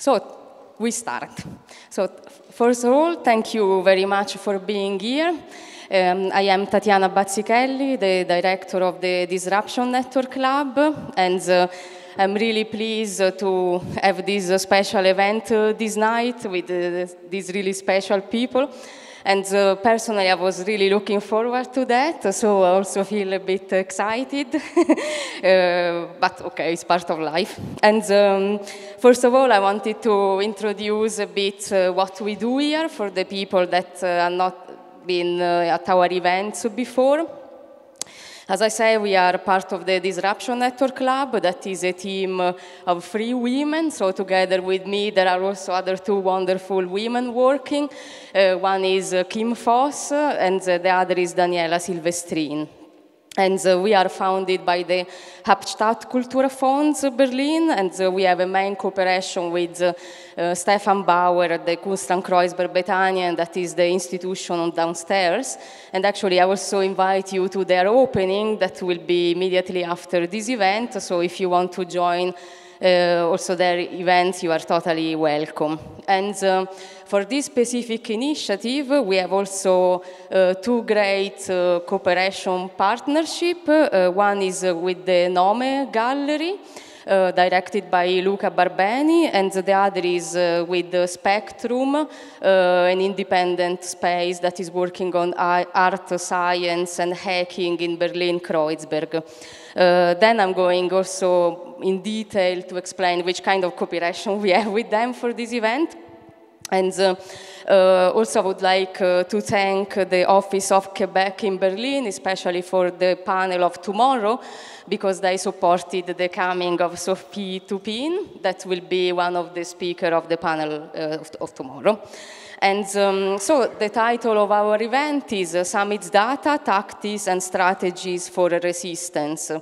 So we start. So first of all, thank you very much for being here. Um, I am Tatiana Bazzichelli, the director of the Disruption Network Club, and uh, I'm really pleased to have this special event uh, this night with uh, these really special people. And uh, personally, I was really looking forward to that, so I also feel a bit excited. uh, but okay, it's part of life. And um, first of all, I wanted to introduce a bit uh, what we do here for the people that uh, are not been at our events before. As I say, we are part of the Disruption Network Lab. That is a team of three women. So together with me, there are also other two wonderful women working. Uh, one is uh, Kim Foss, and the other is Daniela Silvestrin. And uh, we are founded by the Hauptstadt Kulturfonds Berlin, and uh, we have a main cooperation with uh, uh, Stefan Bauer at the Kunstkreuzberg Bethanien, that is the institution downstairs. And actually, I also invite you to their opening that will be immediately after this event. So if you want to join uh, also their events, you are totally welcome. And uh, for this specific initiative, we have also uh, two great uh, cooperation partnership. One is with the Nome Gallery, uh, directed by Luca Barbeni, and the other is uh, with the Spectrum, an independent space that is working on art, science, and hacking in Berlin-Kreuzberg. Uh, then I'm going also in detail to explain which kind of cooperation we have with them for this event. And uh, uh, also I would like uh, to thank the Office of Quebec in Berlin, especially for the panel of tomorrow, because they supported the coming of Sophie Toupin, that will be one of the speakers of the panel uh, of, of tomorrow. And um, so the title of our event is uh, Samizdata, Tactics and Strategies for Resistance.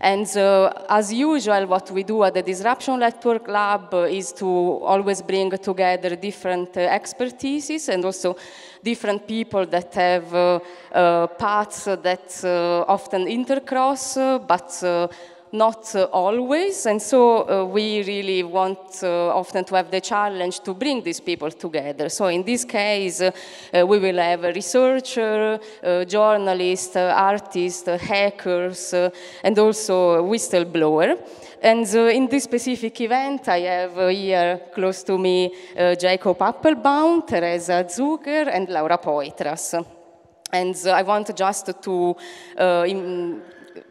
And uh, as usual, what we do at the Disruption Network Lab uh, is to always bring together different uh, expertises and also different people that have uh, uh, paths that often intercross, but not uh, always. And so uh, we really want uh, often to have the challenge to bring these people together. So in this case, we will have a researcher, uh, journalist, uh, artist, uh, hackers, and also whistleblower. And uh, in this specific event, I have uh, here close to me uh, Jacob Appelbaum, Theresa Züger, and Laura Poitras. And I want just to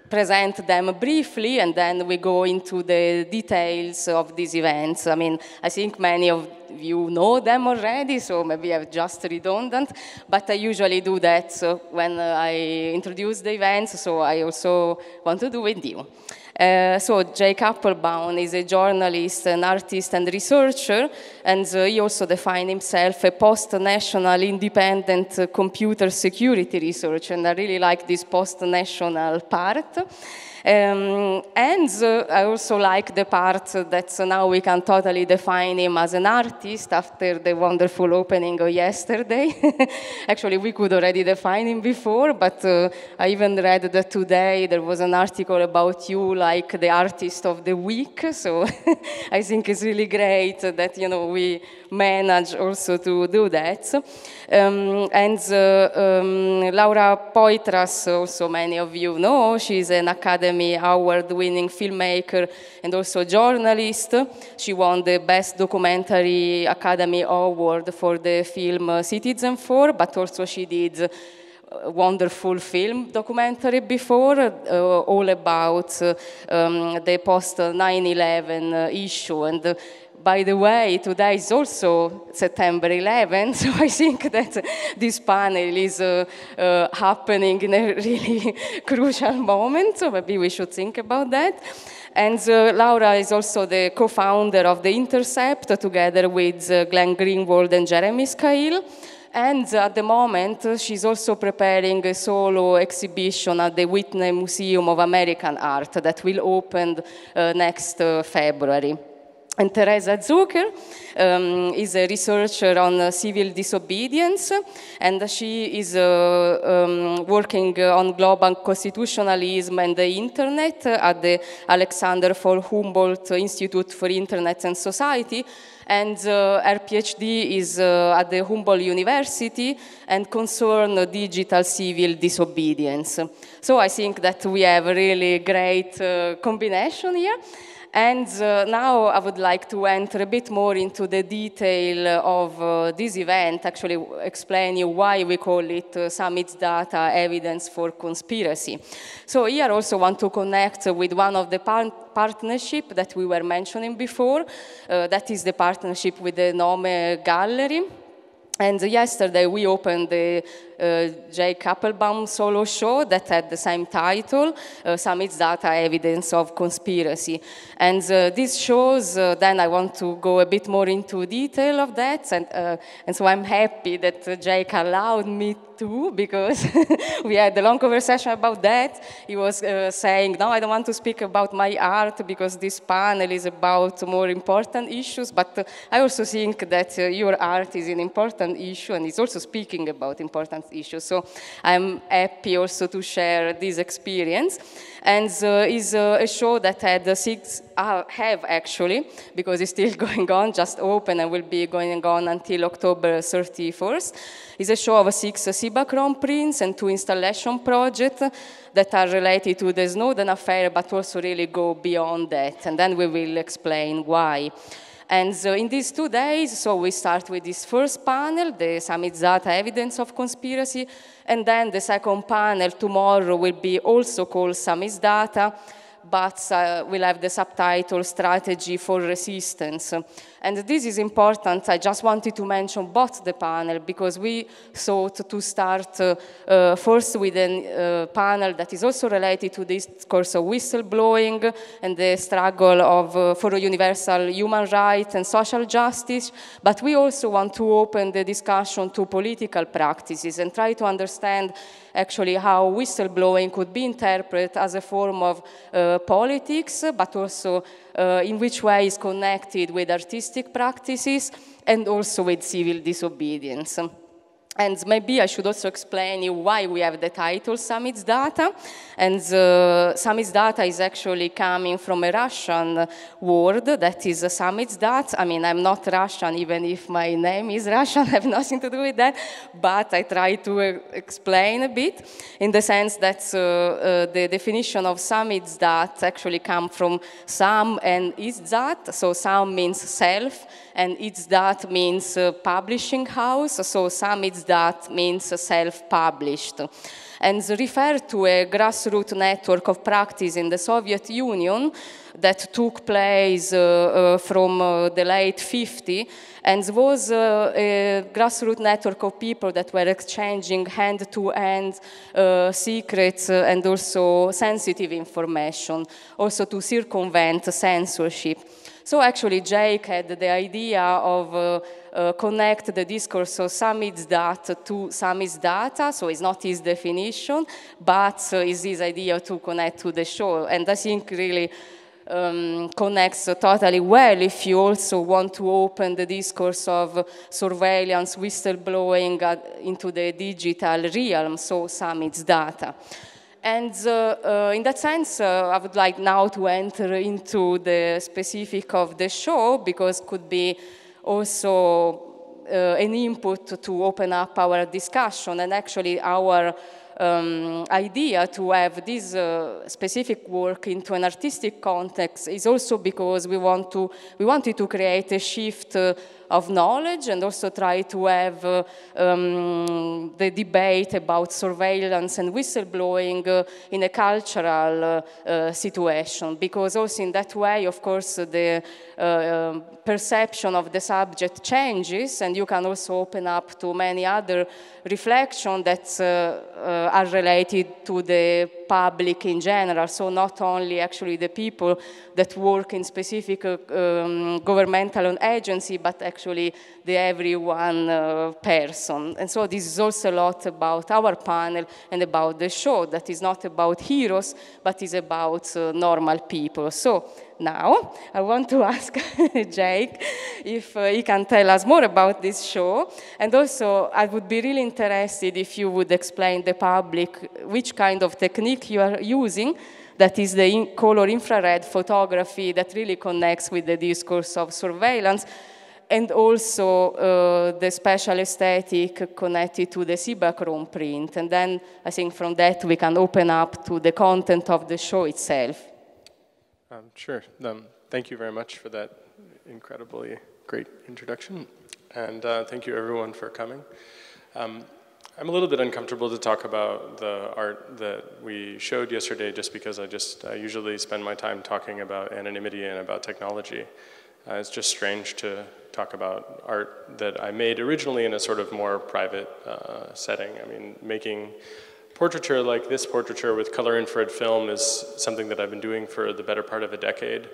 present them briefly and then we go into the details of these events. I mean, I think many of you know them already, so maybe I'm just redundant, but I usually do that so when uh, I introduce the events, so I also want to do with you. Uh, so Jake Appelbaum is a journalist, an artist, and researcher, and uh, he also defined himself a post-national independent uh, computer security researcher, and I really like this post-national part. Um, and uh, I also like the part that now we can totally define him as an artist after the wonderful opening of yesterday. Actually, we could already define him before, but uh, I even read that today there was an article about you like the artist of the week. So I think it's really great that you know we manage also to do that. Um, and uh, um, Laura Poitras, also many of you know, she's an Academy Award-winning filmmaker and also journalist. She won the Best Documentary Academy Award for the film uh, Citizenfour, but also she did a wonderful film documentary before, uh, all about uh, um, the post 9/11 uh, issue. And uh, by the way, today is also September 11, so I think that this panel is uh, uh, happening in a really crucial moment. So maybe we should think about that. And uh, Laura is also the co-founder of the Intercept, together with uh, Glenn Greenwald and Jeremy Scahill. And at the moment, uh, she's also preparing a solo exhibition at the Whitney Museum of American Art that will open uh, next uh, February. And Theresa Züger um, is a researcher on uh, civil disobedience, and she is uh, um, working on global constitutionalism and the internet at the Alexander von Humboldt Institute for Internet and Society. And uh, her PhD is uh, at the Humboldt University and concern digital civil disobedience. So I think that we have a really great uh, combination here. And uh, now I would like to enter a bit more into the detail of uh, this event, actually explain you why we call it uh, Samizdata Evidence for Conspiracy. So here I also want to connect with one of the par partnership that we were mentioning before. Uh, that is the partnership with the Nome Gallery. And yesterday we opened the uh, Jake Appelbaum solo show that had the same title, uh, Samizdata Evidence of Conspiracy. And uh, this shows, then I want to go a bit more into detail of that. And, and so I'm happy that Jake allowed me to because we had a long conversation about that. He was uh, saying, no, I don't want to speak about my art because this panel is about more important issues. But uh, I also think that uh, your art is an important issue and it's also speaking about important issues. So I'm happy also to share this experience. And uh, is uh, a show that had six, uh, have actually, because it's still going on, just open and will be going on until October 31st. It's a show of six Cibachrome prints and two installation projects that are related to the Snowden affair, but also really go beyond that. And then we will explain why. And so in these two days, so we start with this first panel, the Samizdata Evidence of Conspiracy, and then the second panel tomorrow will be also called Samizdata, but uh, we'll have the subtitle Strategy for Resistance. And this is important. I just wanted to mention both the panel because we thought to start uh, uh, first with a uh, panel that is also related to this course of whistleblowing and the struggle of, uh, for universal human rights and social justice. But we also want to open the discussion to political practices and try to understand actually how whistleblowing could be interpreted as a form of uh, politics, but also uh, in which way is connected with artistic practices and also with civil disobedience. And maybe I should also explain you why we have the title Samizdata. And uh, Samizdata is actually coming from a Russian word that is Samizdata. I mean, I'm not Russian, even if my name is Russian, I have nothing to do with that. But I try to uh, explain a bit in the sense that uh, uh the definition of Samizdata actually comes from Sam and is that. So Sam means self and it's that means uh, publishing house, so Samizdat means self-published and refer to a grassroots network of practice in the Soviet Union that took place uh, uh, from uh, the late 50s and was uh, a grassroots network of people that were exchanging hand-to-hand -hand, secrets and also sensitive information, also to circumvent censorship. So actually, Jake had the idea of uh, uh, connect the discourse of samizdata to samizdata, so it's not his definition, but uh, is his idea to connect to the show. And I think really um, connects totally well if you also want to open the discourse of surveillance, whistleblowing uh, into the digital realm, so samizdata. And uh, uh, in that sense, uh, I would like now to enter into the specific of the show because could be also an input to open up our discussion and actually our um, idea to have this uh, specific work into an artistic context is also because we want to we wanted to create a shift uh, of knowledge and also try to have uh, um, the debate about surveillance and whistleblowing uh, in a cultural uh, uh, situation. Because also in that way of course the um, perception of the subject changes and you can also open up to many other reflections that are related to the public in general, so not only actually the people that work in specific uh, um, governmental agency, but actually the everyone uh, person. And so this is also a lot about our panel and about the show that is not about heroes, but is about uh, normal people. So now I want to ask Jake if uh, he can tell us more about this show. And also, I would be really interested if you would explain the public which kind of technique you are using that is the in color infrared photography that really connects with the discourse of surveillance and also uh, the special aesthetic connected to the Cibachrome print. And then I think from that we can open up to the content of the show itself. Um, sure. Um, thank you very much for that incredibly great introduction. And uh, thank you everyone for coming. Um, I'm a little bit uncomfortable to talk about the art that we showed yesterday just because I just I usually spend my time talking about anonymity and about technology. Uh, it's just strange to talk about art that I made originally in a sort of more private uh, setting. I mean, making portraiture like this portraiture with color infrared film is something that I've been doing for the better part of a decade.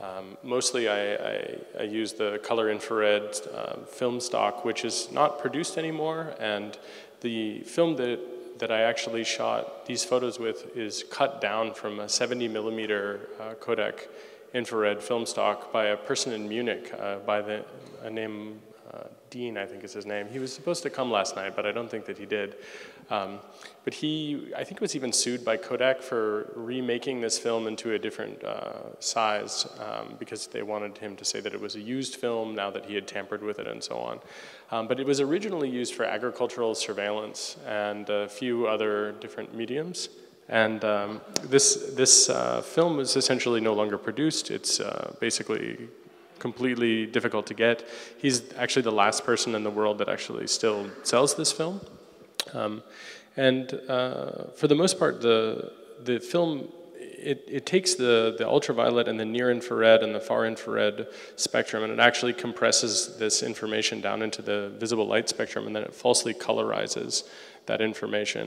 Um, mostly I, I, I, use the color infrared uh, film stock, which is not produced anymore, and the film that, that I actually shot these photos with is cut down from a 70 millimeter uh, Kodak infrared film stock by a person in Munich uh, by the name uh, Dean, I think is his name. He was supposed to come last night, but I don't think that he did. Um, but he, I think, was even sued by Kodak for remaking this film into a different uh, size um, because they wanted him to say that it was a used film now that he had tampered with it and so on. Um, but it was originally used for agricultural surveillance and a few other different mediums. And um, this, this uh, film is essentially no longer produced. It's uh, basically completely difficult to get. He's actually the last person in the world that actually still sells this film. Um, and uh, for the most part, the, the film, it, it takes the, the ultraviolet and the near infrared and the far infrared spectrum and it actually compresses this information down into the visible light spectrum and then it falsely colorizes that information.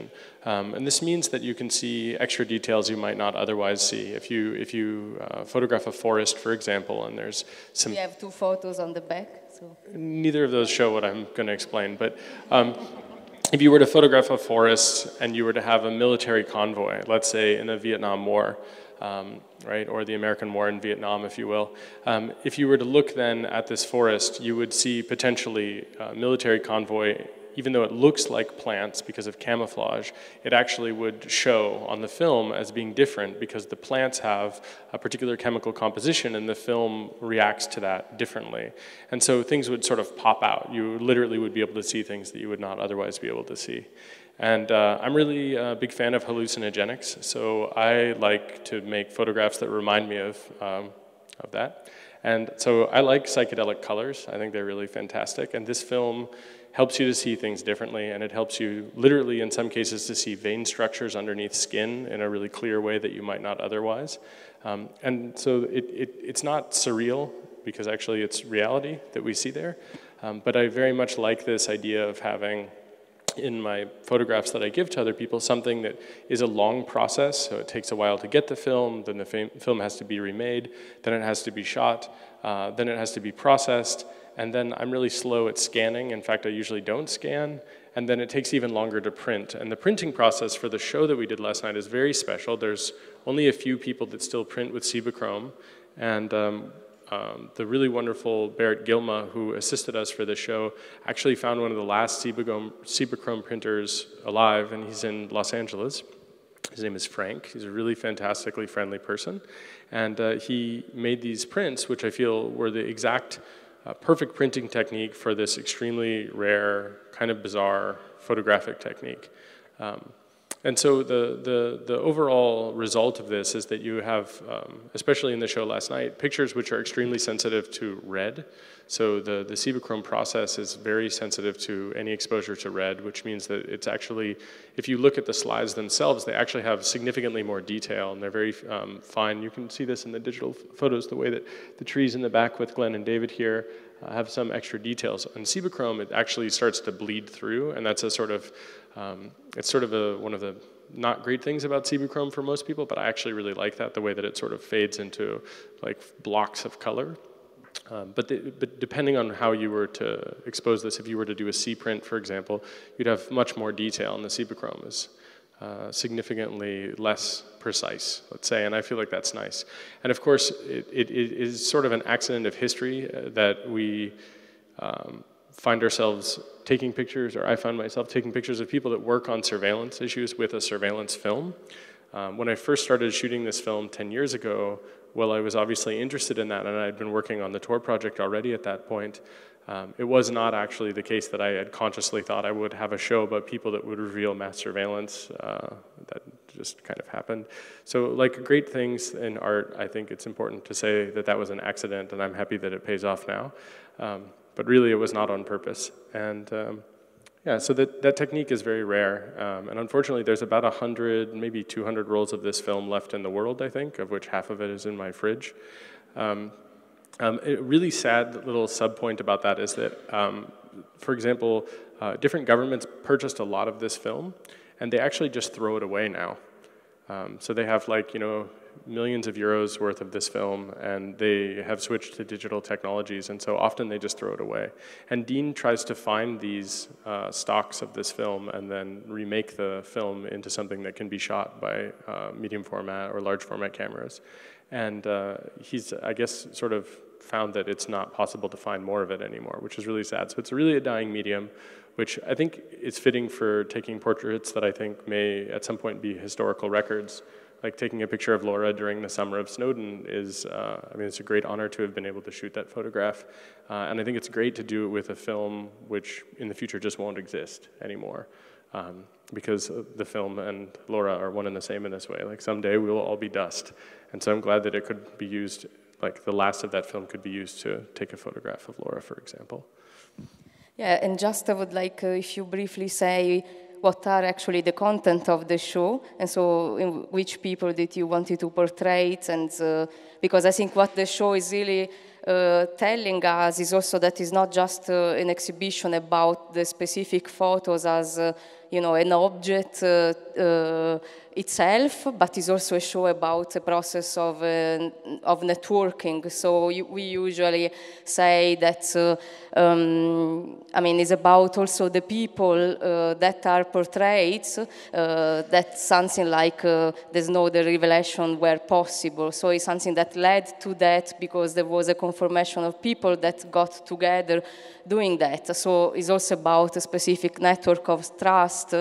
Um, and this means that you can see extra details you might not otherwise see. If you, if you uh, photograph a forest, for example, and there's some... You have two photos on the back. So. Neither of those show what I'm going to explain, but um, if you were to photograph a forest and you were to have a military convoy, let's say in the Vietnam War, um, right, or the American War in Vietnam, if you will. Um, if you were to look then at this forest, you would see potentially a military convoy even though it looks like plants because of camouflage, it actually would show on the film as being different because the plants have a particular chemical composition and the film reacts to that differently. And so things would sort of pop out. You literally would be able to see things that you would not otherwise be able to see. And uh, I'm really a big fan of hallucinogenics, so I like to make photographs that remind me of, um, of that. And so I like psychedelic colors. I think they're really fantastic. And this film helps you to see things differently, and it helps you literally, in some cases, to see vein structures underneath skin in a really clear way that you might not otherwise. Um, and so it, it, it's not surreal, because actually it's reality that we see there. Um, but I very much like this idea of having in my photographs that I give to other people something that is a long process. So it takes a while to get the film, then the film has to be remade, then it has to be shot, uh, then it has to be processed, and then I'm really slow at scanning. In fact, I usually don't scan, and then it takes even longer to print. And the printing process for the show that we did last night is very special. There's only a few people that still print with Cibachrome, and um, um, the really wonderful Barrett Gilma, who assisted us for the show, actually found one of the last Cibachrome printers alive, and he's in Los Angeles. His name is Frank. He's a really fantastically friendly person. And uh, he made these prints, which I feel were the exact uh, perfect printing technique for this extremely rare, kind of bizarre photographic technique. Um, and so the, the, the overall result of this is that you have, um, especially in the show last night, pictures which are extremely sensitive to red. So the, the Cibachrome process is very sensitive to any exposure to red, which means that it's actually, if you look at the slides themselves, they actually have significantly more detail and they're very um, fine. You can see this in the digital photos, the way that the trees in the back with Glenn and David here uh, have some extra details. On Cibachrome, it actually starts to bleed through, and that's a sort of, um, it's sort of a, one of the not great things about Cibachrome for most people, but I actually really like that, the way that it sort of fades into like blocks of color. Um, but, the, but depending on how you were to expose this, if you were to do a C print, for example, you'd have much more detail, and the Cibachrome is uh, significantly less precise, let's say, and I feel like that's nice. And of course, it, it, it is sort of an accident of history uh, that we um, find ourselves taking pictures, or I find myself taking pictures of people that work on surveillance issues with a surveillance film. Um, when I first started shooting this film 10 years ago, well, I was obviously interested in that, and I'd been working on the Tor project already at that point. Um, it was not actually the case that I had consciously thought I would have a show about people that would reveal mass surveillance. Uh, that just kind of happened. So, like great things in art, I think it's important to say that that was an accident, and I'm happy that it pays off now. Um, but really, it was not on purpose. And um, yeah, so that, that technique is very rare. Um, and unfortunately, there's about 100, maybe 200 rolls of this film left in the world, I think, of which half of it is in my fridge. Um, um, a really sad little subpoint about that is that, um, for example, uh, different governments purchased a lot of this film, and they actually just throw it away now. Um, so they have like, you know, millions of euros worth of this film and they have switched to digital technologies and so often they just throw it away. And Dean tries to find these uh, stocks of this film and then remake the film into something that can be shot by uh, medium format or large format cameras. And uh, he's, I guess, sort of found that it's not possible to find more of it anymore, which is really sad. So it's really a dying medium, which I think is fitting for taking portraits that I think may at some point be historical records like taking a picture of Laura during the summer of Snowden is, uh, I mean, it's a great honor to have been able to shoot that photograph. Uh, and I think it's great to do it with a film which in the future just won't exist anymore. Um, because the film and Laura are one and the same in this way. Like someday we will all be dust. And so I'm glad that it could be used, like the last of that film could be used to take a photograph of Laura, for example. Yeah, and just I would like uh, if you briefly say what are actually the content of the show, and so which people did you wanted to portray, and uh, because I think what the show is really telling us is also that it's not just uh, an exhibition about the specific photos as uh, you know an object uh, uh, itself, but it's also a show about the process of, uh, of networking. So we usually say that, uh, um, I mean, it's about also the people uh, that are portrayed, uh, that something like uh, there's no the revelation were possible. So it's something that led to that because there was a of people that got together doing that. So it's also about a specific network of trust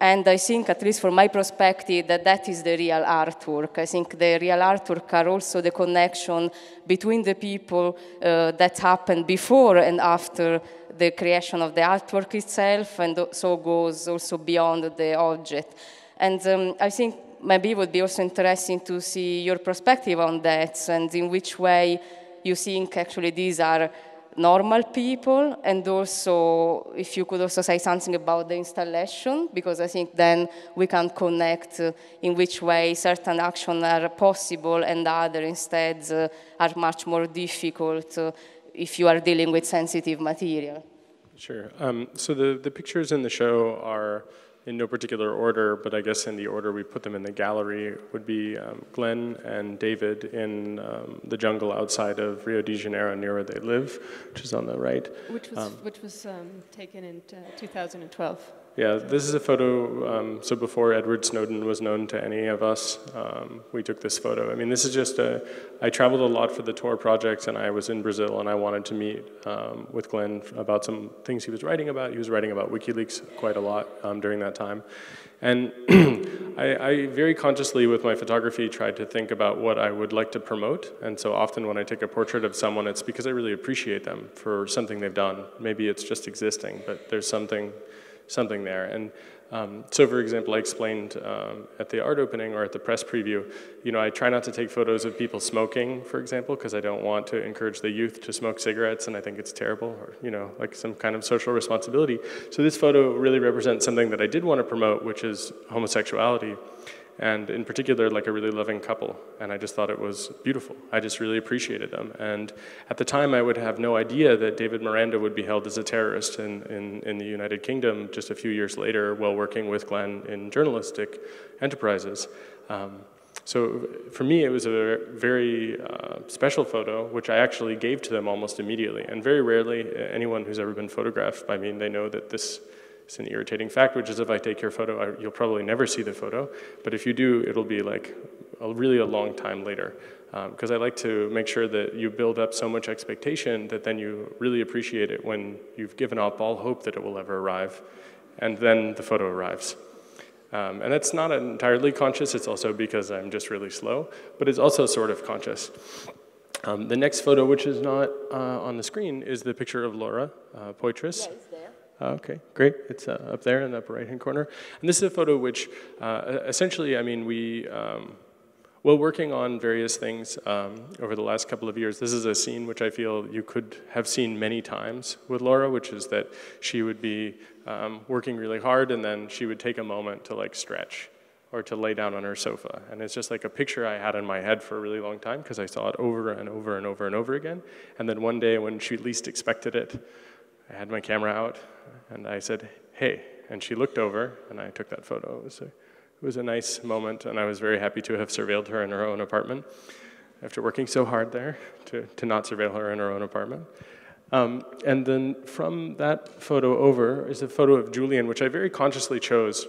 and I think, at least from my perspective, that that is the real artwork. I think the real artwork are also the connection between the people uh, that happened before and after the creation of the artwork itself, and so goes also beyond the object. And um, I think maybe it would be also interesting to see your perspective on that and in which way you think actually these are normal people and also if you could also say something about the installation because I think then we can connect uh, in which way certain actions are possible and other instead uh, are much more difficult uh, if you are dealing with sensitive material. Sure. Um, so the, the pictures in the show are in no particular order, but I guess in the order we put them in the gallery would be um, Glenn and David in um, the jungle outside of Rio de Janeiro near where they live, which is on the right. Which was, um, which was um, taken in uh, 2012. Yeah, this is a photo. Um, so before Edward Snowden was known to any of us, um, we took this photo. I mean, this is just a. I traveled a lot for the Tor project, and I was in Brazil, and I wanted to meet um, with Glenn about some things he was writing about. He was writing about WikiLeaks quite a lot um, during that time, and I, I, very consciously, with my photography, tried to think about what I would like to promote. And so often, when I take a portrait of someone, it's because I really appreciate them for something they've done. Maybe it's just existing, but there's something something there. And um, so, for example, I explained um, at the art opening or at the press preview, you know, I try not to take photos of people smoking, for example, because I don't want to encourage the youth to smoke cigarettes, and I think it's terrible, or you know, like some kind of social responsibility. So this photo really represents something that I did want to promote, which is homosexuality. And in particular, like a really loving couple. And I just thought it was beautiful. I just really appreciated them. And at the time, I would have no idea that David Miranda would be held as a terrorist in, in, in the United Kingdom just a few years later while working with Glenn in journalistic enterprises. Um, so for me, it was a very uh, special photo, which I actually gave to them almost immediately. And very rarely, anyone who's ever been photographed by me, they know that this is an irritating fact, which is if I take your photo, I, you'll probably never see the photo. But if you do, it'll be like a, really a long time later. Because um, I like to make sure that you build up so much expectation that then you really appreciate it when you've given up all hope that it will ever arrive. And then the photo arrives. Um, and that's not entirely conscious, it's also because I'm just really slow, but it's also sort of conscious. Um, the next photo, which is not uh, on the screen, is the picture of Laura uh, Poitras. Yeah, it's okay, great. It's uh, up there in the upper right-hand corner. And this is a photo which, uh, essentially, I mean, we, um, while working on various things um, over the last couple of years, this is a scene which I feel you could have seen many times with Laura, which is that she would be um, working really hard and then she would take a moment to like stretch or to lay down on her sofa. And it's just like a picture I had in my head for a really long time because I saw it over and over and over and over again. And then one day when she least expected it, I had my camera out and I said, hey. And she looked over and I took that photo. It was a, it was a nice moment, and I was very happy to have surveilled her in her own apartment after working so hard there to, to not surveil her in her own apartment. Um, and then from that photo over is a photo of Julian, which I very consciously chose.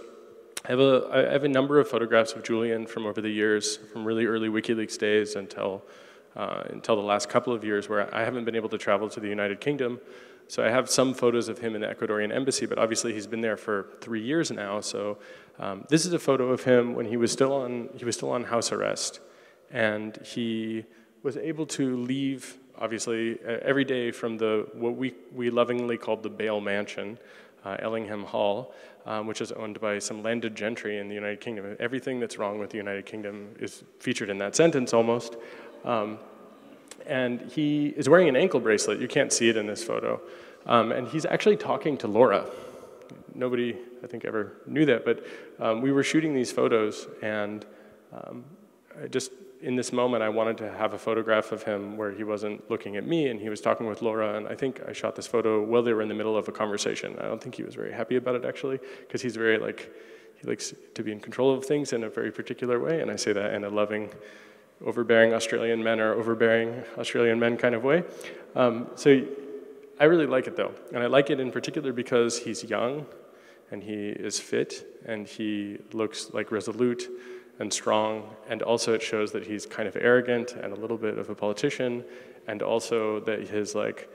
I have, a, I have a number of photographs of Julian from over the years, from really early WikiLeaks days until, uh, until the last couple of years, where I haven't been able to travel to the United Kingdom. So I have some photos of him in the Ecuadorian embassy, but obviously he's been there for three years now. So um, this is a photo of him when he was still on he was still on house arrest, and he was able to leave obviously every day from the what we we lovingly called the bail Mansion, uh, Ellingham Hall, um, which is owned by some landed gentry in the United Kingdom. Everything that's wrong with the United Kingdom is featured in that sentence almost. Um, and he is wearing an ankle bracelet. You can't see it in this photo. Um, and he's actually talking to Laura. Nobody, I think, ever knew that, but um, we were shooting these photos, and um, just in this moment, I wanted to have a photograph of him where he wasn't looking at me and he was talking with Laura. And I think I shot this photo while they were in the middle of a conversation. I don't think he was very happy about it actually, because he's very like, he likes to be in control of things in a very particular way. And I say that in a loving, overbearing Australian men are overbearing Australian men kind of way. Um, so I really like it though. And I like it in particular because he's young and he is fit and he looks like resolute and strong. And also it shows that he's kind of arrogant and a little bit of a politician and also that his like,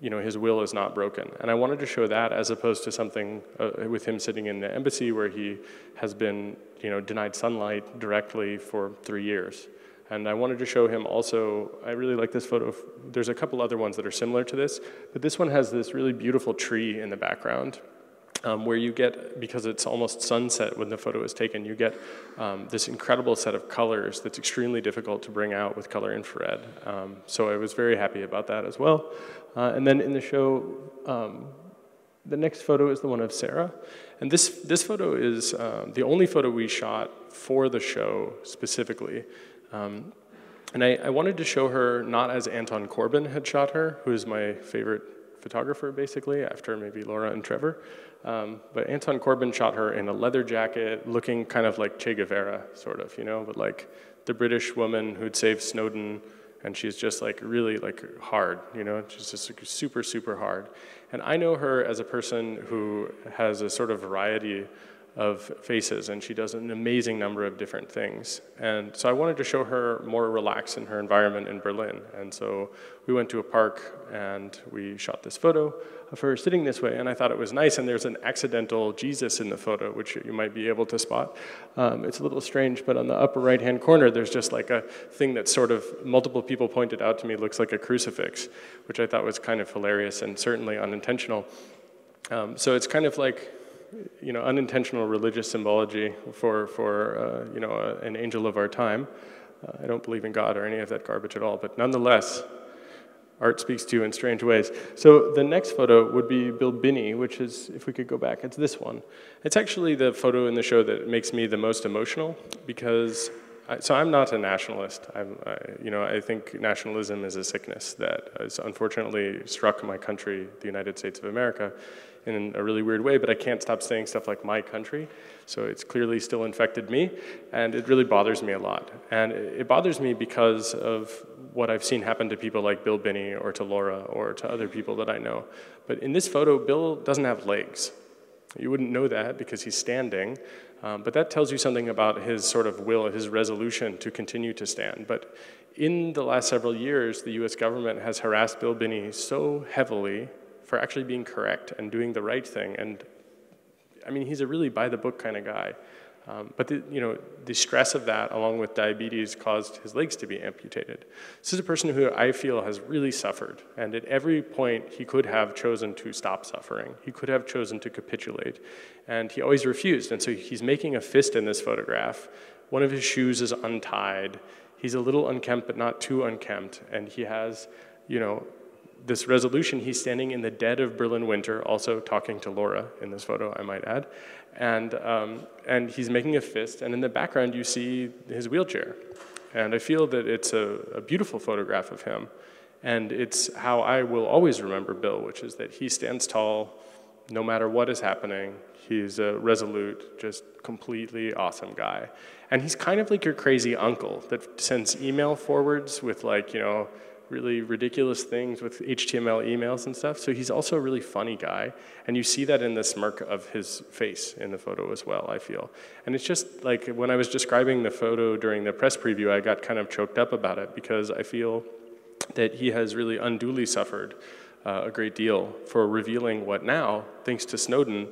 you know, his will is not broken. And I wanted to show that as opposed to something uh, with him sitting in the embassy where he has been, you know, denied sunlight directly for three years. And I wanted to show him also, I really like this photo. There's a couple other ones that are similar to this, but this one has this really beautiful tree in the background um, where you get, because it's almost sunset when the photo is taken, you get um, this incredible set of colors that's extremely difficult to bring out with color infrared. Um, so I was very happy about that as well. Uh, and then in the show, um, the next photo is the one of Sarah. And this, this photo is um, the only photo we shot for the show specifically. Um, and I, I, wanted to show her not as Anton Corbijn had shot her, who is my favorite photographer, basically, after maybe Laura and Trevor. Um, but Anton Corbijn shot her in a leather jacket, looking kind of like Che Guevara, sort of, you know, but like the British woman who'd saved Snowden, and she's just like really like hard, you know, she's just super, super hard. And I know her as a person who has a sort of variety of faces, and she does an amazing number of different things. And so I wanted to show her more relaxed in her environment in Berlin. And so we went to a park and we shot this photo of her sitting this way, and I thought it was nice. And there's an accidental Jesus in the photo, which you might be able to spot. Um, it's a little strange, but on the upper right hand corner, there's just like a thing that sort of multiple people pointed out to me looks like a crucifix, which I thought was kind of hilarious and certainly unintentional. Um, so it's kind of like you know, unintentional religious symbology for, for uh, you know, a, an angel of our time. Uh, I don't believe in God or any of that garbage at all, but nonetheless, art speaks to you in strange ways. So the next photo would be Bill Binney, which is, if we could go back, it's this one. It's actually the photo in the show that makes me the most emotional because, I, so I'm not a nationalist. I'm, I, you know, I think nationalism is a sickness that has unfortunately struck my country, the United States of America, in a really weird way, but I can't stop saying stuff like my country. So it's clearly still infected me, and it really bothers me a lot. And it bothers me because of what I've seen happen to people like Bill Binney or to Laura or to other people that I know. But in this photo, Bill doesn't have legs. You wouldn't know that because he's standing, um, but that tells you something about his sort of will, his resolution to continue to stand. But in the last several years, the US government has harassed Bill Binney so heavily for actually being correct and doing the right thing. And I mean, he's a really by the book kind of guy. Um, but the, you know, the stress of that, along with diabetes, caused his legs to be amputated. This is a person who I feel has really suffered, and at every point he could have chosen to stop suffering. He could have chosen to capitulate, and he always refused. And so he's making a fist in this photograph. One of his shoes is untied. He's a little unkempt, but not too unkempt, and he has, you know, this resolution, he's standing in the dead of Berlin winter, also talking to Laura in this photo, I might add. And, um, and he's making a fist, and in the background, you see his wheelchair. And I feel that it's a, a beautiful photograph of him. And it's how I will always remember Bill, which is that he stands tall no matter what is happening. He's a resolute, just completely awesome guy. And he's kind of like your crazy uncle that sends email forwards with, like, you know, really ridiculous things with HTML emails and stuff. So he's also a really funny guy. And you see that in the smirk of his face in the photo as well, I feel. And it's just like when I was describing the photo during the press preview, I got kind of choked up about it because I feel that he has really unduly suffered uh, a great deal for revealing what now, thanks to Snowden,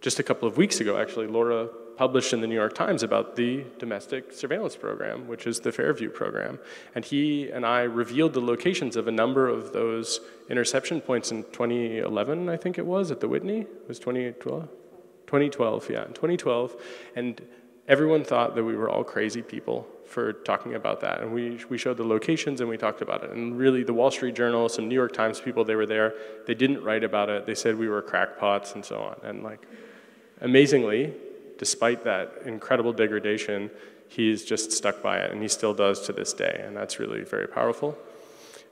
just a couple of weeks ago, actually, Laura published in the New York Times about the domestic surveillance program, which is the Fairview program. And he and I revealed the locations of a number of those interception points in 2011, I think it was, at the Whitney. It was 2012? 2012, yeah, in 2012. And everyone thought that we were all crazy people for talking about that. And we, we showed the locations and we talked about it. And really, the Wall Street Journal, some New York Times people, they were there. They didn't write about it. They said we were crackpots and so on. And like, amazingly, despite that incredible degradation, he's just stuck by it, and he still does to this day, and that's really very powerful.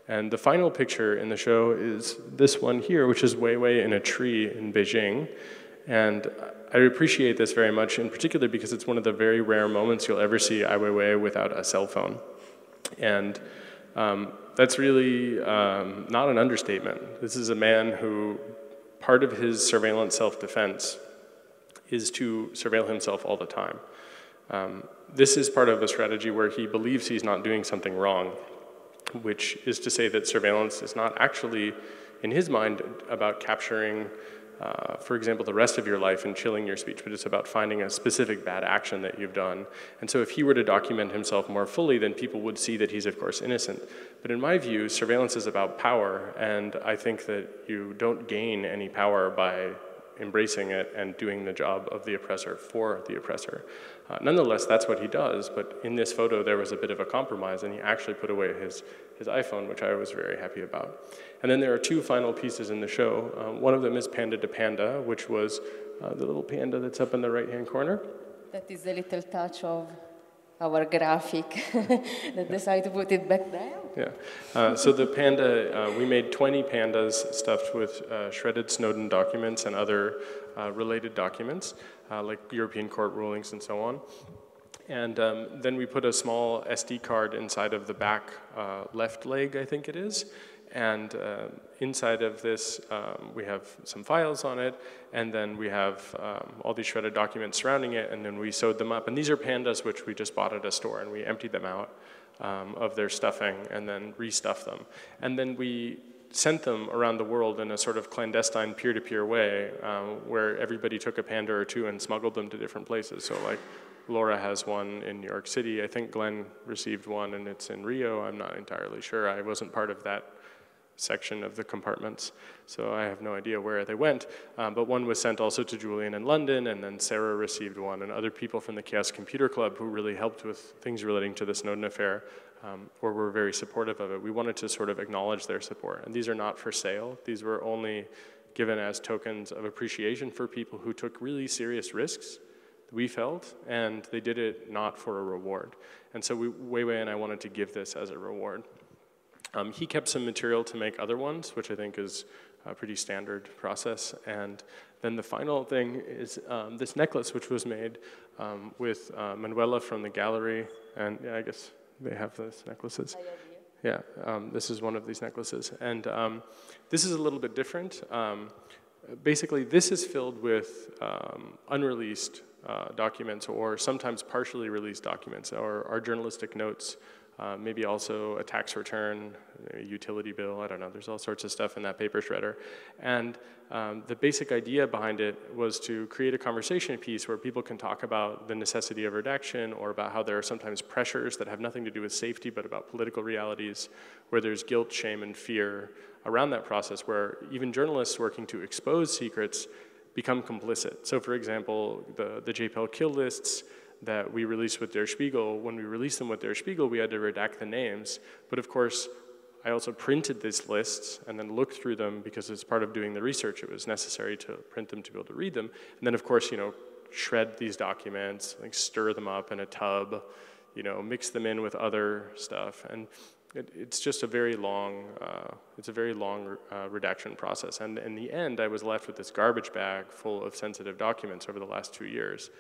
And the final picture in the show is this one here, which is Weiwei in a tree in Beijing. And I appreciate this very much, in particular because it's one of the very rare moments you'll ever see Ai Weiwei without a cell phone. And um, that's really um, not an understatement. This is a man who, part of his surveillance self-defense is to surveil himself all the time. Um, this is part of a strategy where he believes he's not doing something wrong, which is to say that surveillance is not actually, in his mind, about capturing, uh, for example, the rest of your life and chilling your speech, but it's about finding a specific bad action that you've done. And so if he were to document himself more fully, then people would see that he's, of course, innocent. But in my view, surveillance is about power, and I think that you don't gain any power by embracing it and doing the job of the oppressor for the oppressor. Uh, nonetheless, that's what he does, but in this photo there was a bit of a compromise and he actually put away his, his iPhone, which I was very happy about. And then there are two final pieces in the show. Um, one of them is Panda to Panda, which was uh, the little panda that's up in the right-hand corner. That is a little touch of our graphic that decided to put it back there. Yeah. Uh, so the panda, uh, we made 20 pandas stuffed with uh, shredded Snowden documents and other uh, related documents, uh, like European court rulings and so on. And um, then we put a small SD card inside of the back uh, left leg, I think it is. And inside of this, um, we have some files on it, and then we have um, all these shredded documents surrounding it, and then we sewed them up. And these are pandas which we just bought at a store, and we emptied them out um, of their stuffing and then restuffed them. And then we sent them around the world in a sort of clandestine peer-to-peer -peer way, um, where everybody took a panda or two and smuggled them to different places. So like Laura has one in New York City. I think Glenn received one and it's in Rio. I'm not entirely sure. I wasn't part of that section of the compartments. So I have no idea where they went, um, but one was sent also to Julian in London, and then Sarah received one, and other people from the Chaos Computer Club who really helped with things relating to the Snowden affair, um, or were very supportive of it. We wanted to sort of acknowledge their support, and these are not for sale. These were only given as tokens of appreciation for people who took really serious risks we felt, and they did it not for a reward. And so we, Weiwei and I wanted to give this as a reward. Um, he kept some material to make other ones, which I think is a pretty standard process. And then the final thing is um, this necklace, which was made um, with uh, Manuela from the gallery. And yeah, I guess they have those necklaces. Yeah, um, this is one of these necklaces. And um, this is a little bit different. Um, basically, this is filled with unreleased uh, documents or sometimes partially released documents or our journalistic notes uh, maybe also a tax return, a utility bill, I don't know, there's all sorts of stuff in that paper shredder. And um, the basic idea behind it was to create a conversation piece where people can talk about the necessity of redaction or about how there are sometimes pressures that have nothing to do with safety but about political realities, where there's guilt, shame, and fear around that process, where even journalists working to expose secrets become complicit. So for example, the, the JPEL kill lists, that we released with Der Spiegel, when we released them with Der Spiegel, we had to redact the names. But of course, I also printed these lists and then looked through them because as part of doing the research, it was necessary to print them to be able to read them. And then of course, you know, shred these documents, like stir them up in a tub, you know, mix them in with other stuff. And it, it's just a very long, uh, it's a very long uh, redaction process. And in the end, I was left with this garbage bag full of sensitive documents over the last two years.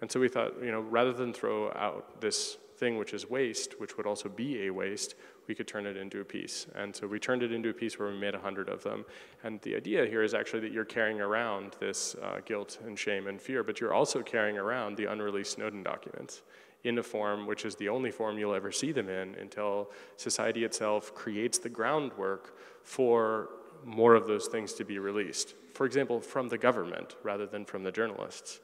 And so we thought, you know, rather than throw out this thing which is waste, which would also be a waste, we could turn it into a piece. And so we turned it into a piece where we made hundred of them. And the idea here is actually that you're carrying around this uh, guilt and shame and fear, but you're also carrying around the unreleased Snowden documents in a form which is the only form you'll ever see them in until society itself creates the groundwork for more of those things to be released. For example, from the government rather than from the journalists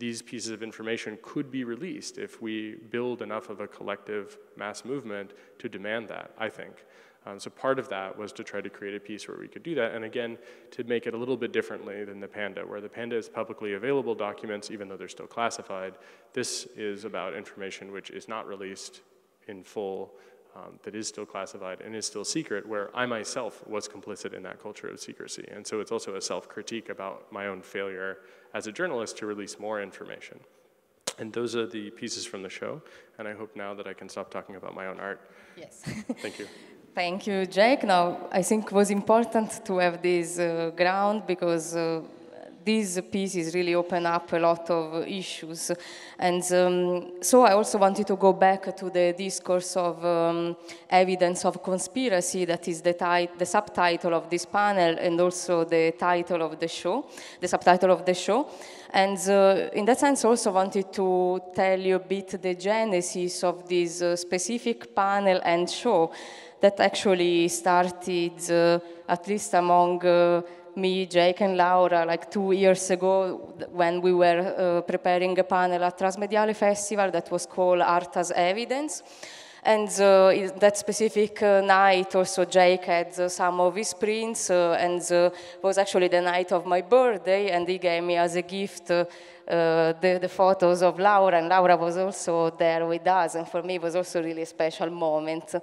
these pieces of information could be released if we build enough of a collective mass movement to demand that, I think. Um, so part of that was to try to create a piece where we could do that, and again, to make it a little bit differently than the Panda, where the Panda is publicly available documents, even though they're still classified. This is about information which is not released in full, um, that is still classified and is still secret, where I myself was complicit in that culture of secrecy. And so it's also a self-critique about my own failure as a journalist to release more information. And those are the pieces from the show, and I hope now that I can stop talking about my own art. Yes. Thank you. Thank you, Jake. Now, I think it was important to have this uh, ground because uh, these pieces really open up a lot of issues. And um, so I also wanted to go back to the discourse of um, evidence of conspiracy that is the, the, subtitle of this panel and also the title of the show, the subtitle of the show. And uh, in that sense, also wanted to tell you a bit the genesis of this uh, specific panel and show that actually started, uh, at least among uh, me, Jake, and Laura, like two years ago, when we were uh, preparing a panel at Transmediale Festival that was called Art as Evidence. And uh, that specific uh, night, also Jake had uh, some of his prints, uh, and uh, was actually the night of my birthday, and he gave me as a gift uh, the, the, photos of Laura, and Laura was also there with us, and for me it was also really a special moment.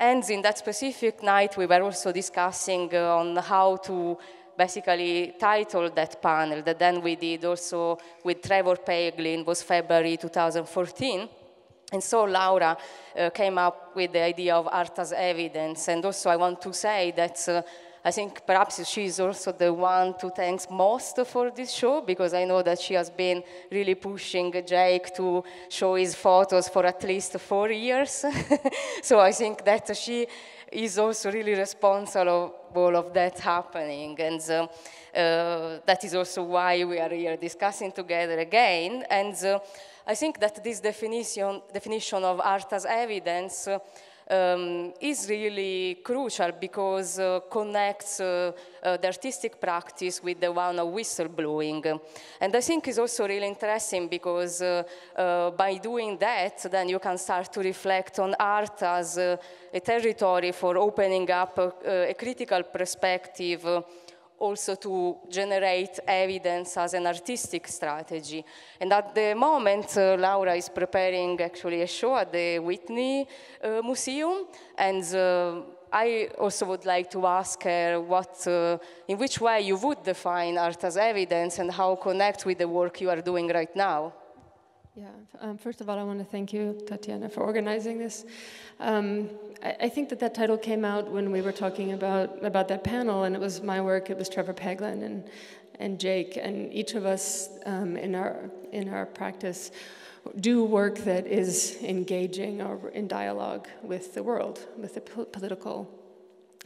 And in that specific night, we were also discussing on how to basically titled that panel that then we did also with Trevor Paglen, was February 2014. And so Laura uh, came up with the idea of art as evidence. And also I want to say that uh, I think perhaps she is also the one to thank most for this show because I know that she has been really pushing Jake to show his photos for at least four years. so I think that she is also really responsible of that happening. And uh, uh, that is also why we are here discussing together again. And uh, I think that this definition, definition of art as evidence um, is really crucial because uh, connects uh, uh, the artistic practice with the one of whistleblowing. And I think it's also really interesting because uh, uh, by doing that, then you can start to reflect on art as uh, a territory for opening up a, a critical perspective also to generate evidence as an artistic strategy. And at the moment, uh, Laura is preparing actually a show at the Whitney uh, Museum, and uh, I also would like to ask her what, uh, in which way you would define art as evidence and how connect with the work you are doing right now. Yeah, um, first of all, I want to thank you, Tatiana, for organizing this. Um, I, I, think that that title came out when we were talking about, about that panel, and it was my work, it was Trevor Paglen and, and Jake, and each of us um, in, our, in our practice do work that is engaging or in dialogue with the world, with the political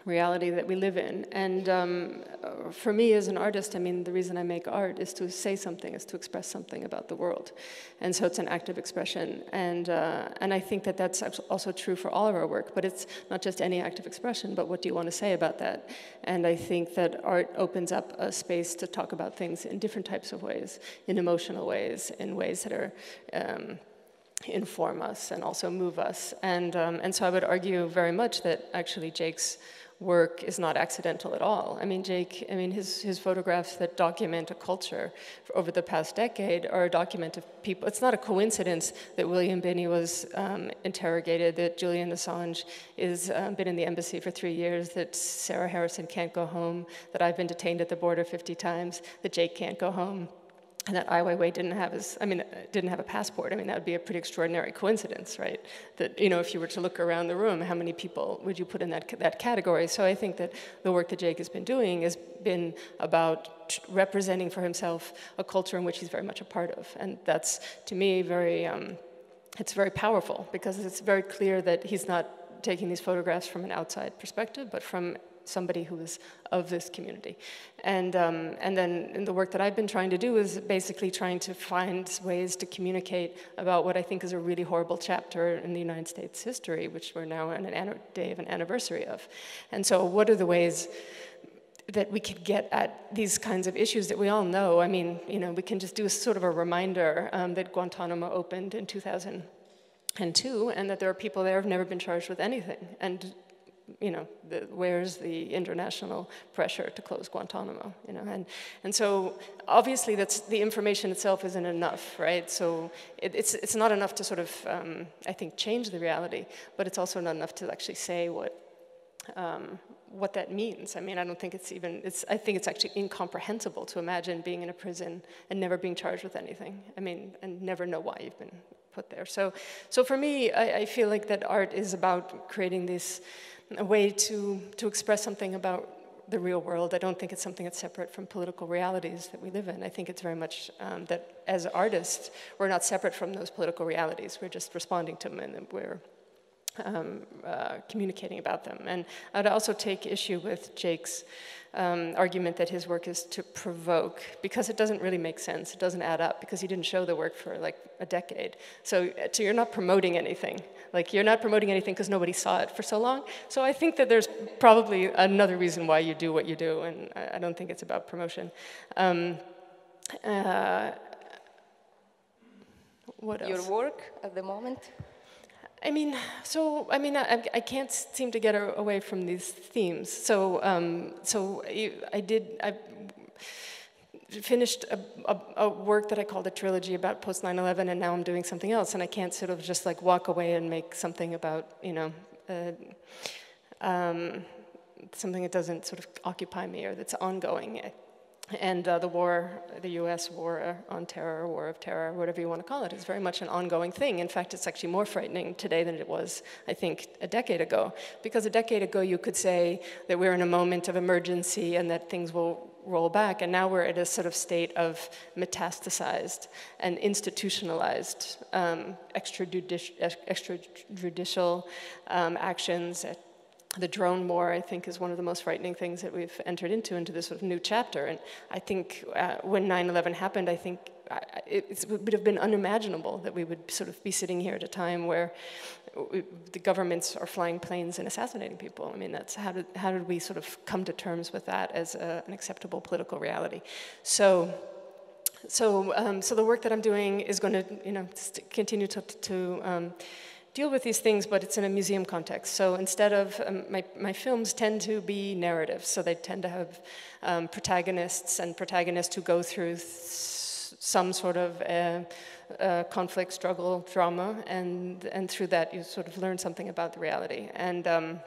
reality that we live in. And um, for me as an artist, I mean, the reason I make art is to say something, is to express something about the world. And so it's an active expression. And, uh, and I think that that's also true for all of our work, but it's not just any active expression, but what do you want to say about that? And I think that art opens up a space to talk about things in different types of ways, in emotional ways, in ways that are um, inform us and also move us. And, um, and so I would argue very much that actually Jake's work is not accidental at all. I mean, Jake, I mean, his, his photographs that document a culture over the past decade are a document of people. It's not a coincidence that William Binney was um, interrogated, that Julian Assange has um, been in the embassy for three years, that Sarah Harrison can't go home, that I've been detained at the border 50 times, that Jake can't go home and that Ai Weiwei didn't have his, I mean, didn't have a passport. I mean, that would be a pretty extraordinary coincidence, right? That, you know, if you were to look around the room, how many people would you put in that, that category? So I think that the work that Jake has been doing has been about representing for himself a culture in which he's very much a part of. And that's, to me, very, um, it's very powerful because it's very clear that he's not taking these photographs from an outside perspective, but from somebody who is of this community. And, um, and then the work that I've been trying to do is basically trying to find ways to communicate about what I think is a really horrible chapter in the United States history, which we're now on a day of an anniversary of. And so what are the ways that we could get at these kinds of issues that we all know? I mean, you know, we can just do a sort of a reminder um, that Guantanamo opened in 2002 and that there are people there who have never been charged with anything. And you know, the, where's the international pressure to close Guantanamo, you know, and, and so obviously that's, the information itself isn't enough, right? So it, it's, it's not enough to sort of, um, I think, change the reality, but it's also not enough to actually say what, um, what that means. I mean, I don't think it's even, it's, I think it's actually incomprehensible to imagine being in a prison and never being charged with anything. I mean, and never know why you've been put there. So, so for me, I, I feel like that art is about creating this a way to, to express something about the real world. I don't think it's something that's separate from political realities that we live in. I think it's very much um, that as artists, we're not separate from those political realities. We're just responding to them and we're um, uh, communicating about them. And I'd also take issue with Jake's um, argument that his work is to provoke, because it doesn't really make sense. It doesn't add up, because he didn't show the work for like a decade. So, so you're not promoting anything. Like, you're not promoting anything because nobody saw it for so long. So I think that there's probably another reason why you do what you do, and I, I don't think it's about promotion. Um, uh, what else? Your work at the moment? I mean, so I mean, I, I can't seem to get away from these themes. So, um, so I did. I finished a, a, a, work that I called a trilogy about post 9/11, and now I'm doing something else, and I can't sort of just like walk away and make something about you know. Uh, um, something that doesn't sort of occupy me or that's ongoing. And uh, the war, the US war uh, on terror, war of terror, whatever you want to call it, is very much an ongoing thing. In fact, it's actually more frightening today than it was, I think, a decade ago. Because a decade ago, you could say that we're in a moment of emergency and that things will roll back. And now we're at a sort of state of metastasized and institutionalized um, extrajudicial, um, actions, the drone war, I think, is one of the most frightening things that we've entered into, into this sort of new chapter. And I think uh, when 9-11 happened, I think it, it, would have been unimaginable that we would sort of be sitting here at a time where the governments are flying planes and assassinating people. I mean, that's how did, how did we sort of come to terms with that as a, an acceptable political reality? So, so, um, so the work that I'm doing is going to, you know, continue to, to um, deal with these things, but it's in a museum context. So instead of, um, my, my films tend to be narratives, so they tend to have um, protagonists and protagonists who go through some sort of uh, uh, conflict, struggle, drama, and, and through that you sort of learn something about the reality. And um,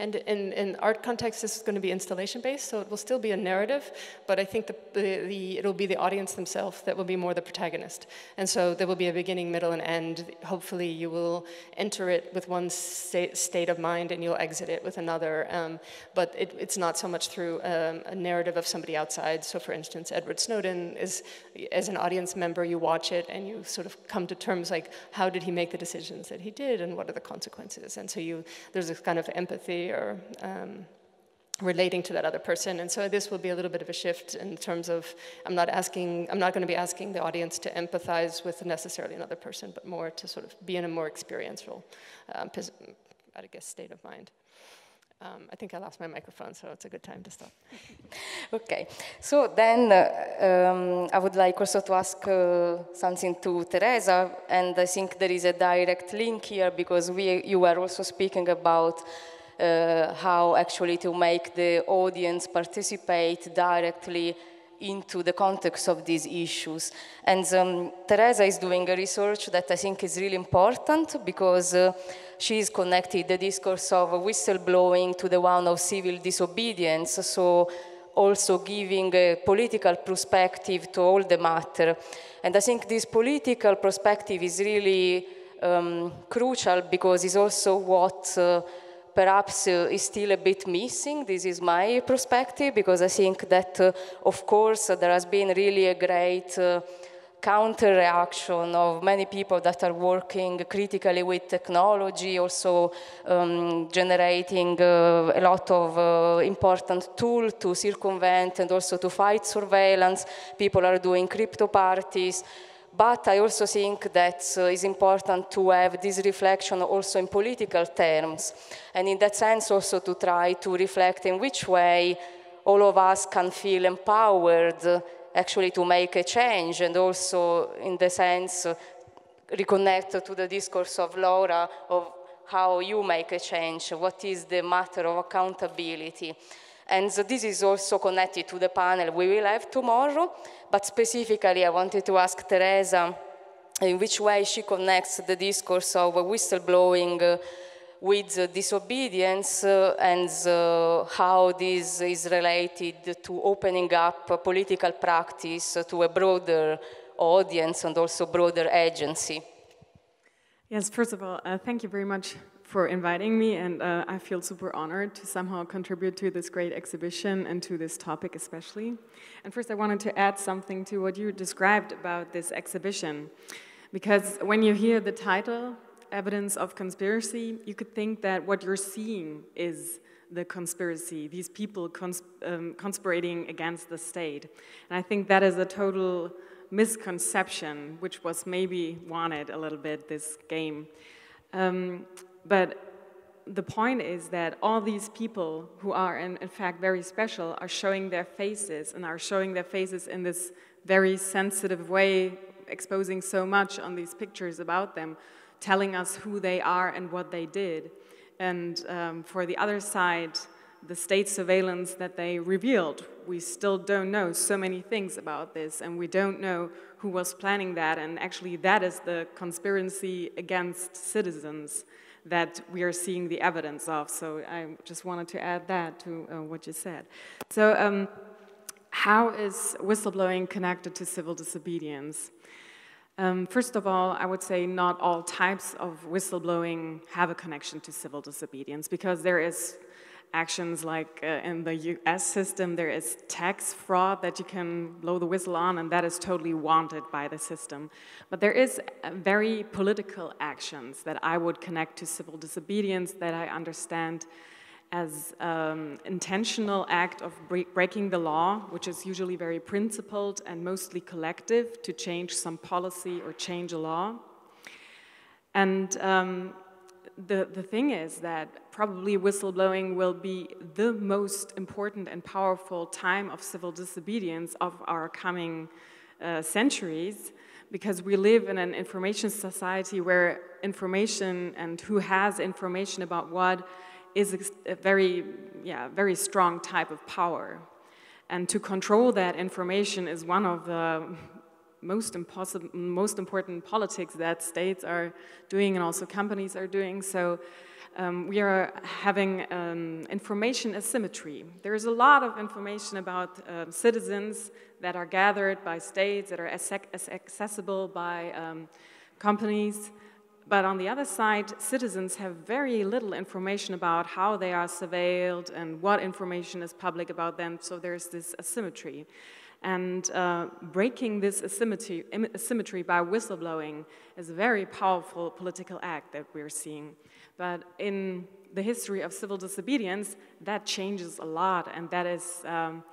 and in, in art context, this is going to be installation based, so it will still be a narrative, but I think the, the, the, it'll be the audience themselves that will be more the protagonist. And so there will be a beginning, middle, and end. Hopefully, you will enter it with one state, state of mind and you'll exit it with another. Um, but it, it's not so much through um, a narrative of somebody outside. So, for instance, Edward Snowden is, as an audience member, you watch it and you sort of come to terms like, how did he make the decisions that he did and what are the consequences? And so you, there's this kind of empathy um, relating to that other person. And so this will be a little bit of a shift in terms of I'm not asking, I'm not going to be asking the audience to empathize with necessarily another person, but more to sort of be in a more experiential, um, I guess, state of mind. Um, I think I lost my microphone, so it's a good time to stop. okay, so then uh, um, I would like also to ask uh, something to Theresa, and I think there is a direct link here because we, you were also speaking about how actually to make the audience participate directly into the context of these issues. And um, Theresa is doing a research that I think is really important because uh, she is connected the discourse of whistleblowing to the one of civil disobedience, so also giving a political perspective to all the matter. And I think this political perspective is really um, crucial because it's also what uh, perhaps uh, is still a bit missing. This is my perspective because I think that, uh, of course, there has been really a great uh, counter reaction of many people that are working critically with technology, also um, generating uh, a lot of uh, important tools to circumvent and also to fight surveillance. People are doing crypto parties. But I also think that uh, it's important to have this reflection also in political terms, and in that sense also to try to reflect in which way all of us can feel empowered actually to make a change, and also in the sense uh, reconnect to the discourse of Laura of how you make a change, what is the matter of accountability. And so this is also connected to the panel we will have tomorrow, but specifically I wanted to ask Theresa in which way she connects the discourse of whistleblowing uh, with disobedience uh, and how this is related to opening up political practice to a broader audience and also broader agency. Yes, first of all, uh, thank you very much for inviting me, and uh, I feel super honored to somehow contribute to this great exhibition and to this topic especially. And first, I wanted to add something to what you described about this exhibition, because when you hear the title, Evidence of Conspiracy, you could think that what you're seeing is the conspiracy, these people cons um, conspirating against the state. And I think that is a total misconception, which was maybe wanted a little bit, this game. Um, but the point is that all these people who are in, in, fact very special are showing their faces and are showing their faces in this very sensitive way, exposing so much on these pictures about them, telling us who they are and what they did. And um, for the other side, the state surveillance that they revealed, we still don't know so many things about this, and we don't know who was planning that, and actually that is the conspiracy against citizens that we are seeing the evidence of. So I just wanted to add that to uh, what you said. So um, how is whistleblowing connected to civil disobedience? Um, first of all, I would say not all types of whistleblowing have a connection to civil disobedience because there is actions like uh, in the US system, there is tax fraud that you can blow the whistle on, and that is totally wanted by the system. But there is uh, very political actions that I would connect to civil disobedience that I understand as um, intentional act of break breaking the law, which is usually very principled and mostly collective to change some policy or change a law. And um, the, the thing is that probably whistleblowing will be the most important and powerful time of civil disobedience of our coming uh, centuries because we live in an information society where information and who has information about what is a very, yeah, very strong type of power. And to control that information is one of the most, most important politics that states are doing and also companies are doing. So um, we are having um, information asymmetry. There is a lot of information about uh, citizens that are gathered by states, that are as accessible by um, companies. But on the other side, citizens have very little information about how they are surveilled and what information is public about them, so there's this asymmetry. And uh, breaking this asymmetry, asymmetry by whistleblowing is a very powerful political act that we're seeing. But in the history of civil disobedience, that changes a lot, and that is um,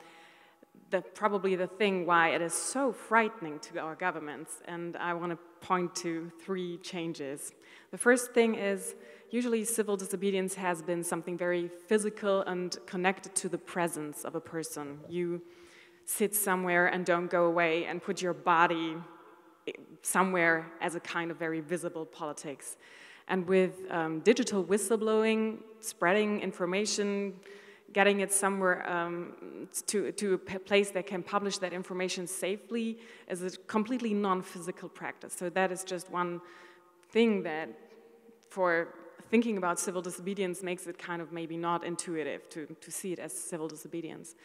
the, probably the thing why it is so frightening to our governments. And I want to point to three changes. The first thing is usually civil disobedience has been something very physical and connected to the presence of a person. You sit somewhere and don't go away and put your body somewhere as a kind of very visible politics. And with um, digital whistleblowing, spreading information, getting it somewhere um, to, to a place that can publish that information safely is a completely non-physical practice. So that is just one thing that for thinking about civil disobedience makes it kind of maybe not intuitive to, to see it as civil disobedience.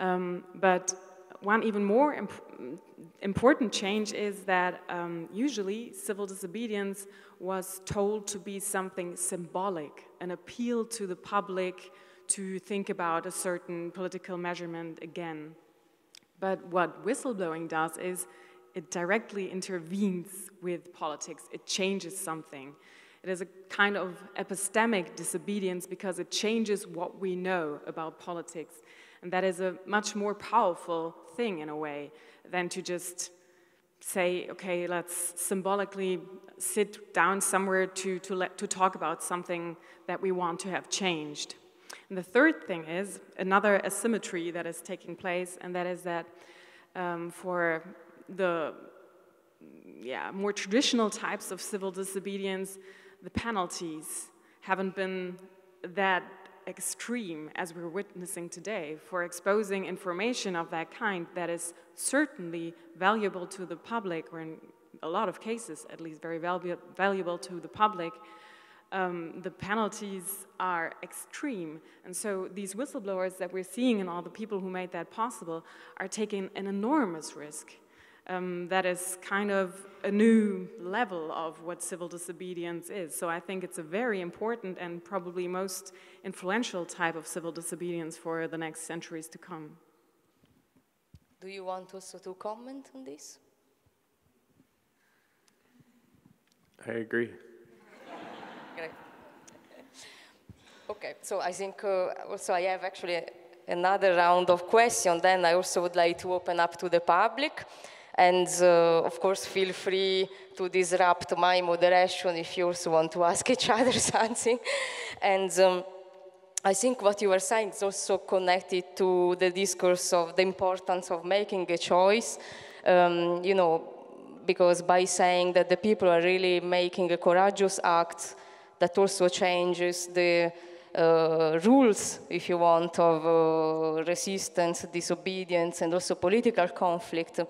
Um, but one even more imp important change is that um, usually civil disobedience was told to be something symbolic, an appeal to the public to think about a certain political measurement again. But what whistleblowing does is it directly intervenes with politics, it changes something. It is a kind of epistemic disobedience because it changes what we know about politics. And that is a much more powerful thing in a way than to just say, okay, let's symbolically sit down somewhere to, to, let, to talk about something that we want to have changed. And the third thing is another asymmetry that is taking place, and that is that um, for the yeah, more traditional types of civil disobedience, the penalties haven't been that extreme as we're witnessing today for exposing information of that kind that is certainly valuable to the public, or in a lot of cases at least very valu valuable to the public, um, the penalties are extreme. And so these whistleblowers that we're seeing and all the people who made that possible are taking an enormous risk. Um, that is kind of a new level of what civil disobedience is. So I think it's a very important and probably most influential type of civil disobedience for the next centuries to come. Do you want also to comment on this? I agree. Okay, so I think uh, also I have actually another round of questions. Then I also would like to open up to the public. And uh, of course, feel free to disrupt my moderation if you also want to ask each other something. And um, I think what you were saying is also connected to the discourse of the importance of making a choice. Um, you know, because by saying that the people are really making a courageous act, that also changes the uh, rules, if you want, of uh, resistance, disobedience, and also political conflict.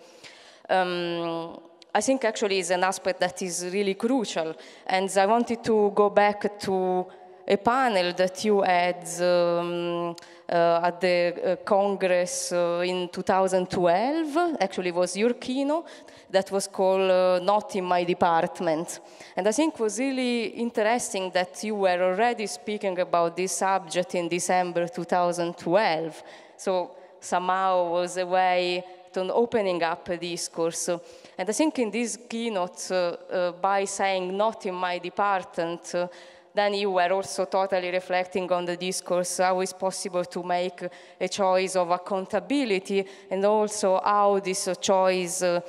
Um, I think actually is an aspect that is really crucial. And I wanted to go back to a panel that you had um, uh, at the uh, Congress uh, in 2012, actually was your keynote, that was called uh, Not in My Department. And I think was really interesting that you were already speaking about this subject in December 2012. So somehow was a way to opening up a discourse. And I think in this keynote, uh, uh, by saying not in my department, then you were also totally reflecting on the discourse, how is possible to make a choice of accountability, and also how this choice uh,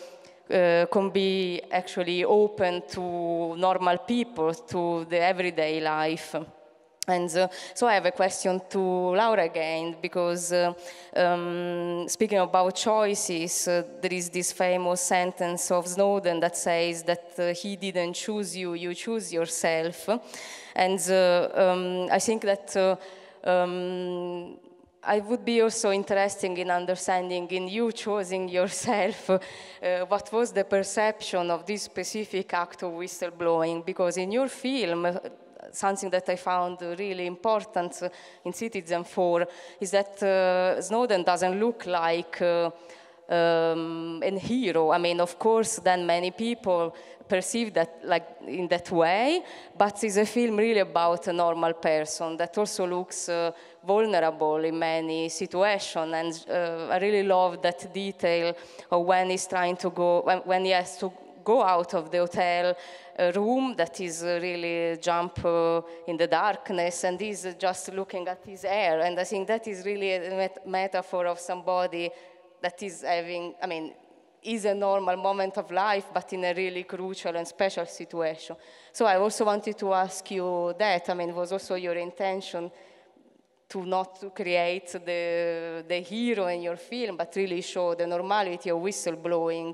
uh, can be actually open to normal people, to the everyday life. And uh, so I have a question to Laura again, because uh, um, speaking about choices, uh, there is this famous sentence of Snowden that says that uh, he didn't choose you, you choose yourself. And uh, um, I think that uh, um, I would be also interested in understanding in you choosing yourself uh, what was the perception of this specific act of whistleblowing because in your film something that I found really important in Citizenfour is that uh, Snowden doesn't look like uh, um, a hero. I mean, of course, then many people perceive that like in that way, but it's a film really about a normal person that also looks uh, vulnerable in many situations. And uh, I really love that detail of when he's trying to go, when, when he has to go out of the hotel uh, room that is really jump uh, in the darkness and he's just looking at his hair. And I think that is really a met metaphor of somebody that is having, I mean, is a normal moment of life, but in a really crucial and special situation. So I also wanted to ask you that. I mean, was also your intention to not to create the, the hero in your film, but really show the normality of whistleblowing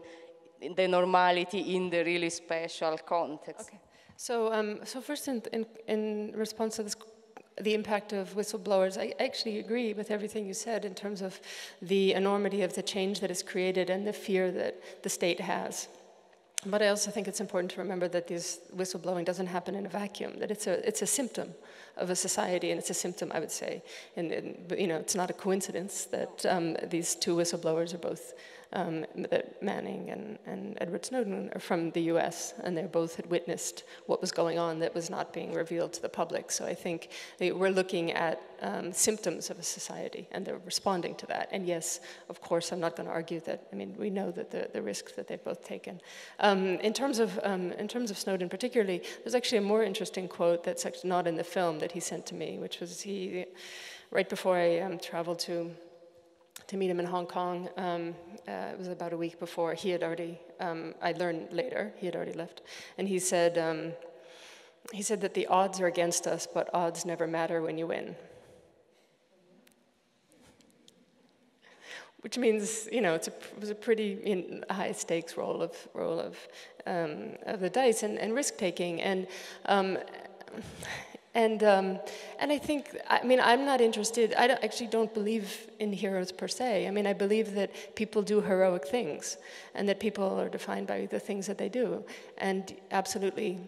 the normality in the really special context. Okay. So, um, so first, in, in, in, response to this, the impact of whistleblowers, I actually agree with everything you said in terms of the enormity of the change that is created and the fear that the state has. But I also think it's important to remember that this whistleblowing doesn't happen in a vacuum, that it's a, it's a symptom of a society, and it's a symptom, I would say. And, and you know, it's not a coincidence that um, these two whistleblowers are both um, that Manning and, and Edward Snowden are from the US, and they both had witnessed what was going on that was not being revealed to the public. So I think we're looking at um, symptoms of a society, and they're responding to that. And yes, of course, I'm not going to argue that. I mean, we know that the, the risks that they've both taken. Um, in terms of um, in terms of Snowden, particularly, there's actually a more interesting quote that's not in the film that he sent to me, which was he right before I um, traveled to to meet him in Hong Kong. Um, uh, it was about a week before. He had already, um, I learned later, he had already left. And he said, um, he said that the odds are against us, but odds never matter when you win. Which means, you know, a, it was a pretty high stakes role of, role of, um, of the dice and, and risk taking. And um, and, um, and I think, I mean, I'm not interested, I don't, actually don't believe in heroes per se. I mean, I believe that people do heroic things and that people are defined by the things that they do. And absolutely,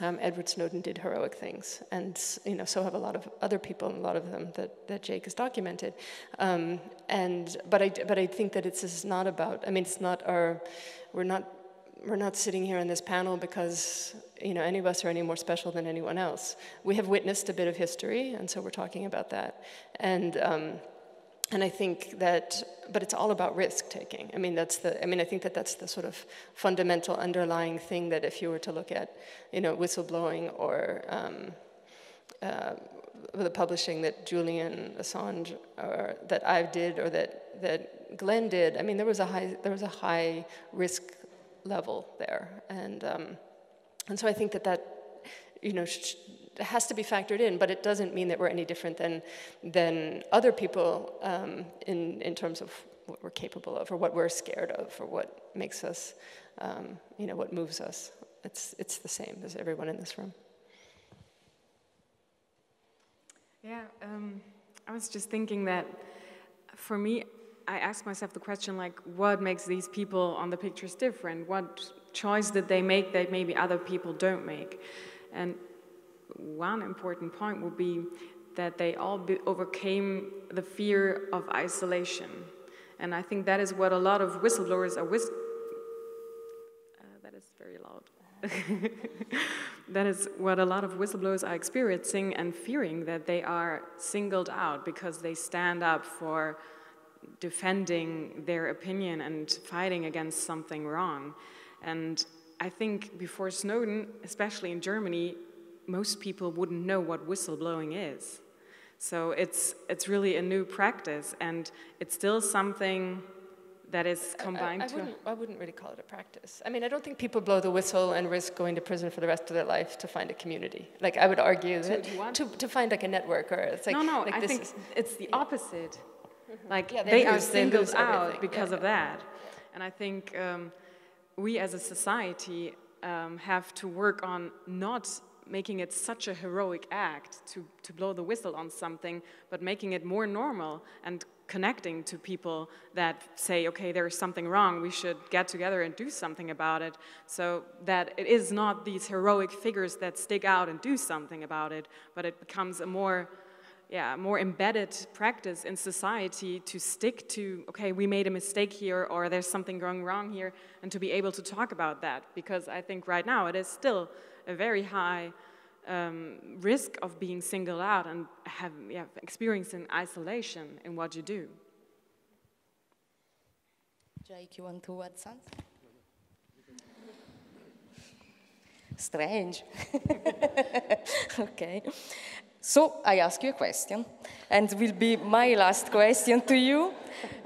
um, Edward Snowden did heroic things, and you know, so have a lot of other people, and a lot of them that, that Jake has documented. Um, and but I but I think that it's not about. I mean, it's not our. We're not we're not sitting here in this panel because you know any of us are any more special than anyone else. We have witnessed a bit of history, and so we're talking about that. And um, and I think that, but it's all about risk taking. I mean, that's the. I mean, I think that that's the sort of fundamental underlying thing that if you were to look at, you know, whistleblowing or um, uh, the publishing that Julian Assange or that I did or that that Glenn did. I mean, there was a high there was a high risk level there. And, um, and so I think that that, you know, has to be factored in, but it doesn't mean that we're any different than, than other people um, in, in terms of what we're capable of or what we're scared of or what makes us, um, you know, what moves us. It's, it's the same as everyone in this room. Yeah, um, I was just thinking that for me, I ask myself the question like, what makes these people on the pictures different? What choice did they make that maybe other people don't make? And one important point would be that they all overcame the fear of isolation. And I think that is what a lot of whistleblowers are whist uh, that is very loud. that is what a lot of whistleblowers are experiencing and fearing that they are singled out because they stand up for defending their opinion and fighting against something wrong. And I think before Snowden, especially in Germany, most people wouldn't know what whistleblowing is. So it's, it's really a new practice, and it's still something that is combined I, I, to. Wouldn't, I wouldn't really call it a practice. I mean, I don't think people blow the whistle and risk going to prison for the rest of their life to find a community. Like, I would argue that to, to find like a network or it's like. No, no, like I think is, it's the opposite. Like, yeah, they, they are singled out because yeah, of that. And I think um, we as a society um, have to work on not making it such a heroic act to, to blow the whistle on something, but making it more normal and connecting to people that say, okay, there is something wrong, we should get together and do something about it, so that it is not these heroic figures that stick out and do something about it, but it becomes a more yeah, more embedded practice in society to stick to, okay, we made a mistake here or there's something going wrong here, and to be able to talk about that. Because I think right now it is still a very high um, risk of being singled out and have, yeah, experiencing isolation in what you do. Jake, you want to add something? Strange. okay. So I ask you a question, and will be my last question to you,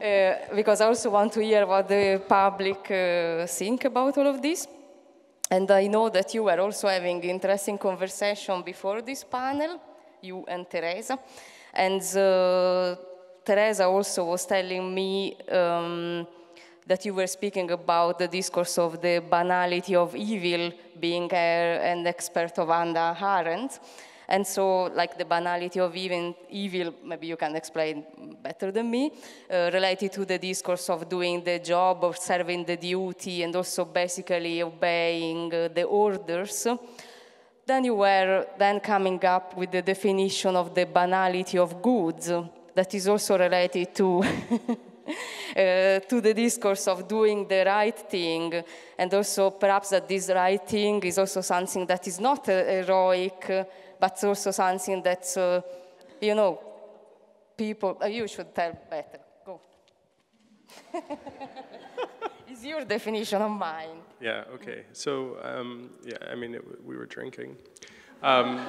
uh, because I also want to hear what the public uh, think about all of this. And I know that you were also having interesting conversation before this panel, you and Theresa. And uh, Theresa also was telling me um, that you were speaking about the discourse of the banality of evil being an expert of Hannah Arendt. And so, like the banality of even evil, maybe you can explain better than me, uh, related to the discourse of doing the job, of serving the duty, and also basically obeying uh, the orders. Then you were then coming up with the definition of the banality of goods that is also related to Uh, to the discourse of doing the right thing, and also perhaps that this right thing is also something that is not uh, heroic, but also something that, uh, you know, people, uh, you should tell better. Go. it's your definition of mine. Yeah, okay. So, um, yeah, I mean, it, we were drinking. Um,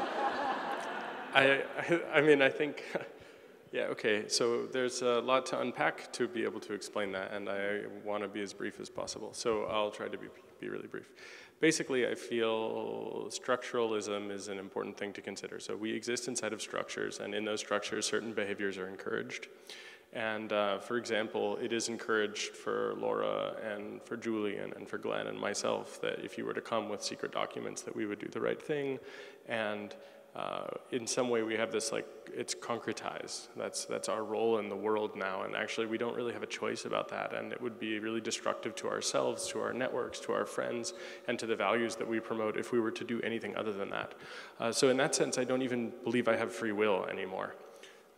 I, I, I mean, I think, yeah, okay. So there's a lot to unpack to be able to explain that, and I want to be as brief as possible. So I'll try to be, be really brief basically, I feel structuralism is an important thing to consider. So we exist inside of structures, and in those structures, certain behaviors are encouraged. And uh, for example, it is encouraged for Laura and for Julian and for Glenn and myself that if you were to come with secret documents, that we would do the right thing. And uh, in some way we have this like it's concretized that's that's our role in the world now and actually we don't really have a choice about that and it would be really destructive to ourselves to our networks to our friends and to the values that we promote if we were to do anything other than that uh, so in that sense i don't even believe i have free will anymore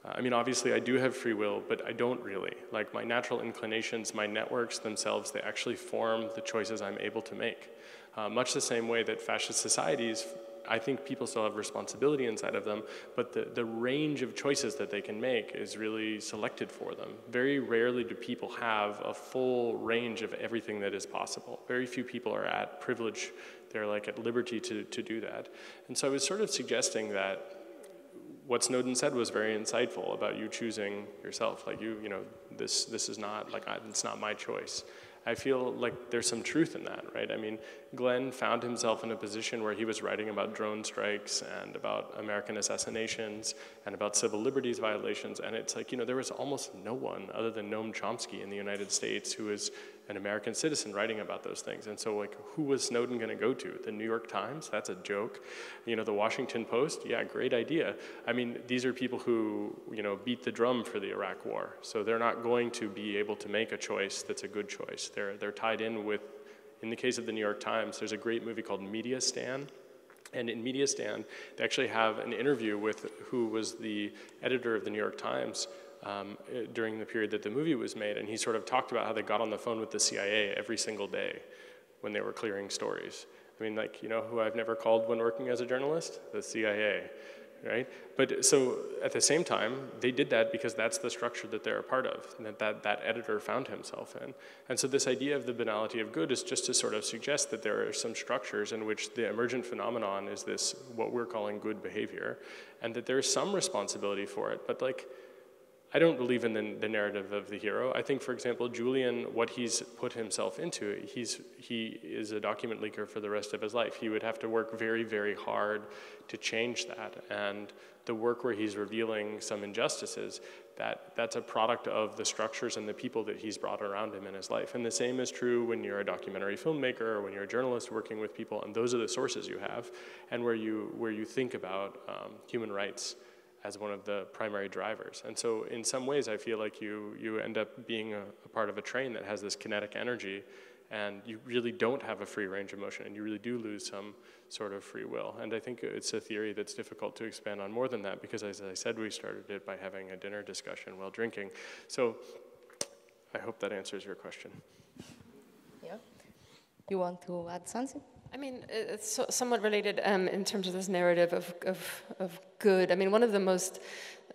uh, I mean, obviously, I do have free will, but I don't really. Like, my natural inclinations, my networks themselves, they actually form the choices I'm able to make. Uh, much the same way that fascist societies I think people still have responsibility inside of them, but the, the range of choices that they can make is really selected for them. Very rarely do people have a full range of everything that is possible. Very few people are at privilege, they're like at liberty to, to do that. And so I was sort of suggesting that what Snowden said was very insightful about you choosing yourself. Like you, you know, this, this is not, like, I, it's not my choice. I feel like there's some truth in that, right? I mean, Glenn found himself in a position where he was writing about drone strikes and about American assassinations and about civil liberties violations, and it's like, you know, there was almost no one other than Noam Chomsky in the United States who was an American citizen writing about those things. And so, like, who was Snowden going to go to? The New York Times? That's a joke. You know, the Washington Post? Yeah, great idea. I mean, these are people who, you know, beat the drum for the Iraq War. So they're not going to be able to make a choice that's a good choice. They're, they're tied in with, in the case of the New York Times, there's a great movie called Mediastan. And in Mediastan, they actually have an interview with who was the editor of the New York Times um, during the period that the movie was made, and he sort of talked about how they got on the phone with the CIA every single day when they were clearing stories. I mean, like, you know who I've never called when working as a journalist? The CIA. right? But so at the same time, they did that because that's the structure that they're a part of, and that, that that editor found himself in. And so this idea of the banality of good is just to sort of suggest that there are some structures in which the emergent phenomenon is this, what we're calling good behavior, and that there's some responsibility for it, but like, I don't believe in the, the, narrative of the hero. I think, for example, Julian, what he's put himself into, he's, he is a document leaker for the rest of his life. He would have to work very, very hard to change that. And the work where he's revealing some injustices, that, that's a product of the structures and the people that he's brought around him in his life. And the same is true when you're a documentary filmmaker or when you're a journalist working with people, and those are the sources you have, and where you, where you think about um, human rights as one of the primary drivers. And so in some ways, I feel like you, you end up being a, a, part of a train that has this kinetic energy and you really don't have a free range of motion and you really do lose some sort of free will. And I think it's a theory that's difficult to expand on more than that because as I said, we started it by having a dinner discussion while drinking. So I hope that answers your question. Yeah. You want to add something? I mean, it's somewhat related um, in terms of this narrative of, of, of, good. I mean, one of the most,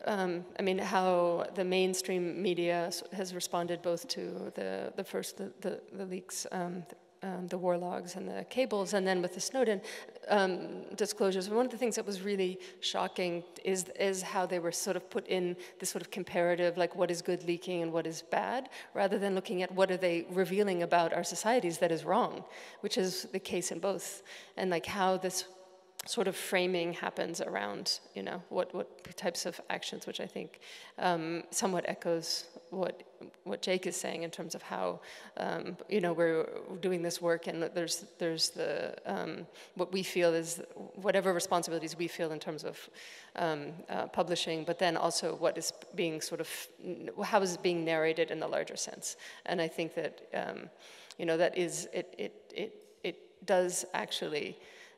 um, I mean, how the mainstream media has responded both to the, the first, the, the, the leaks, um, um, the war logs and the cables, and then with the Snowden um, disclosures. One of the things that was really shocking is, is how they were sort of put in this sort of comparative, like what is good leaking and what is bad, rather than looking at what are they revealing about our societies that is wrong, which is the case in both, and like how this sort of framing happens around, you know, what, what types of actions, which I think um, somewhat echoes what what Jake is saying in terms of how, um, you know, we're doing this work and there's there's the um, what we feel is whatever responsibilities we feel in terms of um, uh, publishing, but then also what is being sort of how is it being narrated in the larger sense, and I think that um, you know that is it it it it does actually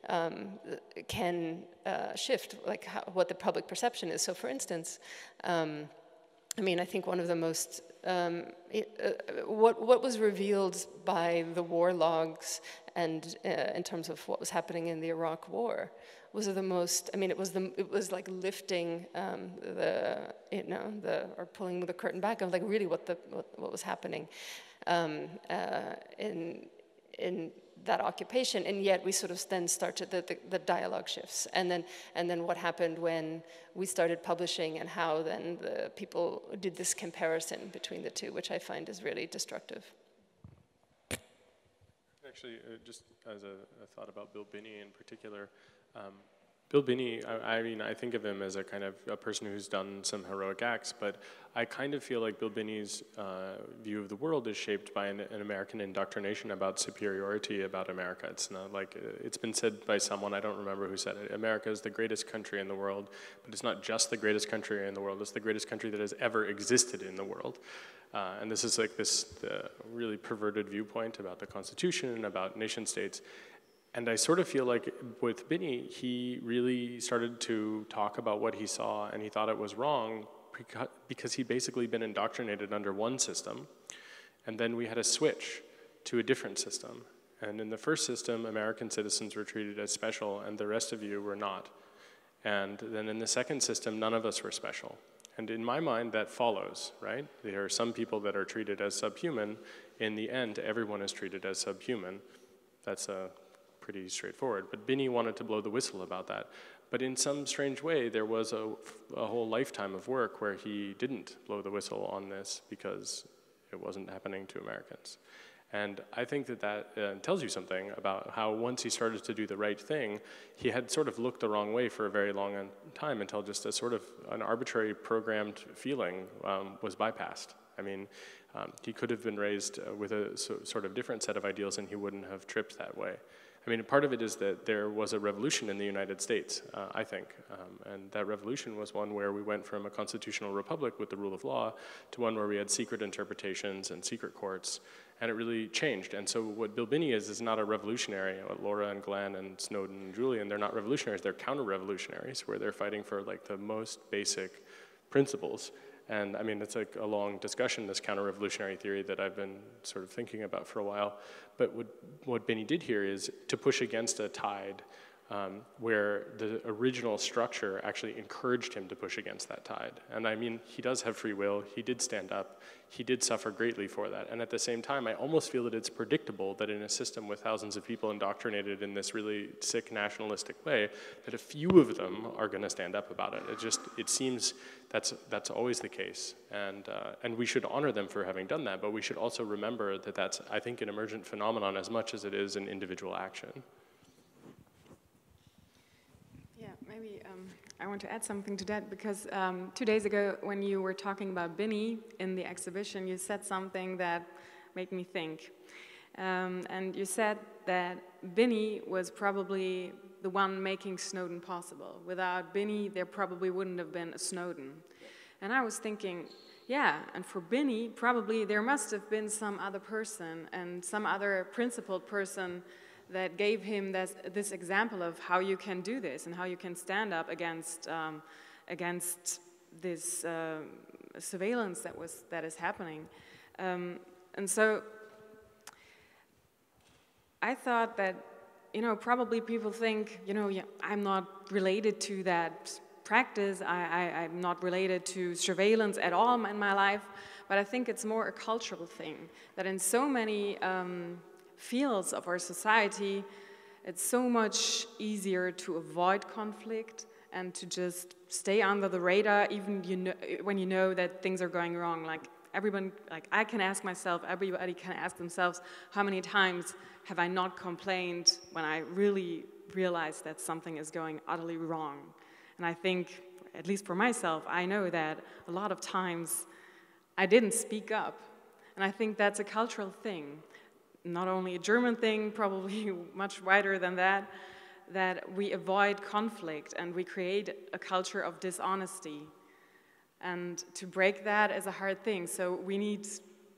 um, can uh, shift like how, what the public perception is. So, for instance, um, I mean, I think one of the most um, uh, what what was revealed by the war logs and uh, in terms of what was happening in the Iraq War was the most. I mean, it was the it was like lifting um, the you know the or pulling the curtain back of like really what the what, what was happening um, uh, in in that occupation, and yet we sort of then started the, the, the, dialogue shifts, and then and then what happened when we started publishing, and how then the people did this comparison between the two, which I find is really destructive. Actually, uh, just as a, a, thought about Bill Binney in particular, um, Bill Binney, I, I, mean, I think of him as a kind of a person who's done some heroic acts, but I kind of feel like Bill Binney's uh, view of the world is shaped by an, an, American indoctrination about superiority about America. It's not like, uh, it's been said by someone, I don't remember who said it, America is the greatest country in the world, but it's not just the greatest country in the world, it's the greatest country that has ever existed in the world. Uh, and this is like this really perverted viewpoint about the Constitution and about nation states. And I sort of feel like with Binney, he really started to talk about what he saw and he thought it was wrong because he'd basically been indoctrinated under one system. And then we had a switch to a different system. And in the first system, American citizens were treated as special and the rest of you were not. And then in the second system, none of us were special. And in my mind, that follows, right? There are some people that are treated as subhuman. In the end, everyone is treated as subhuman. That's a pretty straightforward. But Binney wanted to blow the whistle about that. But in some strange way, there was a, a whole lifetime of work where he didn't blow the whistle on this because it wasn't happening to Americans. And I think that that uh, tells you something about how once he started to do the right thing, he had sort of looked the wrong way for a very long time until just a sort of an arbitrary programmed feeling um, was bypassed. I mean, um, he could have been raised uh, with a so, sort of different set of ideals and he wouldn't have tripped that way. I mean, part of it is that there was a revolution in the United States, uh, I think, um, and that revolution was one where we went from a constitutional republic with the rule of law to one where we had secret interpretations and secret courts, and it really changed. And so what Bill Binney is is not a revolutionary. What Laura and Glenn and Snowden and Julian, they're not revolutionaries, they're counter-revolutionaries, where they're fighting for like the most basic principles and I mean, it's like a long discussion, this counter-revolutionary theory that I've been sort of thinking about for a while. But what, what Binney did here is to push against a tide um, where the original structure actually encouraged him to push against that tide. And I mean, he does have free will, he did stand up, he did suffer greatly for that. And at the same time, I almost feel that it's predictable that in a system with thousands of people indoctrinated in this really sick nationalistic way, that a few of them are going to stand up about it. It just, it seems that's, that's always the case. And, uh, and we should honor them for having done that, but we should also remember that that's, I think, an emergent phenomenon as much as it is an individual action. Yeah, maybe um, I want to add something to that because um, two days ago, when you were talking about Binney in the exhibition, you said something that made me think. Um, and you said that Binney was probably the one making Snowden possible. Without Binney, there probably wouldn't have been a Snowden. And I was thinking, yeah, and for Binney, probably there must have been some other person and some other principled person that gave him this, this example of how you can do this and how you can stand up against, um, against this uh, surveillance that, was, that is happening. Um, and so I thought that, you know, probably people think, you know, yeah, I'm not related to that practice, I, I'm not related to surveillance at all in my life, but I think it's more a cultural thing, that in so many um, fields of our society, it's so much easier to avoid conflict and to just stay under the radar even you know, when you know that things are going wrong. Like everyone, like I can ask myself, everybody can ask themselves, how many times have I not complained when I really realized that something is going utterly wrong? And I think, at least for myself, I know that a lot of times I didn't speak up. And I think that's a cultural thing not only a German thing, probably much wider than that, that we avoid conflict and we create a culture of dishonesty. And to break that is a hard thing. So we need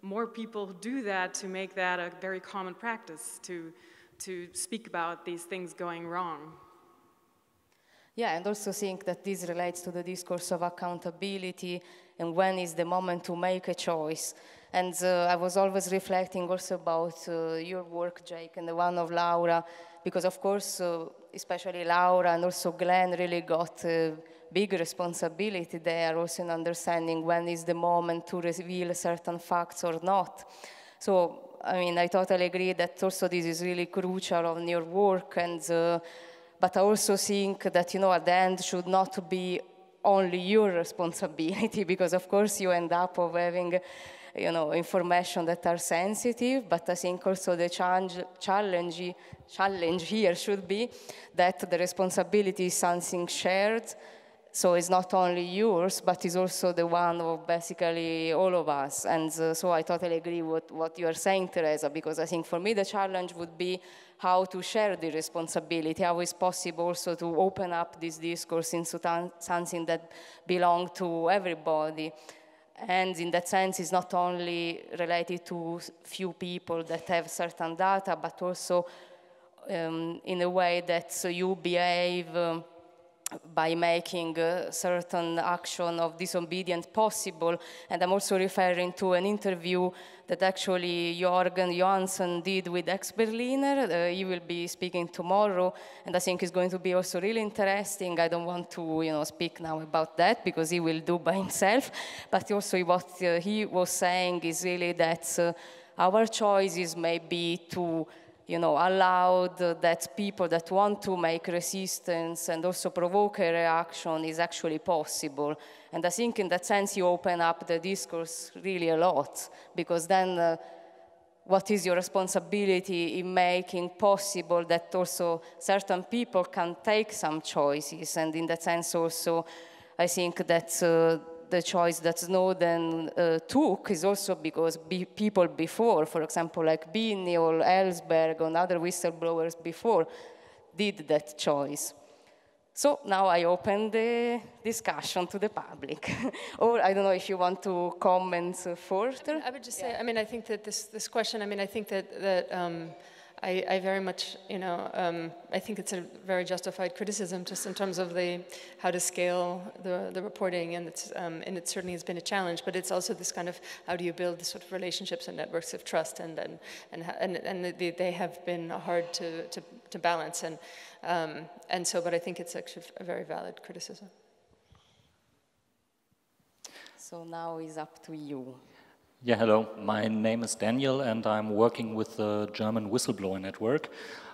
more people who do that to make that a very common practice, to, to speak about these things going wrong. Yeah, and also think that this relates to the discourse of accountability and when is the moment to make a choice. And uh, I was always reflecting also about uh, your work, Jake, and the one of Laura, because of course, uh, especially Laura and also Glenn really got big responsibility there, also in understanding when is the moment to reveal certain facts or not. So, I mean, I totally agree that also this is really crucial on your work, and uh, but I also think that you know at the end should not be only your responsibility because of course you end up of having you know, information that are sensitive, but I think also the challenge, challenge, here should be that the responsibility is something shared, so it's not only yours, but it's also the one of basically all of us. And uh, so I totally agree with what you are saying, Theresa, because I think for me the challenge would be how to share the responsibility, how is possible also to open up this discourse into something that belongs to everybody. And in that sense, is not only related to few people that have certain data, but also um, in a way that so you behave um, by making certain action of disobedience possible. And I'm also referring to an interview that actually Jørgen Johansen did with Exberliner. Uh, he will be speaking tomorrow, and I think it's going to be also really interesting. I don't want to, you know, speak now about that because he will do by himself. But also what uh, he was saying is really that uh, our choices may be to you know, allowed that people that want to make resistance and also provoke a reaction is actually possible. And I think in that sense you open up the discourse really a lot, because then uh, what is your responsibility in making possible that also certain people can take some choices, and in that sense also I think that uh, the choice that Snowden uh, took is also because be people before, for example, like Binney or Ellsberg and other whistleblowers before, did that choice. So now I open the discussion to the public. or I don't know if you want to comment further. I would just say, yeah. I mean, I think that this, this question, I mean, I think that, that um, I, I very much, you know, um, I think it's a very justified criticism just in terms of the how to scale the, the reporting, and it's um, and it certainly has been a challenge. But it's also this kind of how do you build the sort of relationships and networks of trust, and and and and, and they, they have been hard to to, to balance, and um, and so. But I think it's actually a very valid criticism. So now it's up to you. Yeah, hello. My name is Daniel, and I'm working with the German Whistleblower Network.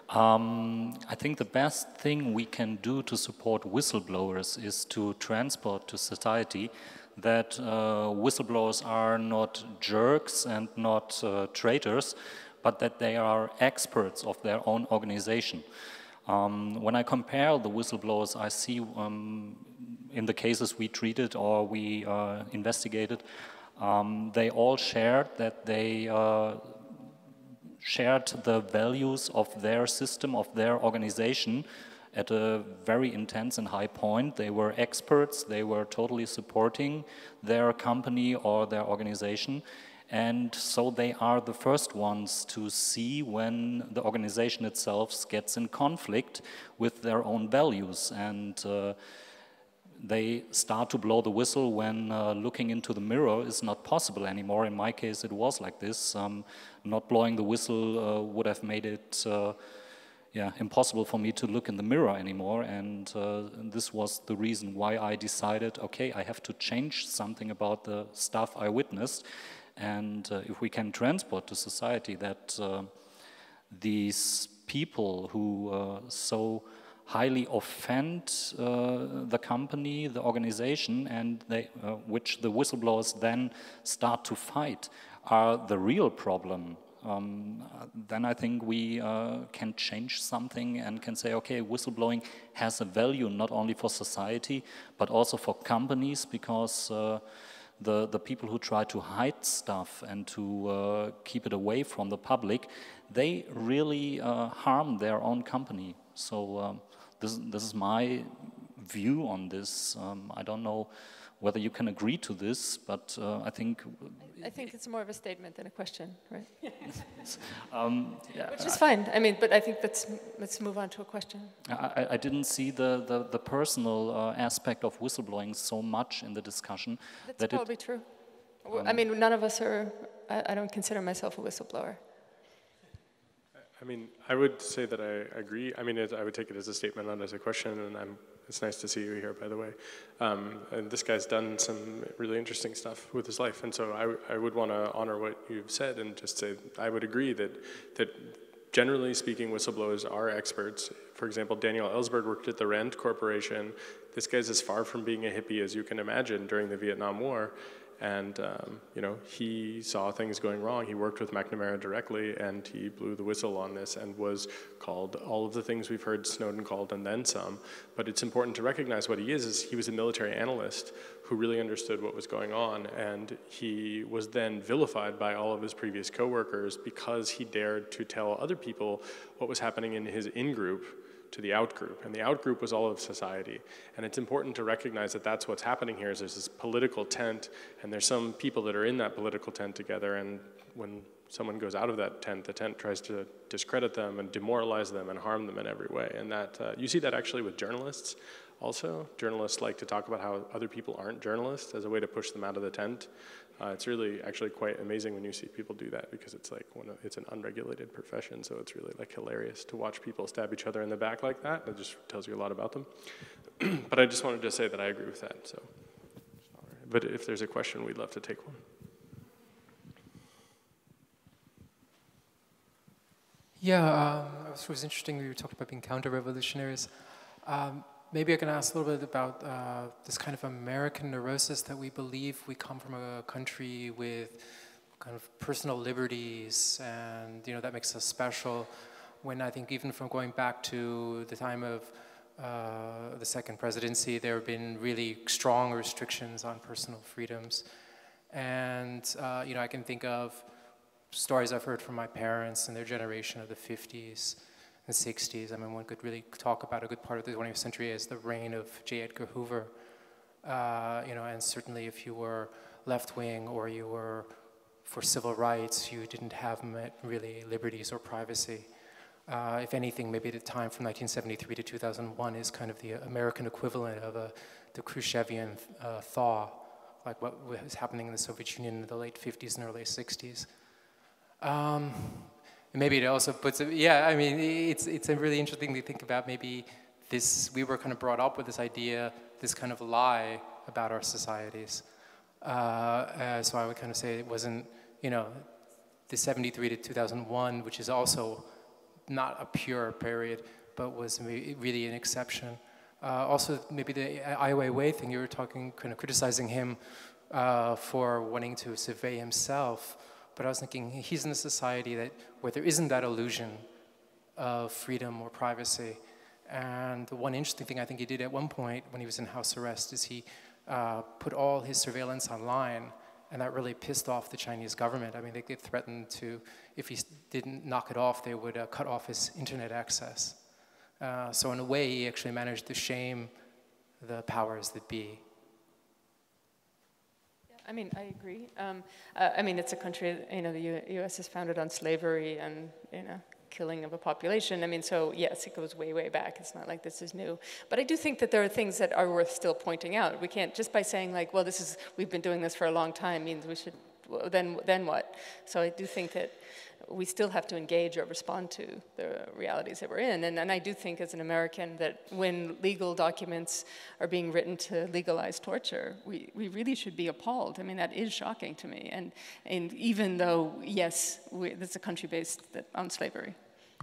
Um, I think the best thing we can do to support whistleblowers is to transport to society that uh, whistleblowers are not jerks and not uh, traitors, but that they are experts of their own organization. Um, when I compare the whistleblowers I see um, in the cases we treated or we uh, investigated, um, they all shared that they uh, shared the values of their system, of their organization at a very intense and high point. They were experts, they were totally supporting their company or their organization. And so they are the first ones to see when the organization itself gets in conflict with their own values. And uh, they start to blow the whistle when uh, looking into the mirror is not possible anymore. In my case, it was like this. Um, not blowing the whistle uh, would have made it uh, yeah, impossible for me to look in the mirror anymore. And uh, this was the reason why I decided, okay, I have to change something about the stuff I witnessed. And uh, if we can transport to society that uh, these people who so highly offend uh, the company, the organization, and they, uh, which the whistleblowers then start to fight, are the real problem. Um, then I think we uh, can change something and can say, okay, whistleblowing has a value not only for society, but also for companies because uh, the, the people who try to hide stuff and to uh, keep it away from the public, they really uh, harm their own company. So um, this, this is my view on this. Um, I don't know whether you can agree to this, but uh, I think... I, I, think it's more of a statement than a question, right? um, yeah, Which is fine. I mean, but I think let's, let's move on to a question. I, I didn't see the, the, the personal uh, aspect of whistleblowing so much in the discussion. That's that probably it, true. Um, I mean, none of us are, I, I don't consider myself a whistleblower. I mean, I would say that I agree. I mean, it, I would take it as a statement, not as a question, and I'm, it's nice to see you here, by the way. Um, and this guy's done some really interesting stuff with his life, and so I, I would want to honor what you've said and just say I would agree that, that generally speaking, whistleblowers are experts. For example, Daniel Ellsberg worked at the Rand Corporation. This guy's as far from being a hippie as you can imagine during the Vietnam War, and um, you know, he saw things going wrong. He worked with McNamara directly, and he blew the whistle on this and was called all of the things we've heard Snowden called and then some. But it's important to recognize what he is. Is he was a military analyst who really understood what was going on, and he was then vilified by all of his previous coworkers because he dared to tell other people what was happening in his in-group to the outgroup, and the outgroup was all of society. And it's important to recognize that that's what's happening here is there's this political tent, and there's some people that are in that political tent together, and when someone goes out of that tent, the tent tries to discredit them and demoralize them and harm them in every way. And that uh, you see that actually with journalists also. Journalists like to talk about how other people aren't journalists as a way to push them out of the tent. Uh, it's really actually quite amazing when you see people do that because it's like one of, it's an unregulated profession, so it's really like hilarious to watch people stab each other in the back like that. It just tells you a lot about them. but I just wanted to say that I agree with that. So, but if there's a question, we'd love to take one. Yeah, um, it was interesting. We were talking about being counter-revolutionaries. Um, Maybe I can ask a little bit about uh, this kind of American neurosis that we believe we come from a country with kind of personal liberties, and you know that makes us special. When I think even from going back to the time of uh, the second presidency, there have been really strong restrictions on personal freedoms, and uh, you know I can think of stories I've heard from my parents and their generation of the 50s the 60s. I mean, one could really talk about a good part of the 20th century as the reign of J. Edgar Hoover. Uh, you know, and certainly if you were left wing or you were for civil rights, you didn't have really liberties or privacy. Uh, if anything, maybe the time from 1973 to 2001 is kind of the American equivalent of a, the Khrushchevian uh, thaw, like what was happening in the Soviet Union in the late 50s and early 60s. Um, maybe it also puts, yeah, I mean, it's, it's a really interesting to think about maybe this, we were kind of brought up with this idea, this kind of lie about our societies. Uh, uh, so I would kind of say it wasn't, you know, the 73 to 2001, which is also not a pure period, but was really an exception. Uh, also, maybe the Ai Weiwei thing, you were talking, kind of criticizing him uh, for wanting to survey himself. But I was thinking, he's in a society that, where there isn't that illusion of freedom or privacy. And the one interesting thing I think he did at one point when he was in house arrest is he uh, put all his surveillance online and that really pissed off the Chinese government. I mean, they, they threatened to, if he didn't knock it off, they would uh, cut off his internet access. Uh, so in a way, he actually managed to shame the powers that be. I mean, I agree. Um, uh, I mean, it's a country, you know, the U U.S. is founded on slavery and, you know, killing of a population. I mean, so yes, it goes way, way back. It's not like this is new. But I do think that there are things that are worth still pointing out. We can't, just by saying like, well, this is, we've been doing this for a long time means we should, well, then, then what? So I do think that we still have to engage or respond to the realities that we're in. And, and I do think as an American that when legal documents are being written to legalize torture, we, we really should be appalled. I mean, that is shocking to me. And, and even though, yes, we, this is a country based on slavery.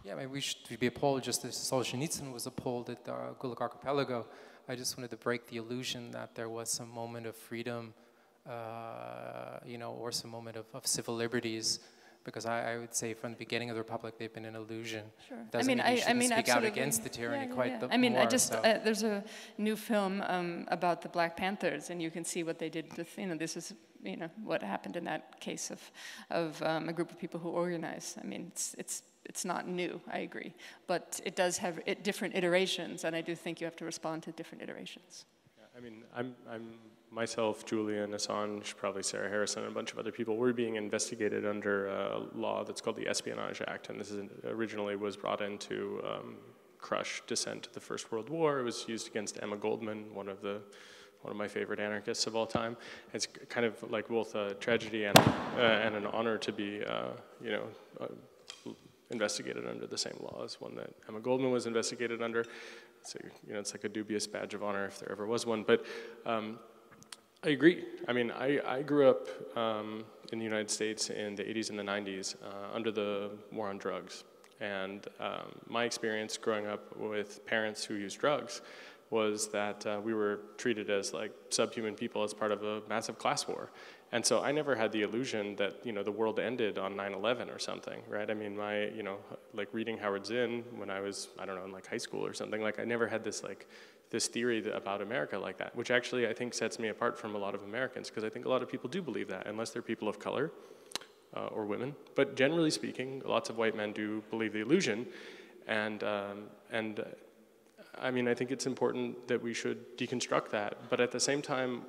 Yeah, I mean, we should be appalled just as Solzhenitsyn was appalled at the Gulag Archipelago. I just wanted to break the illusion that there was some moment of freedom, uh, you know, or some moment of, of civil liberties because I, I, would say from the beginning of the republic they've been an illusion. Sure. Doesn't I mean, mean I, I mean, speak absolutely. out against the tyranny yeah, yeah, quite yeah. the I mean, more, I just so. uh, there's a new film um, about the Black Panthers, and you can see what they did with you know this is you know what happened in that case of of um, a group of people who organized. I mean, it's it's it's not new. I agree, but it does have it, different iterations, and I do think you have to respond to different iterations. Yeah, I mean, I'm I'm myself, Julian, Assange, probably Sarah Harrison, and a bunch of other people, were being investigated under a law that's called the Espionage Act, and this is originally was brought in to um, crush dissent to the First World War. It was used against Emma Goldman, one of the one of my favorite anarchists of all time. It's kind of like both a tragedy and, uh, and an honor to be, uh, you know, uh, investigated under the same law as one that Emma Goldman was investigated under. So, you know, it's like a dubious badge of honor if there ever was one. But um, I agree. I mean, I, I grew up um, in the United States in the 80s and the 90s uh, under the war on drugs. And um, my experience growing up with parents who used drugs was that uh, we were treated as like subhuman people as part of a massive class war. And so I never had the illusion that, you know, the world ended on 9-11 or something, right? I mean, my, you know, like reading Howard Zinn when I was, I don't know, in like high school or something, like I never had this like this theory about America like that, which actually I think sets me apart from a lot of Americans because I think a lot of people do believe that, unless they're people of color uh, or women. But generally speaking, lots of white men do believe the illusion, and um, and uh, I mean I think it's important that we should deconstruct that. But at the same time,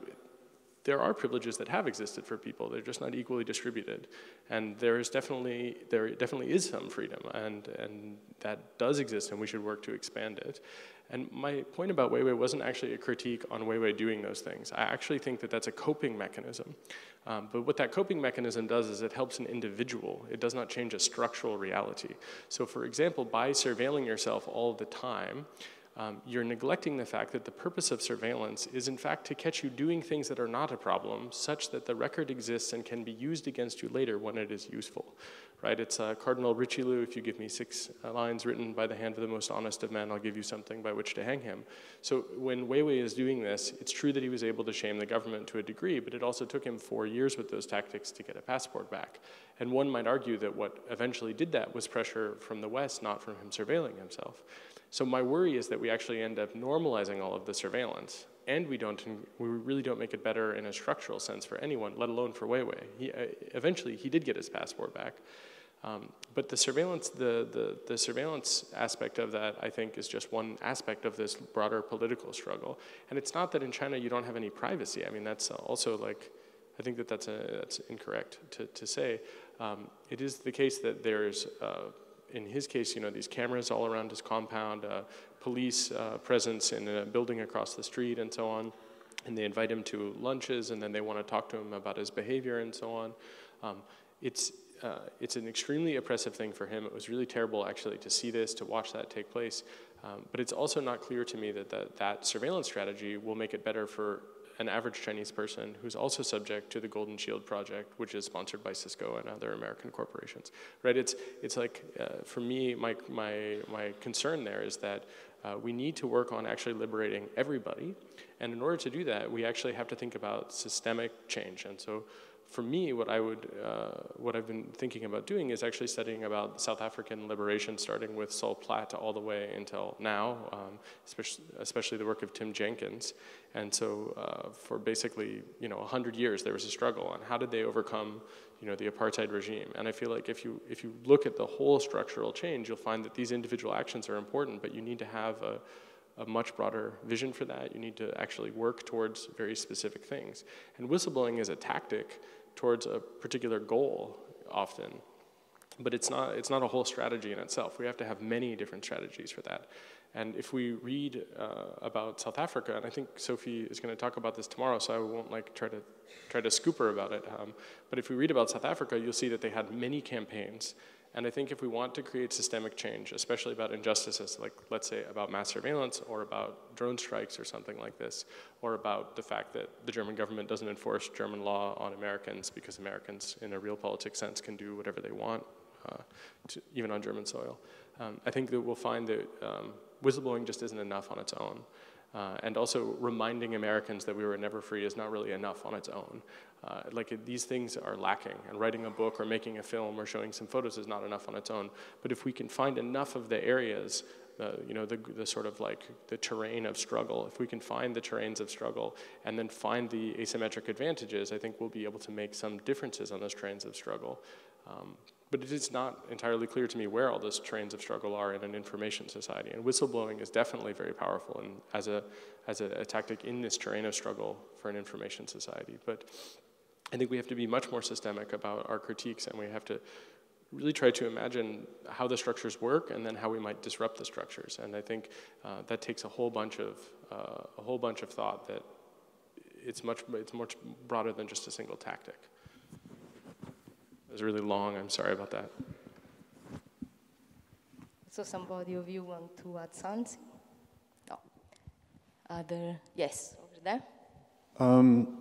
there are privileges that have existed for people. They're just not equally distributed, and there is definitely there definitely is some freedom, and and that does exist, and we should work to expand it. And my point about Weiwei wasn't actually a critique on Weiwei doing those things. I actually think that that's a coping mechanism. Um, but what that coping mechanism does is it helps an individual. It does not change a structural reality. So for example, by surveilling yourself all the time, um, you're neglecting the fact that the purpose of surveillance is in fact to catch you doing things that are not a problem such that the record exists and can be used against you later when it is useful right? It's uh, Cardinal Richelieu, if you give me six uh, lines written by the hand of the most honest of men, I'll give you something by which to hang him. So when Weiwei is doing this, it's true that he was able to shame the government to a degree, but it also took him four years with those tactics to get a passport back. And one might argue that what eventually did that was pressure from the West, not from him surveilling himself. So my worry is that we actually end up normalizing all of the surveillance, and we don't, we really don't make it better in a structural sense for anyone, let alone for Weiwei. He, uh, eventually, he did get his passport back, um, but the surveillance, the, the, the, surveillance aspect of that, I think, is just one aspect of this broader political struggle. And it's not that in China you don't have any privacy. I mean, that's also like, I think that that's, a, that's incorrect to, to say. Um, it is the case that there's uh, in his case, you know, these cameras all around his compound, uh, police uh, presence in a building across the street, and so on. And they invite him to lunches, and then they want to talk to him about his behavior and so on. Um, it's uh, it's an extremely oppressive thing for him. It was really terrible, actually, to see this, to watch that take place. Um, but it's also not clear to me that, that that surveillance strategy will make it better for an average Chinese person who's also subject to the Golden Shield project, which is sponsored by Cisco and other American corporations, right? It's, it's like, uh, for me, my, my, my concern there is that uh, we need to work on actually liberating everybody. And in order to do that, we actually have to think about systemic change. And so for me, what I would, uh, what I've been thinking about doing is actually studying about South African liberation, starting with Sol Plaatje all the way until now, um, especially, especially, the work of Tim Jenkins. And so, uh, for basically, you know, 100 years, there was a struggle on how did they overcome, you know, the apartheid regime. And I feel like if you if you look at the whole structural change, you'll find that these individual actions are important, but you need to have a a much broader vision for that. You need to actually work towards very specific things. And whistleblowing is a tactic towards a particular goal often. But it's not, it's not a whole strategy in itself. We have to have many different strategies for that. And if we read uh, about South Africa, and I think Sophie is going to talk about this tomorrow, so I won't like try to try to scoop her about it. Um, but if we read about South Africa, you'll see that they had many campaigns and I think if we want to create systemic change, especially about injustices, like let's say about mass surveillance or about drone strikes or something like this, or about the fact that the German government doesn't enforce German law on Americans because Americans, in a real politics sense, can do whatever they want, uh, to, even on German soil. Um, I think that we'll find that um, whistleblowing just isn't enough on its own. Uh, and also reminding Americans that we were never free is not really enough on its own. Uh, like these things are lacking, and writing a book or making a film or showing some photos is not enough on its own. But if we can find enough of the areas, uh, you know, the, the sort of like the terrain of struggle, if we can find the terrains of struggle and then find the asymmetric advantages, I think we'll be able to make some differences on those terrains of struggle. Um, but it is not entirely clear to me where all those terrains of struggle are in an information society. And whistleblowing is definitely very powerful and as a, as a, a tactic in this terrain of struggle for an information society. But I think we have to be much more systemic about our critiques and we have to really try to imagine how the structures work and then how we might disrupt the structures. And I think uh, that takes a whole bunch of, uh, a whole bunch of thought that it's much, it's much broader than just a single tactic. It was really long, I'm sorry about that. So somebody of you want to add something? No. Other, yes, over there. Um,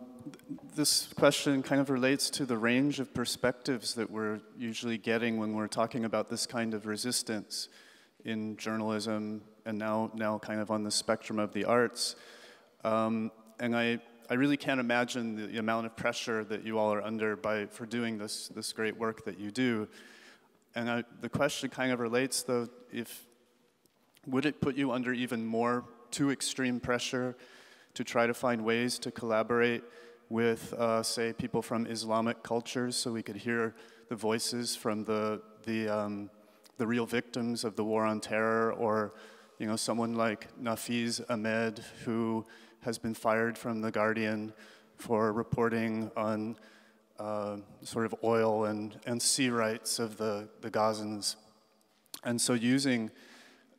this question kind of relates to the range of perspectives that we're usually getting when we're talking about this kind of resistance in journalism and now, now kind of on the spectrum of the arts. Um, and I, I really can't imagine the, amount of pressure that you all are under by, for doing this, this great work that you do. And I, the question kind of relates though, if, would it put you under even more too extreme pressure to try to find ways to collaborate with, uh, say, people from Islamic cultures so we could hear the voices from the, the, um, the real victims of the war on terror or, you know, someone like Nafeez Ahmed who has been fired from The Guardian for reporting on uh, sort of oil and, and sea rights of the, the Gazans. And so using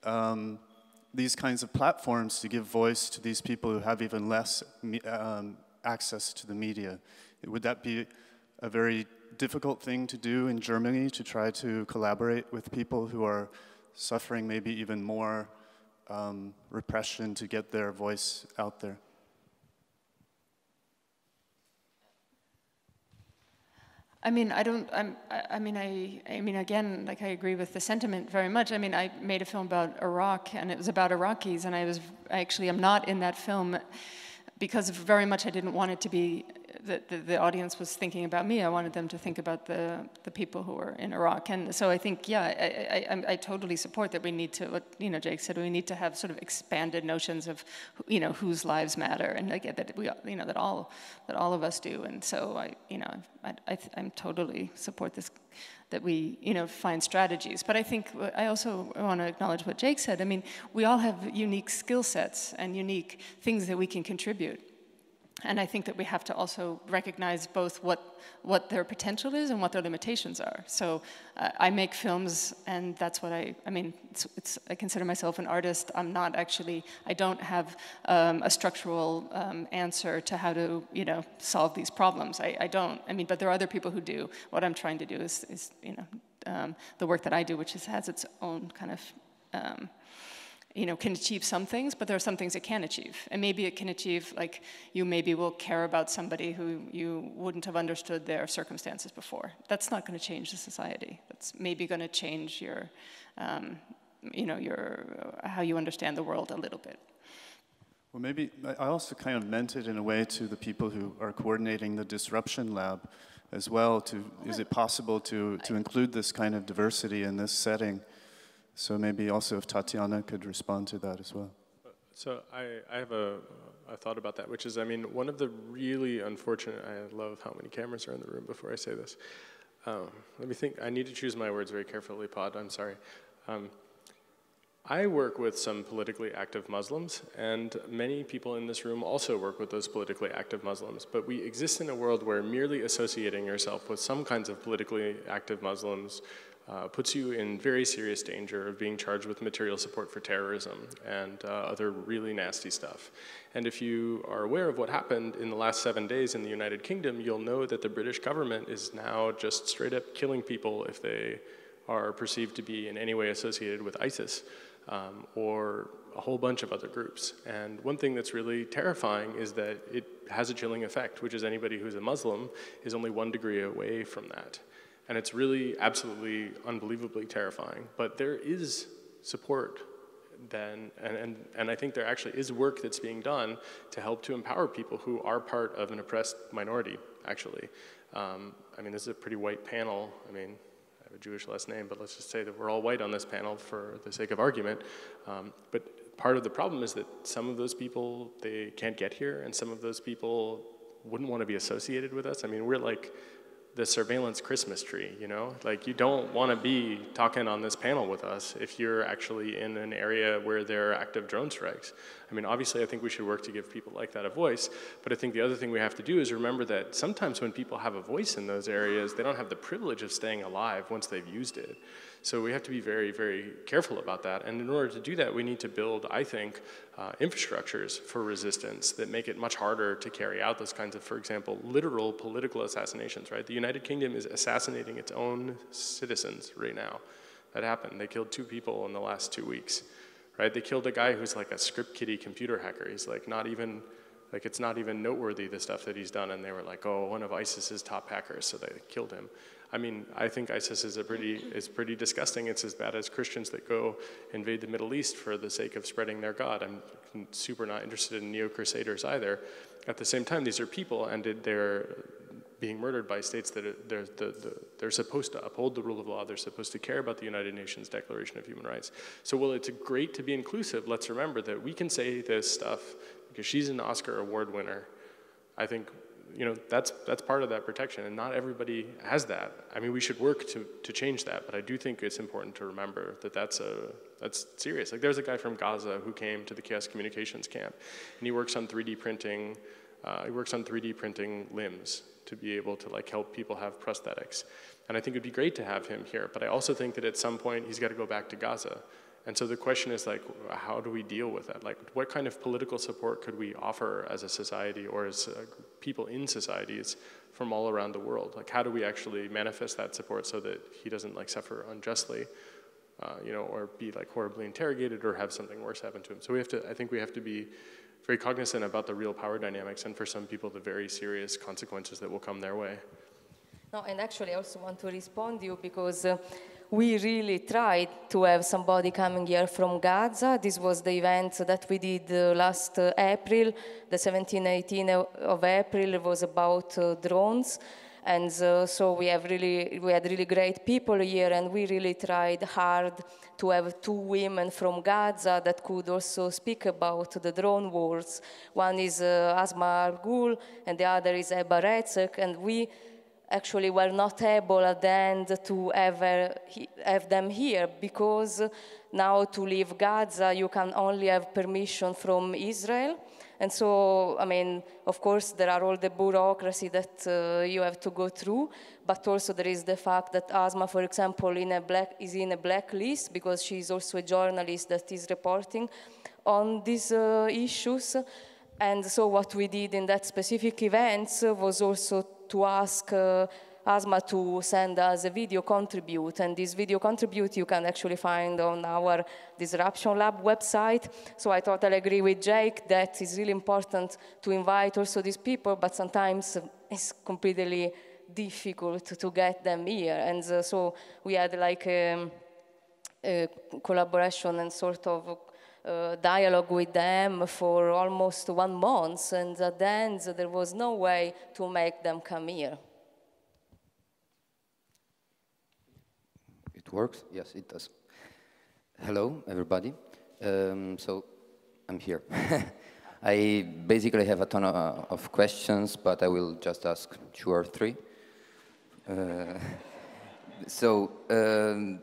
um, these kinds of platforms to give voice to these people who have even less um, access to the media. Would that be a very difficult thing to do in Germany to try to collaborate with people who are suffering maybe even more um, repression to get their voice out there? I mean, I don't. I'm, I, mean, I. I mean, again, like I agree with the sentiment very much. I mean, I made a film about Iraq, and it was about Iraqis, and I was I actually am not in that film because very much I didn't want it to be that the, the, audience was thinking about me. I wanted them to think about the, the people who were in Iraq. And so I think, yeah, I, I, I, totally support that we need to, what you know, Jake said, we need to have sort of expanded notions of, you know, whose lives matter, and like that we, you know, that all that all of us do. And so I, you know, I, I, I'm totally support this that we you know find strategies but i think i also want to acknowledge what jake said i mean we all have unique skill sets and unique things that we can contribute and I think that we have to also recognize both what, what their potential is and what their limitations are. So uh, I make films, and that's what I, I mean, it's, it's, I consider myself an artist. I'm not actually, I don't have um, a structural um, answer to how to, you know, solve these problems. I, I, don't, I mean, but there are other people who do. What I'm trying to do is, is you know, um, the work that I do, which is, has its own kind of um, you know, can achieve some things, but there are some things it can achieve. And maybe it can achieve, like, you maybe will care about somebody who you wouldn't have understood their circumstances before. That's not going to change the society. That's maybe going to change your, um, you know, your, uh, how you understand the world a little bit. Well, maybe I also kind of meant it in a way to the people who are coordinating the disruption lab as well. To is it possible to to include this kind of diversity in this setting? So maybe also if Tatiana could respond to that as well. So I, I have a, a thought about that, which is, I mean, one of the really unfortunate, I love how many cameras are in the room before I say this. Um, let me think, I need to choose my words very carefully, Pod, I'm sorry. Um, I work with some politically active Muslims, and many people in this room also work with those politically active Muslims. But we exist in a world where merely associating yourself with some kinds of politically active Muslims uh, puts you in very serious danger of being charged with material support for terrorism and uh, other really nasty stuff. And if you are aware of what happened in the last seven days in the United Kingdom, you'll know that the British government is now just straight up killing people if they are perceived to be in any way associated with ISIS um, or a whole bunch of other groups. And one thing that's really terrifying is that it has a chilling effect, which is anybody who's a Muslim is only one degree away from that. And it's really absolutely unbelievably terrifying. But there is support then, and, and, and I think there actually is work that's being done to help to empower people who are part of an oppressed minority, actually. Um, I mean, this is a pretty white panel. I mean, I have a Jewish last name, but let's just say that we're all white on this panel for the sake of argument. Um, but part of the problem is that some of those people, they can't get here, and some of those people wouldn't want to be associated with us. I mean, we're like the surveillance Christmas tree, you know? Like, you don't want to be talking on this panel with us if you're actually in an area where there are active drone strikes. I mean, obviously, I think we should work to give people like that a voice, but I think the other thing we have to do is remember that sometimes when people have a voice in those areas, they don't have the privilege of staying alive once they've used it. So we have to be very, very careful about that. And in order to do that, we need to build, I think, uh, infrastructures for resistance that make it much harder to carry out those kinds of, for example, literal political assassinations, right? The United Kingdom is assassinating its own citizens right now. That happened. They killed two people in the last two weeks, right? They killed a guy who's like a script kiddie computer hacker. He's like not even, like it's not even noteworthy the stuff that he's done. And they were like, oh, one of ISIS's top hackers, so they killed him. I mean, I think ISIS is a pretty is pretty disgusting. It's as bad as Christians that go invade the Middle East for the sake of spreading their God. I'm super not interested in neo crusaders either. At the same time, these are people, and they're being murdered by states that they're, the, the, they're supposed to uphold the rule of law. They're supposed to care about the United Nations Declaration of Human Rights. So while it's great to be inclusive, let's remember that we can say this stuff because she's an Oscar award winner. I think you know, that's, that's part of that protection, and not everybody has that. I mean, we should work to, to change that, but I do think it's important to remember that that's, a, that's serious. Like, there's a guy from Gaza who came to the Chaos Communications Camp, and he works on 3D printing, uh, he works on 3D printing limbs to be able to, like, help people have prosthetics. And I think it'd be great to have him here, but I also think that at some point he's got to go back to Gaza and so the question is like, how do we deal with that? Like, what kind of political support could we offer as a society or as uh, people in societies from all around the world? Like, how do we actually manifest that support so that he doesn't like suffer unjustly, uh, you know, or be like horribly interrogated or have something worse happen to him? So we have to, I think we have to be very cognizant about the real power dynamics and for some people the very serious consequences that will come their way. No, and actually I also want to respond to you because uh, we really tried to have somebody coming here from Gaza. This was the event that we did uh, last uh, April, the 17, 18 of April. Was about uh, drones. And uh, so we have really, we had really great people here, and we really tried hard to have two women from Gaza that could also speak about the drone wars. One is uh, Asma al-Ghoul, and the other is Eba Retzek, and we actually were not able at the end to ever have them here because now to leave Gaza you can only have permission from Israel And so, I mean, of course, there are all the bureaucracy that uh, you have to go through, but also there is the fact that Asma, for example, in a black, is in a blacklist because she is also a journalist that is reporting on these uh, issues. And so what we did in that specific event was also to ask uh, Asma to send us a video contribute, and this video contribute you can actually find on our Disruption Lab website. So I totally agree with Jake that it's really important to invite also these people, but sometimes it's completely difficult to get them here. And uh, so we had like a, um, a collaboration and sort of dialogue with them for almost one month, and at the end there was no way to make them come here. It works? Yes, it does. Hello, everybody. Um, so, I'm here. I basically have a ton of, of, questions, but I will just ask two or three. Uh, so, um,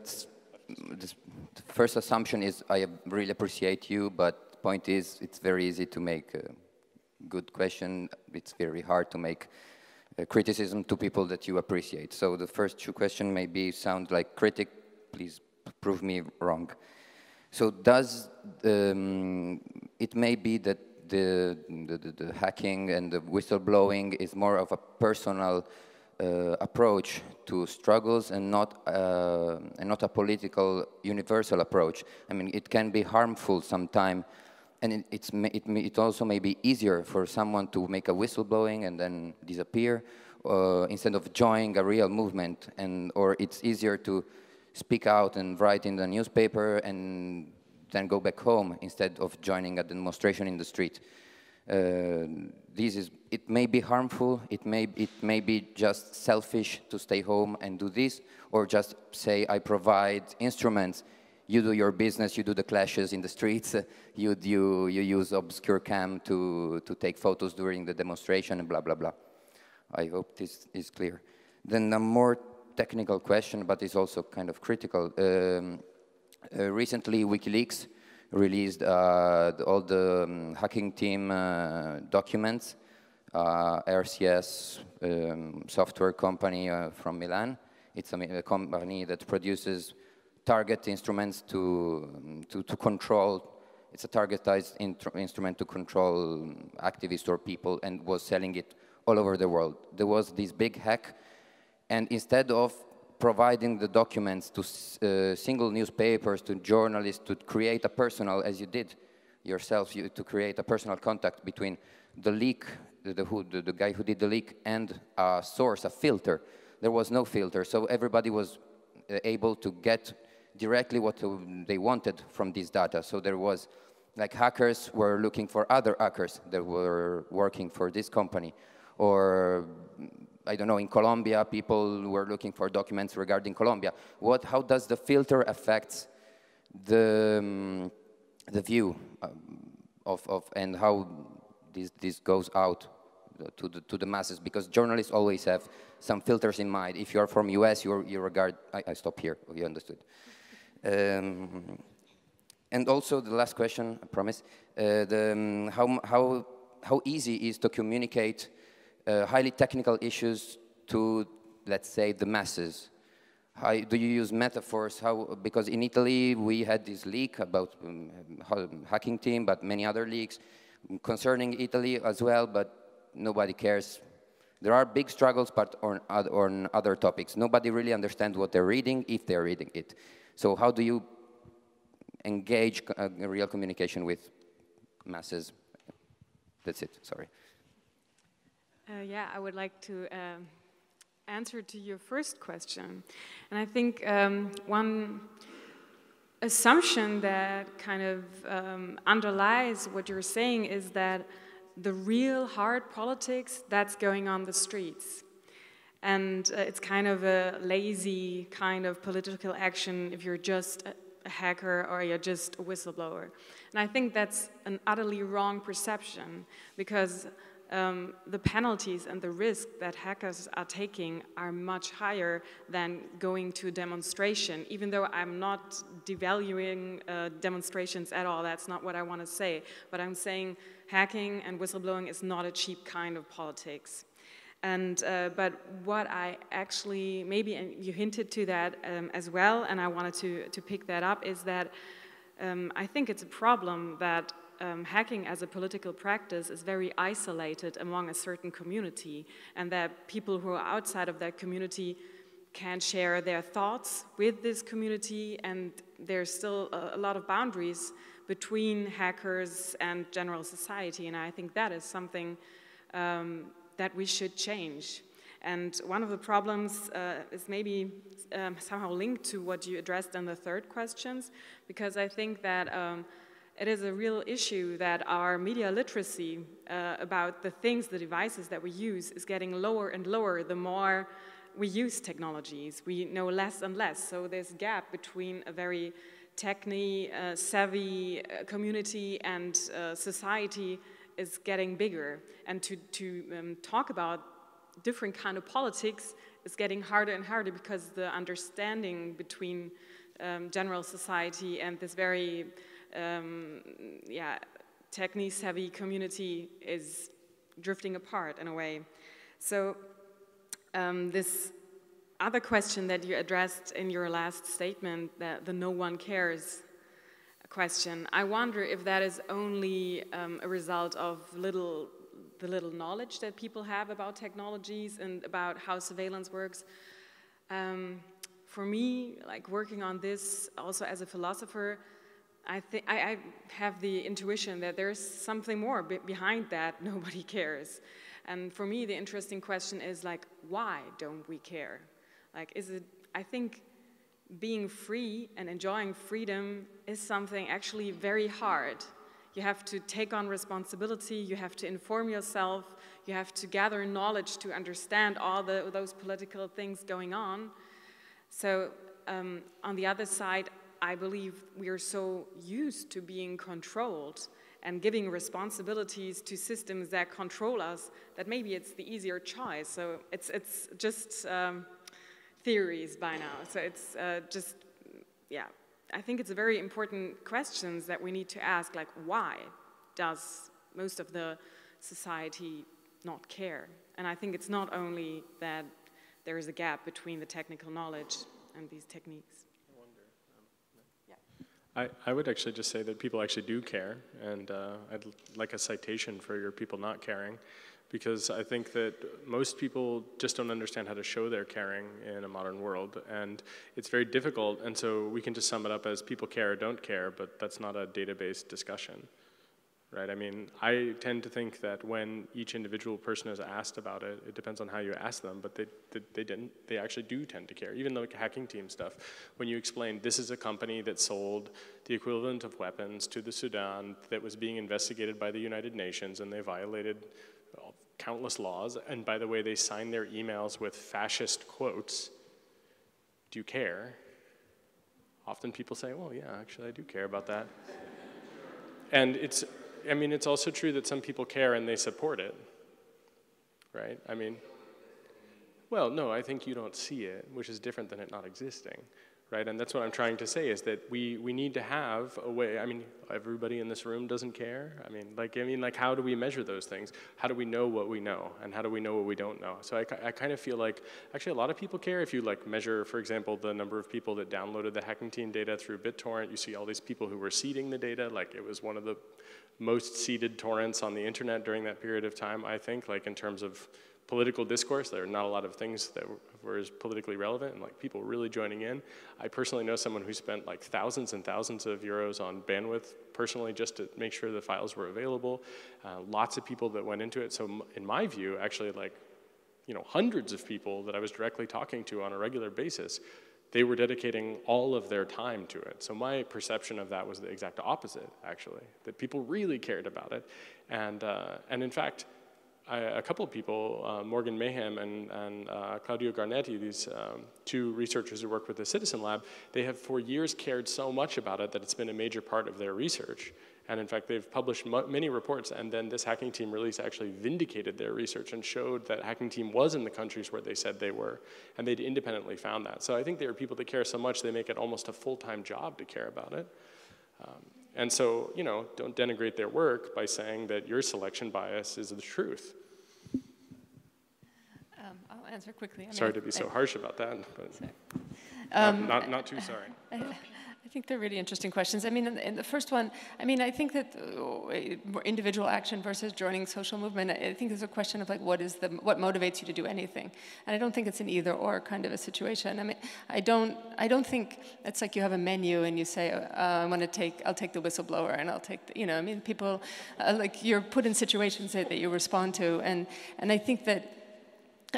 this, the first assumption is I really appreciate you, but point is it's very easy to make a good question. It's very hard to make criticism to people that you appreciate. So the first two questions maybe sound like critic. Please prove me wrong. So does um, it may be that the, the, the, hacking and the whistleblowing is more of a personal approach to struggles and not, uh, and not a political universal approach. I mean, it can be harmful sometimes and it, it, it also may be easier for someone to make a whistleblowing and then disappear uh, instead of joining a real movement, and or it's easier to speak out and write in the newspaper and then go back home instead of joining a demonstration in the street. Uh, this is, it may be harmful, it may, it may be just selfish to stay home and do this, or just say, I provide instruments you do your business, you do the clashes in the streets, you, you, you use ObscuraCam to, to take photos during the demonstration and blah, blah, blah. I hope this is clear. Then a more technical question, but it's also kind of critical. Um, uh, recently, WikiLeaks released uh, all the um, hacking team uh, documents, uh, RCS um, software company from Milan. It's a, a company that produces target instruments to, to, to control, it's a targetized instrument to control activists or people and was selling it all over the world. There was this big hack and instead of providing the documents to uh, single newspapers, to journalists, to create a personal, as you did yourself, you, to create a personal contact between the leak, the, who, the, the guy who did the leak, and a source, a filter. There was no filter, so everybody was uh, able to get directly what they wanted from this data. So there was, like hackers were looking for other hackers that were working for this company. Or, I don't know, in Colombia, people were looking for documents regarding Colombia. What, how does the filter affect the, um, the view um, of, of, and how this, this goes out to the, to the masses because journalists always have some filters in mind. If you're from US, you you regard, I, I stop here, you understood. Um, and also the last question, I promise, uh, the, um, how, how, how easy is to communicate uh, highly technical issues to, let's say, the masses? How, do you use metaphors? How, because in Italy, we had this leak about um, hacking team, but many other leaks concerning Italy as well, but nobody cares. There are big struggles, but on, on other topics. Nobody really understands what they're reading if they're reading it. So how do you engage a real communication with masses? That's it, sorry. Uh, yeah, I would like to um, answer to your first question. And I think um, one assumption that kind of um, underlies what you're saying is that the real hard politics that's going on the streets and uh, it's kind of a lazy kind of political action if you're just a, a hacker or you're just a whistleblower. And I think that's an utterly wrong perception because um, the penalties and the risk that hackers are taking are much higher than going to a demonstration, even though I'm not devaluing uh, demonstrations at all, that's not what I want to say, but I'm saying hacking and whistleblowing is not a cheap kind of politics. And, uh, but what I actually, maybe you hinted to that um, as well, and I wanted to, to pick that up, is that um, I think it's a problem that um, hacking as a political practice is very isolated among a certain community, and that people who are outside of that community can share their thoughts with this community, and there's still a, a lot of boundaries between hackers and general society, and I think that is something um, that we should change. And one of the problems uh, is maybe um, somehow linked to what you addressed in the third questions, because I think that um, it is a real issue that our media literacy uh, about the things, the devices that we use is getting lower and lower the more we use technologies. We know less and less, so a gap between a very techni uh, savvy uh, community and uh, society is getting bigger. And to, to um, talk about different kind of politics is getting harder and harder because the understanding between um, general society and this very um, yeah, technique-savvy community is drifting apart in a way. So um, this other question that you addressed in your last statement, that the no one cares question, I wonder if that is only um, a result of little, the little knowledge that people have about technologies and about how surveillance works. Um, for me, like working on this also as a philosopher, I, think I, have the intuition that there's something more be behind that nobody cares. And for me, the interesting question is like, why don't we care? Like, is it, I think being free and enjoying freedom is something actually very hard. You have to take on responsibility, you have to inform yourself, you have to gather knowledge to understand all the, those political things going on. So um, on the other side, I believe we are so used to being controlled and giving responsibilities to systems that control us that maybe it's the easier choice. So it's, it's just um, theories by now. So it's uh, just, yeah, I think it's a very important questions that we need to ask, like why does most of the society not care? And I think it's not only that there is a gap between the technical knowledge and these techniques. I, I would actually just say that people actually do care, and uh, I'd like a citation for your people not caring, because I think that most people just don't understand how to show their caring in a modern world, and it's very difficult, and so we can just sum it up as people care or don't care, but that's not a database discussion right? I mean, I tend to think that when each individual person is asked about it, it depends on how you ask them, but they, they, they, didn't, they actually do tend to care. Even the hacking team stuff, when you explain this is a company that sold the equivalent of weapons to the Sudan that was being investigated by the United Nations and they violated countless laws, and by the way, they signed their emails with fascist quotes, do you care? Often people say, well, yeah, actually I do care about that. and it's I mean, it's also true that some people care and they support it, right? I mean, well, no, I think you don't see it, which is different than it not existing, right? And that's what I'm trying to say is that we, we need to have a way, I mean, everybody in this room doesn't care. I mean, like, I mean, like, how do we measure those things? How do we know what we know? And how do we know what we don't know? So I, I kind of feel like, actually, a lot of people care if you, like, measure, for example, the number of people that downloaded the hacking team data through BitTorrent. You see all these people who were seeding the data, like, it was one of the most seeded torrents on the internet during that period of time, I think, like, in terms of political discourse. There are not a lot of things that were as politically relevant and like people really joining in. I personally know someone who spent like thousands and thousands of euros on bandwidth personally just to make sure the files were available. Uh, lots of people that went into it. So in my view, actually like, you know, hundreds of people that I was directly talking to on a regular basis, they were dedicating all of their time to it. So my perception of that was the exact opposite, actually, that people really cared about it. And, uh, and in fact, I, a couple of people, uh, Morgan Mayhem and, and uh, Claudio Guarnieri, these um, two researchers who work with the Citizen Lab, they have for years cared so much about it that it's been a major part of their research. And in fact, they've published many reports, and then this hacking team release actually vindicated their research and showed that hacking team was in the countries where they said they were, and they'd independently found that. So I think there are people that care so much they make it almost a full-time job to care about it. Um, and so, you know, don't denigrate their work by saying that your selection bias is the truth. Um, I'll answer quickly. I mean, sorry to be so I, harsh about that, but um, not, not, not, too sorry. I think they're really interesting questions. I mean, in, the first one, I mean, I think that uh, individual action versus joining social movement, I think there's a question of like, what is the, what motivates you to do anything? And I don't think it's an either or kind of a situation. I mean, I don't, I don't think it's like you have a menu and you say, uh, I want to take, I'll take the whistleblower and I'll take, the, you know, I mean, people, uh, like you're put in situations that, that you respond to. And, and I think that,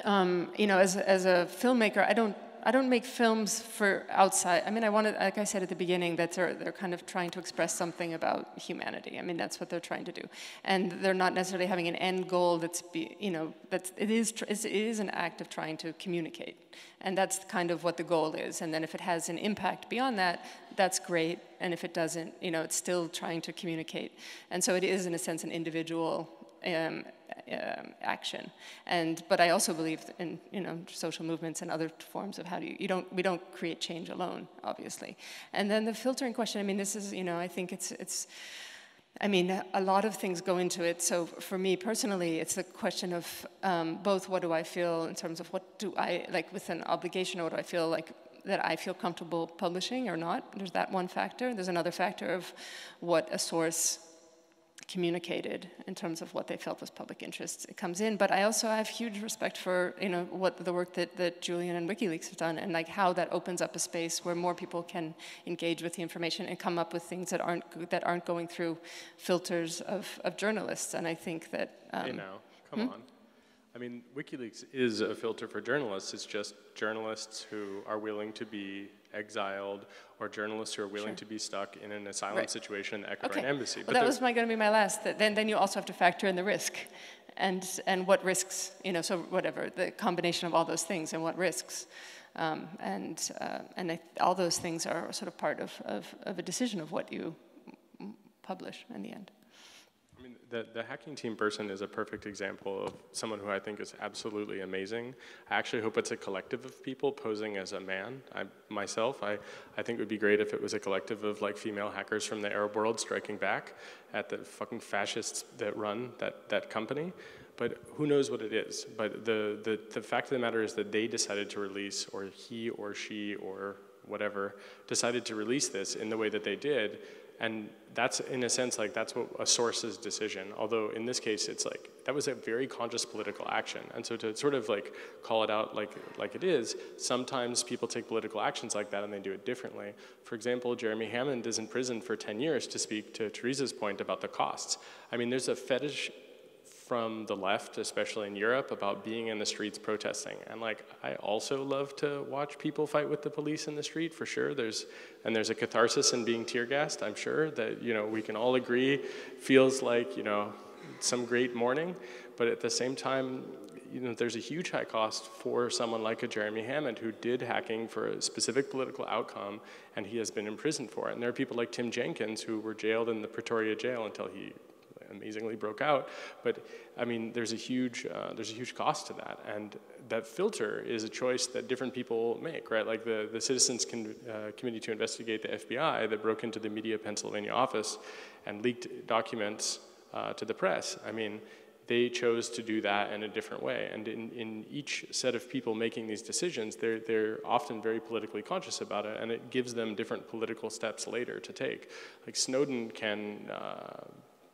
um, you know, as, as a filmmaker, I don't, I don't make films for outside. I mean, I wanted, like I said at the beginning, that they're, they're kind of trying to express something about humanity. I mean, that's what they're trying to do. And they're not necessarily having an end goal that's, be, you know, that's, it is, it is an act of trying to communicate. And that's kind of what the goal is. And then if it has an impact beyond that, that's great. And if it doesn't, you know, it's still trying to communicate. And so it is, in a sense, an individual um, um, action. And but I also believe in you know social movements and other forms of how do you, you don't we don't create change alone, obviously. And then the filtering question. I mean, this is you know I think it's it's. I mean, a lot of things go into it. So for me personally, it's a question of um, both what do I feel in terms of what do I, like with an obligation, or what do I feel like that I feel comfortable publishing or not. There's that one factor. There's another factor of what a source communicated in terms of what they felt was public interest. It comes in, but I also have huge respect for you know what the work that, that Julian and WikiLeaks have done, and like how that opens up a space where more people can engage with the information and come up with things that aren't that aren't going through filters of, of journalists. And I think that. Um, hey now, come hmm? on. I mean, WikiLeaks is a filter for journalists. It's just journalists who are willing to be exiled or journalists who are willing sure. to be stuck in an asylum right. situation in the Ecuadorian okay. embassy. But that was going to be my last. Then, then you also have to factor in the risk, and and what risks, you know, so whatever the combination of all those things and what risks, um, and uh, and I, all those things are sort of part of, of of a decision of what you publish in the end the, the hacking team person is a perfect example of someone who I think is absolutely amazing. I actually hope it's a collective of people posing as a man. I, myself, I, I think it would be great if it was a collective of like female hackers from the Arab world striking back at the fucking fascists that run that, that company. But who knows what it is. But the, the, the fact of the matter is that they decided to release, or he or she or whatever, decided to release this in the way that they did and that's, in a sense, like that's what a source's decision. Although in this case, it's like, that was a very conscious political action. And so to sort of like call it out like, like it is, sometimes people take political actions like that and they do it differently. For example, Jeremy Hammond is in prison for 10 years to speak to Theresa's point about the costs. I mean, there's a fetish from the left, especially in Europe, about being in the streets protesting. And like, I also love to watch people fight with the police in the street for sure. There's, and there's a catharsis in being tear gassed, I'm sure, that, you know, we can all agree feels like, you know, some great morning. But at the same time, you know, there's a huge high cost for someone like a Jeremy Hammond who did hacking for a specific political outcome and he has been imprisoned for it. And there are people like Tim Jenkins who were jailed in the Pretoria jail until he amazingly broke out. But I mean, there's a huge uh, there's a huge cost to that, and that filter is a choice that different people make, right? Like the the Citizens Con uh, Committee to investigate the FBI that broke into the Media Pennsylvania office and leaked documents uh, to the press. I mean. They chose to do that in a different way. And in, in each set of people making these decisions, they're, they're often very politically conscious about it, and it gives them different political steps later to take. Like Snowden can uh,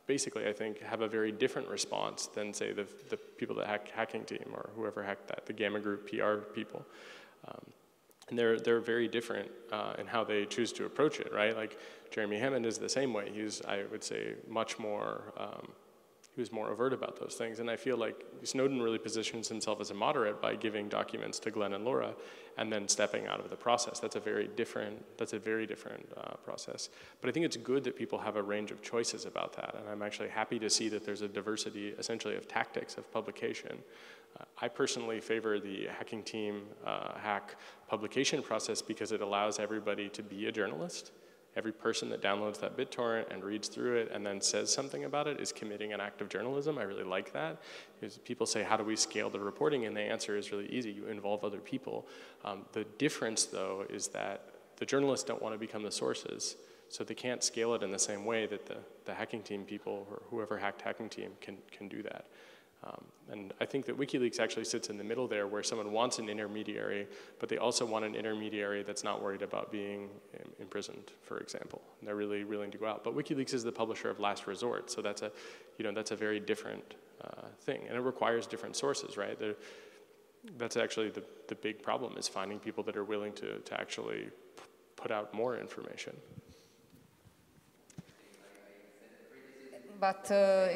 basically, I think, have a very different response than, say, the, the people that hack hacking team or whoever hacked that, the Gamma Group PR people. Um, and they're, they're very different uh, in how they choose to approach it, right? Like Jeremy Hammond is the same way. He's, I would say, much more um, he was more overt about those things. And I feel like Snowden really positions himself as a moderate by giving documents to Glenn and Laura and then stepping out of the process. That's a very different, that's a very different uh, process. But I think it's good that people have a range of choices about that. And I'm actually happy to see that there's a diversity essentially of tactics of publication. Uh, I personally favor the hacking team uh, hack publication process because it allows everybody to be a journalist every person that downloads that BitTorrent and reads through it and then says something about it is committing an act of journalism. I really like that. Because people say, how do we scale the reporting? And the answer is really easy. You involve other people. Um, the difference, though, is that the journalists don't want to become the sources. So they can't scale it in the same way that the, the hacking team people or whoever hacked hacking team can, can do that. Um, and I think that WikiLeaks actually sits in the middle there where someone wants an intermediary, but they also want an intermediary that's not worried about being imprisoned, for example. And they're really willing to go out. But WikiLeaks is the publisher of last resort, so that's a, you know, that's a very different uh, thing. And it requires different sources, right? That's actually the, the big problem is finding people that are willing to, to actually put out more information. But uh,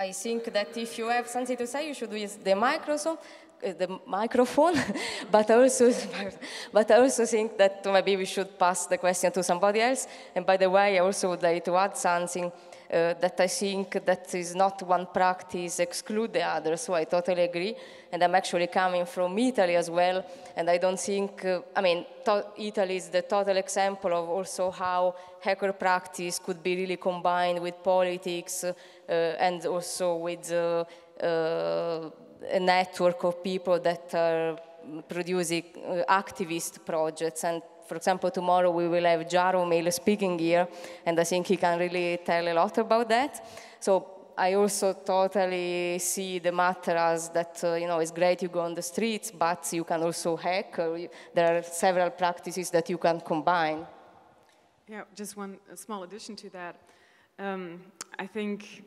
I think that if you have something to say, you should use the microphone, uh, the microphone. but also, but I also think that maybe we should pass the question to somebody else. And by the way, I also would like to add something uh, that I think that is not one practice exclude the other, so I totally agree. And I'm actually coming from Italy as well, and I don't think, uh, I mean, Italy is the total example of also how hacker practice could be really combined with politics and also with uh, uh, a network of people that are producing uh, activist projects and for example, tomorrow we will have Jaromil speaking here, and I think he can really tell a lot about that. So I also totally see the matter as that, uh, you know, it's great you go on the streets, but you can also hack. You, there are several practices that you can combine. Yeah, just one small addition to that. Um, I think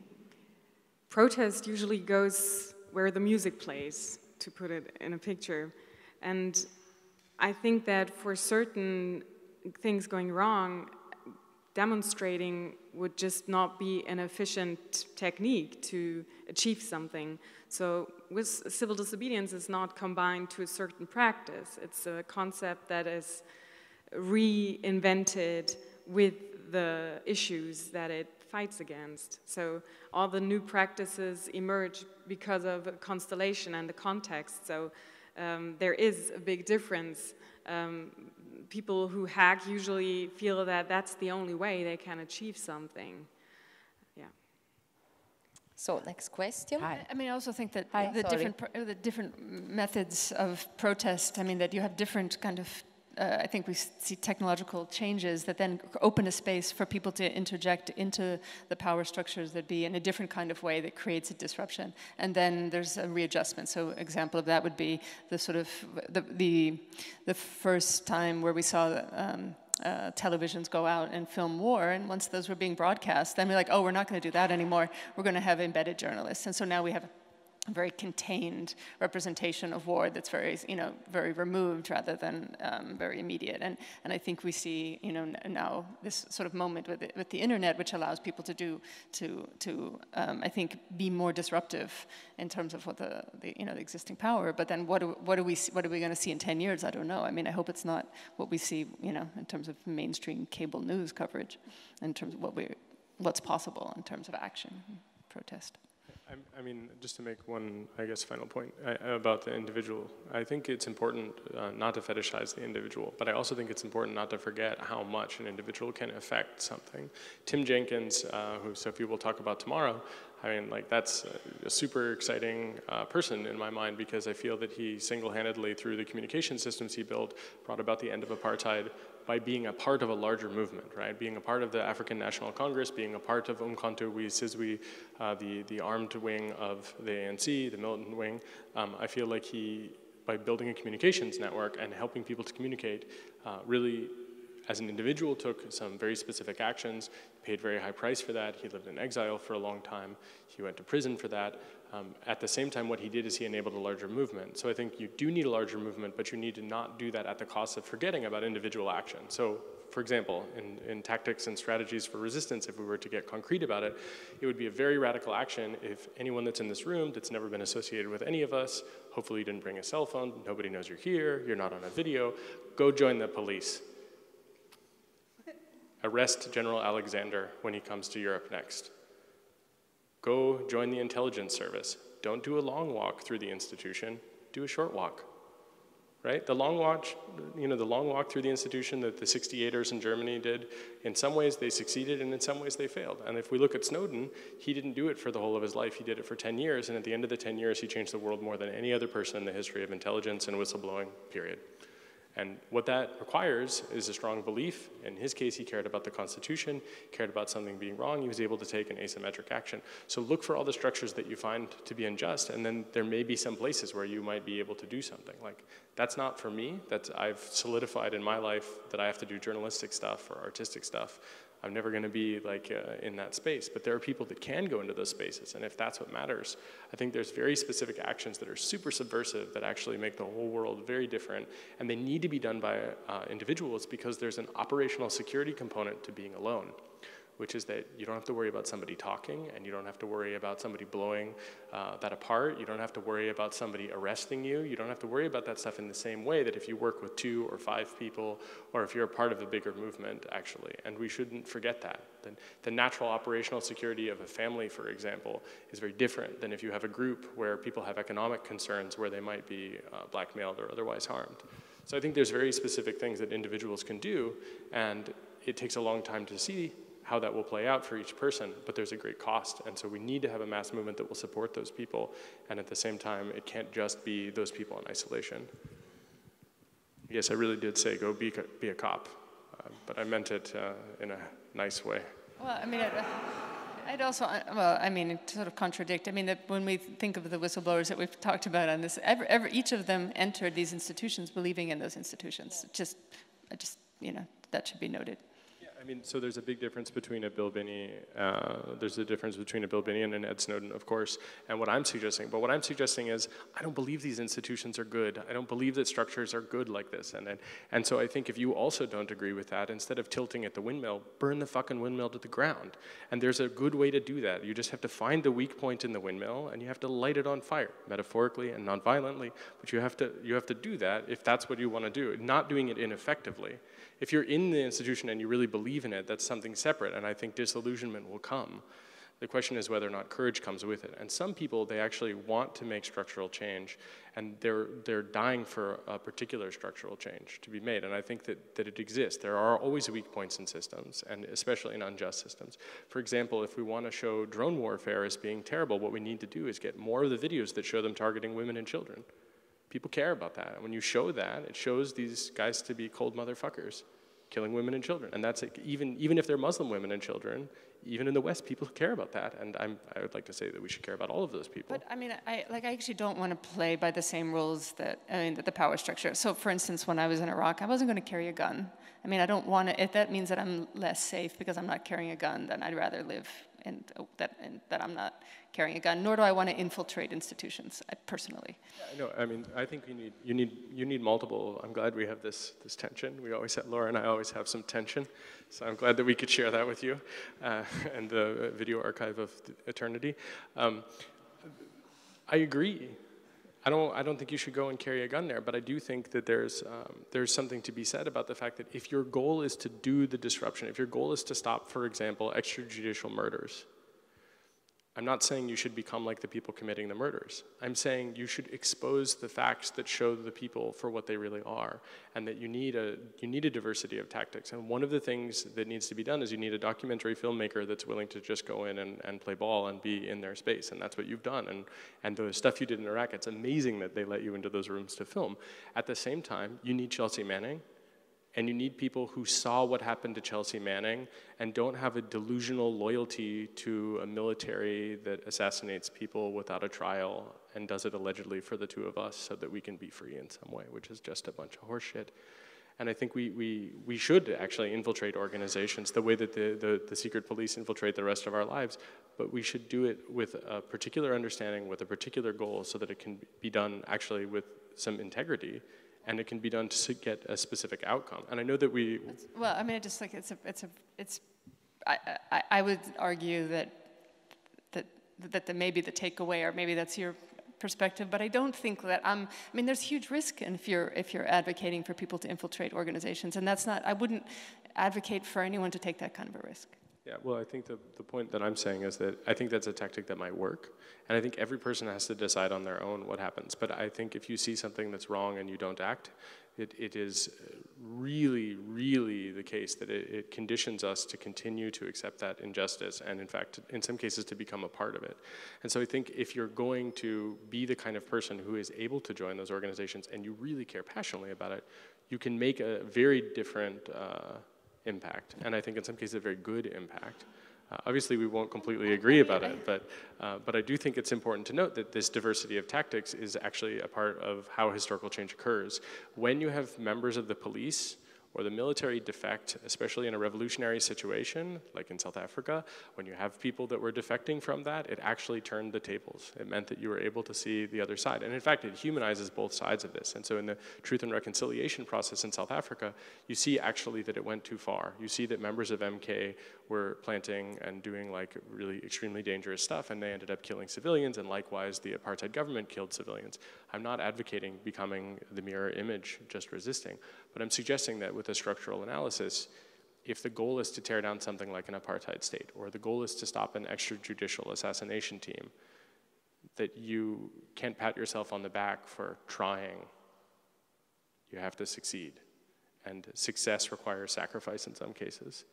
protest usually goes where the music plays, to put it in a picture. And I think that for certain things going wrong, demonstrating would just not be an efficient technique to achieve something. So with civil disobedience is not combined to a certain practice. It's a concept that is reinvented with the issues that it fights against. So all the new practices emerge because of constellation and the context. So um, there is a big difference. Um, people who hack usually feel that that's the only way they can achieve something. Yeah. So next question. Hi. I mean, I also think that Hi, the different the different methods of protest. I mean, that you have different kind of uh, I think we see technological changes that then open a space for people to interject into the power structures that be in a different kind of way that creates a disruption. And then there's a readjustment. So example of that would be the sort of the the, the first time where we saw. Um, uh, televisions go out and film war, and once those were being broadcast, then we're like, oh, we're not going to do that anymore. We're going to have embedded journalists, and so now we have very contained representation of war that's very, you know, very removed rather than um, very immediate. And, and I think we see, you know, now this sort of moment with the, with the internet, which allows people to do, to, to um, I think, be more disruptive in terms of what the, the you know, the existing power. But then what do, what do we, what are we going to see in 10 years? I don't know. I mean, I hope it's not what we see, you know, in terms of mainstream cable news coverage, in terms of what we, what's possible in terms of action, protest. I, I mean, just to make one, I guess, final point about the individual. I think it's important uh, not to fetishize the individual, but I also think it's important not to forget how much an individual can affect something. Tim Jenkins, uh, who Sophie will talk about tomorrow, I mean, like that's a, a super exciting uh, person in my mind because I feel that he single-handedly, through the communication systems he built, brought about the end of apartheid by being a part of a larger movement, right? Being a part of the African National Congress, being a part of Umkhonto we Sizwe, uh, the, the armed wing of the ANC, the militant wing. Um, I feel like he, by building a communications network and helping people to communicate, uh, really as an individual took some very specific actions, paid very high price for that. He lived in exile for a long time. He went to prison for that. Um, at the same time, what he did is he enabled a larger movement. So I think you do need a larger movement, but you need to not do that at the cost of forgetting about individual action. So for example, in, in tactics and strategies for resistance, if we were to get concrete about it, it would be a very radical action if anyone that's in this room that's never been associated with any of us, hopefully you didn't bring a cell phone, nobody knows you're here, you're not on a video, go join the police Arrest General Alexander when he comes to Europe next. Go join the intelligence service. Don't do a long walk through the institution, do a short walk. right? The long watch, you know, the long walk through the institution that the 68ers in Germany did, in some ways they succeeded and in some ways they failed. And if we look at Snowden, he didn't do it for the whole of his life. He did it for 10 years, and at the end of the 10 years, he changed the world more than any other person in the history of intelligence and whistleblowing, period. And what that requires is a strong belief. In his case, he cared about the Constitution, cared about something being wrong. He was able to take an asymmetric action. So look for all the structures that you find to be unjust, and then there may be some places where you might be able to do something. Like, that's not for me. That's, I've solidified in my life that I have to do journalistic stuff or artistic stuff. I'm never going to be like uh, in that space. But there are people that can go into those spaces, and if that's what matters, I think there's very specific actions that are super subversive that actually make the whole world very different, and they need to be done by uh, individuals because there's an operational security component to being alone which is that you don't have to worry about somebody talking and you don't have to worry about somebody blowing uh, that apart. You don't have to worry about somebody arresting you. You don't have to worry about that stuff in the same way that if you work with two or five people or if you're a part of a bigger movement, actually. And we shouldn't forget that. The, the natural operational security of a family, for example, is very different than if you have a group where people have economic concerns where they might be uh, blackmailed or otherwise harmed. So I think there's very specific things that individuals can do, and it takes a long time to see how that will play out for each person, but there's a great cost. And so we need to have a mass movement that will support those people. And at the same time, it can't just be those people in isolation. Yes, I really did say go be, be a cop, uh, but I meant it uh, in a nice way. Well, I mean, I'd, I'd also, uh, well, I mean, sort of contradict, I mean, that when we think of the whistleblowers that we've talked about on this, every, every, each of them entered these institutions believing in those institutions. Just, just, you know, that should be noted. I mean, so there's a big difference between a Bill Binney, uh, there's a difference between a Bill Binney and an Ed Snowden, of course, and what I'm suggesting. But what I'm suggesting is, I don't believe these institutions are good. I don't believe that structures are good like this. And, and, and so I think if you also don't agree with that, instead of tilting at the windmill, burn the fucking windmill to the ground. And there's a good way to do that. You just have to find the weak point in the windmill and you have to light it on fire, metaphorically and non-violently. But you have to, you have to do that if that's what you want to do, not doing it ineffectively if you're in the institution and you really believe in it, that's something separate, and I think disillusionment will come. The question is whether or not courage comes with it. And some people, they actually want to make structural change, and they're, they're dying for a particular structural change to be made. And I think that, that it exists. There are always weak points in systems, and especially in unjust systems. For example, if we want to show drone warfare as being terrible, what we need to do is get more of the videos that show them targeting women and children. People care about that. And when you show that, it shows these guys to be cold motherfuckers, killing women and children. And that's like, even, even if they're Muslim women and children, even in the West, people care about that. And I'm, I would like to say that we should care about all of those people. But I mean, I, like, I actually don't want to play by the same rules that, I mean, that the power structure. So for instance, when I was in Iraq, I wasn't going to carry a gun. I mean, I don't want to, if that means that I'm less safe because I'm not carrying a gun, then I'd rather live and oh, that, and that I'm not carrying a gun, nor do I want to infiltrate institutions, I, personally. Yeah, no, I mean, I think you need, you, need, you need multiple, I'm glad we have this, this tension. We always have, Laura and I always have some tension, so I'm glad that we could share that with you uh, and the video archive of eternity. Um, I agree. I don't, I don't think you should go and carry a gun there, but I do think that there's, um, there's something to be said about the fact that if your goal is to do the disruption, if your goal is to stop, for example, extrajudicial murders, I'm not saying you should become like the people committing the murders. I'm saying you should expose the facts that show the people for what they really are, and that you need a you need a diversity of tactics. And one of the things that needs to be done is you need a documentary filmmaker that's willing to just go in and, and play ball and be in their space, and that's what you've done. And and the stuff you did in Iraq, it's amazing that they let you into those rooms to film. At the same time, you need Chelsea Manning and you need people who saw what happened to Chelsea Manning and don't have a delusional loyalty to a military that assassinates people without a trial and does it allegedly for the two of us so that we can be free in some way, which is just a bunch of horseshit. And I think we, we, we should actually infiltrate organizations the way that the, the, the secret police infiltrate the rest of our lives, but we should do it with a particular understanding, with a particular goal, so that it can be done actually with some integrity and it can be done to get a specific outcome. And I know that we. well, I mean, just like it's a, it's a, it's. I, I, I would argue that that that the, maybe the takeaway, or maybe that's your perspective, but I don't think that I'm. I mean, there's huge risk if you're if you're advocating for people to infiltrate organizations, and that's not. I wouldn't advocate for anyone to take that kind of a risk. Yeah, well, I think the, the point that I'm saying is that I think that's a tactic that might work. And I think every person has to decide on their own what happens. But I think if you see something that's wrong and you don't act, it, it is really, really the case that it, it conditions us to continue to accept that injustice and, in fact, in some cases, to become a part of it. And so I think if you're going to be the kind of person who is able to join those organizations and you really care passionately about it, you can make a very different. Uh, impact, and I think in some cases a very good impact. Uh, obviously, we won't completely agree about it, but, uh, but I do think it's important to note that this diversity of tactics is actually a part of how historical change occurs. When you have members of the police or the military defect, especially in a revolutionary situation, like in South Africa, when you have people that were defecting from that, it actually turned the tables. It meant that you were able to see the other side. And in fact, it humanizes both sides of this. And so in the truth and reconciliation process in South Africa, you see actually that it went too far. You see that members of MK were planting and doing like really extremely dangerous stuff, and they ended up killing civilians, and likewise, the apartheid government killed civilians. I'm not advocating becoming the mirror image, just resisting, but I'm suggesting that with a structural analysis, if the goal is to tear down something like an apartheid state, or the goal is to stop an extrajudicial assassination team, that you can't pat yourself on the back for trying. You have to succeed. And success requires sacrifice in some cases.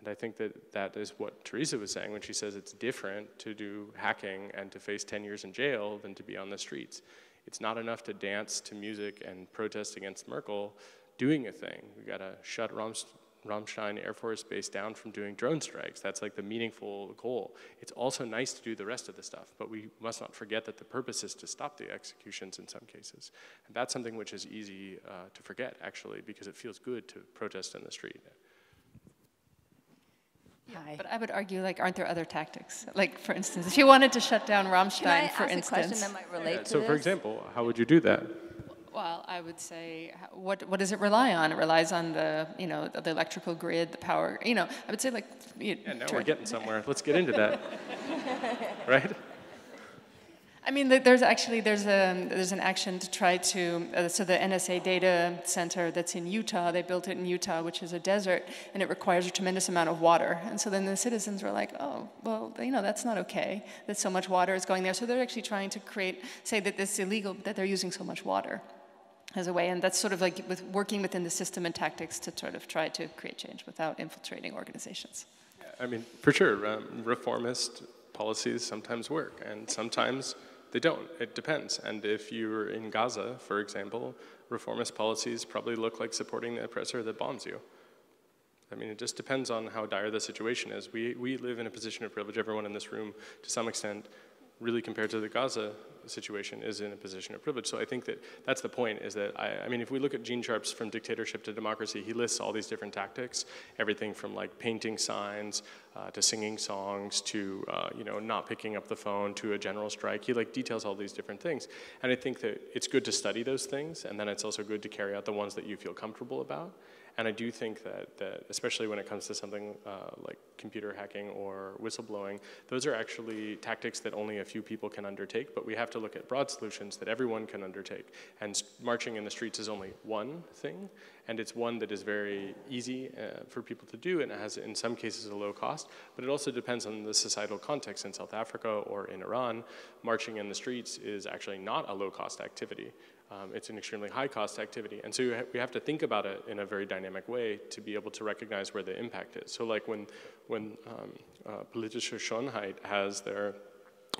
And I think that that is what Theresa was saying when she says it's different to do hacking and to face 10 years in jail than to be on the streets. It's not enough to dance to music and protest against Merkel doing a thing. We got to shut Ramstein Air Force Base down from doing drone strikes. That's like the meaningful goal. It's also nice to do the rest of the stuff, but we must not forget that the purpose is to stop the executions in some cases. And that's something which is easy uh, to forget, actually, because it feels good to protest in the street. Hi. But I would argue, like, aren't there other tactics? Like, for instance, if you wanted to shut down Ramstein, for instance. a question that might relate yeah, to So, this? for example, how would you do that? Well, I would say, what, what does it rely on? It relies on the, you know, the, the electrical grid, the power, you know, I would say like... You, yeah, now we're getting somewhere. Let's get into that. right? I mean, there's actually, there's, a, there's an action to try to, uh, so the NSA data center that's in Utah, they built it in Utah, which is a desert, and it requires a tremendous amount of water. And so then the citizens were like, oh, well, you know, that's not okay, that so much water is going there. So they're actually trying to create, say that this is illegal, that they're using so much water as a way, and that's sort of like with working within the system and tactics to sort of try to create change without infiltrating organizations. I mean, for sure, um, reformist policies sometimes work, and sometimes they don't. It depends. And if you're in Gaza, for example, reformist policies probably look like supporting the oppressor that bombs you. I mean, it just depends on how dire the situation is. We, we live in a position of privilege, everyone in this room, to some extent, really compared to the Gaza situation is in a position of privilege. So I think that that's the point is that, I, I, mean, if we look at Gene Sharp's From Dictatorship to Democracy, he lists all these different tactics, everything from like painting signs uh, to singing songs to, uh, you know, not picking up the phone to a general strike. He like details all these different things. And I think that it's good to study those things and then it's also good to carry out the ones that you feel comfortable about. And I do think that, that especially when it comes to something uh, like computer hacking or whistleblowing, those are actually tactics that only a few people can undertake, but we have to look at broad solutions that everyone can undertake. And marching in the streets is only one thing, and it's one that is very easy uh, for people to do, and it has, in some cases, a low cost, but it also depends on the societal context. In South Africa or in Iran, marching in the streets is actually not a low-cost activity. Um, it's an extremely high cost activity. And so we have to think about it in a very dynamic way to be able to recognize where the impact is. So like when, when um, uh, Politische Schönheit has their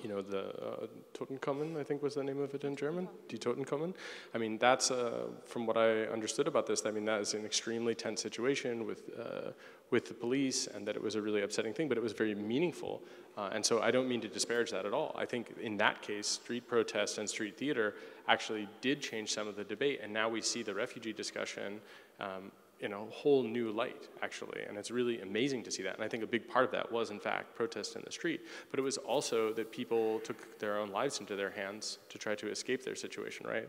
you know, the uh, Toten kommen, I think was the name of it in German, Die Toten kommen. I mean, that's, uh, from what I understood about this, I mean, that is an extremely tense situation with, uh, with the police and that it was a really upsetting thing, but it was very meaningful. Uh, and so I don't mean to disparage that at all. I think in that case, street protest and street theater actually did change some of the debate, and now we see the refugee discussion um, in a whole new light, actually. And it's really amazing to see that. And I think a big part of that was, in fact, protest in the street. But it was also that people took their own lives into their hands to try to escape their situation, right?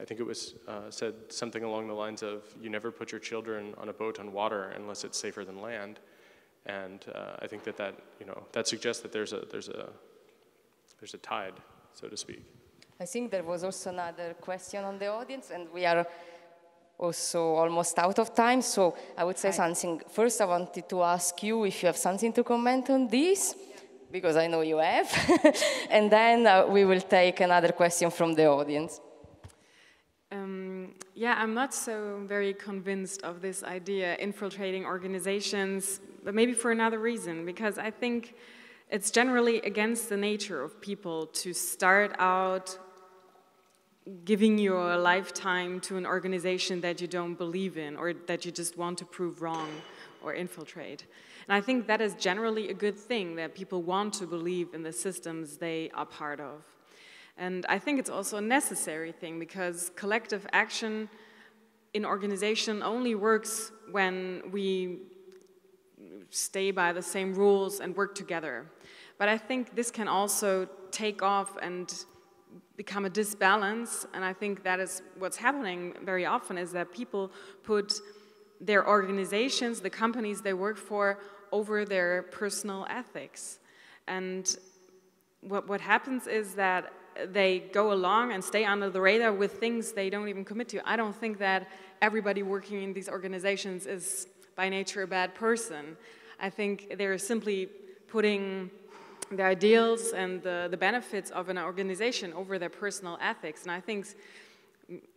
I think it was uh, said something along the lines of, you never put your children on a boat on water unless it's safer than land. And uh, I think that that, you know, that suggests that there's a, there's a, there's a tide, so to speak. I think there was also another question on the audience, and we are also almost out of time, so I would say Hi. something. First, I wanted to ask you if you have something to comment on this, because I know you have, and then uh, we will take another question from the audience. Um, yeah, I'm not so very convinced of this idea, infiltrating organizations, but maybe for another reason, because I think it's generally against the nature of people to start out giving your lifetime to an organization that you don't believe in or that you just want to prove wrong or infiltrate. And I think that is generally a good thing that people want to believe in the systems they are part of. And I think it's also a necessary thing because collective action in organization only works when we stay by the same rules and work together. But I think this can also take off and become a disbalance, and I think that is what's happening very often is that people put their organizations, the companies they work for, over their personal ethics. And what, what happens is that they go along and stay under the radar with things they don't even commit to. I don't think that everybody working in these organizations is by nature a bad person. I think they're simply putting the ideals and the, the benefits of an organization over their personal ethics. And I think,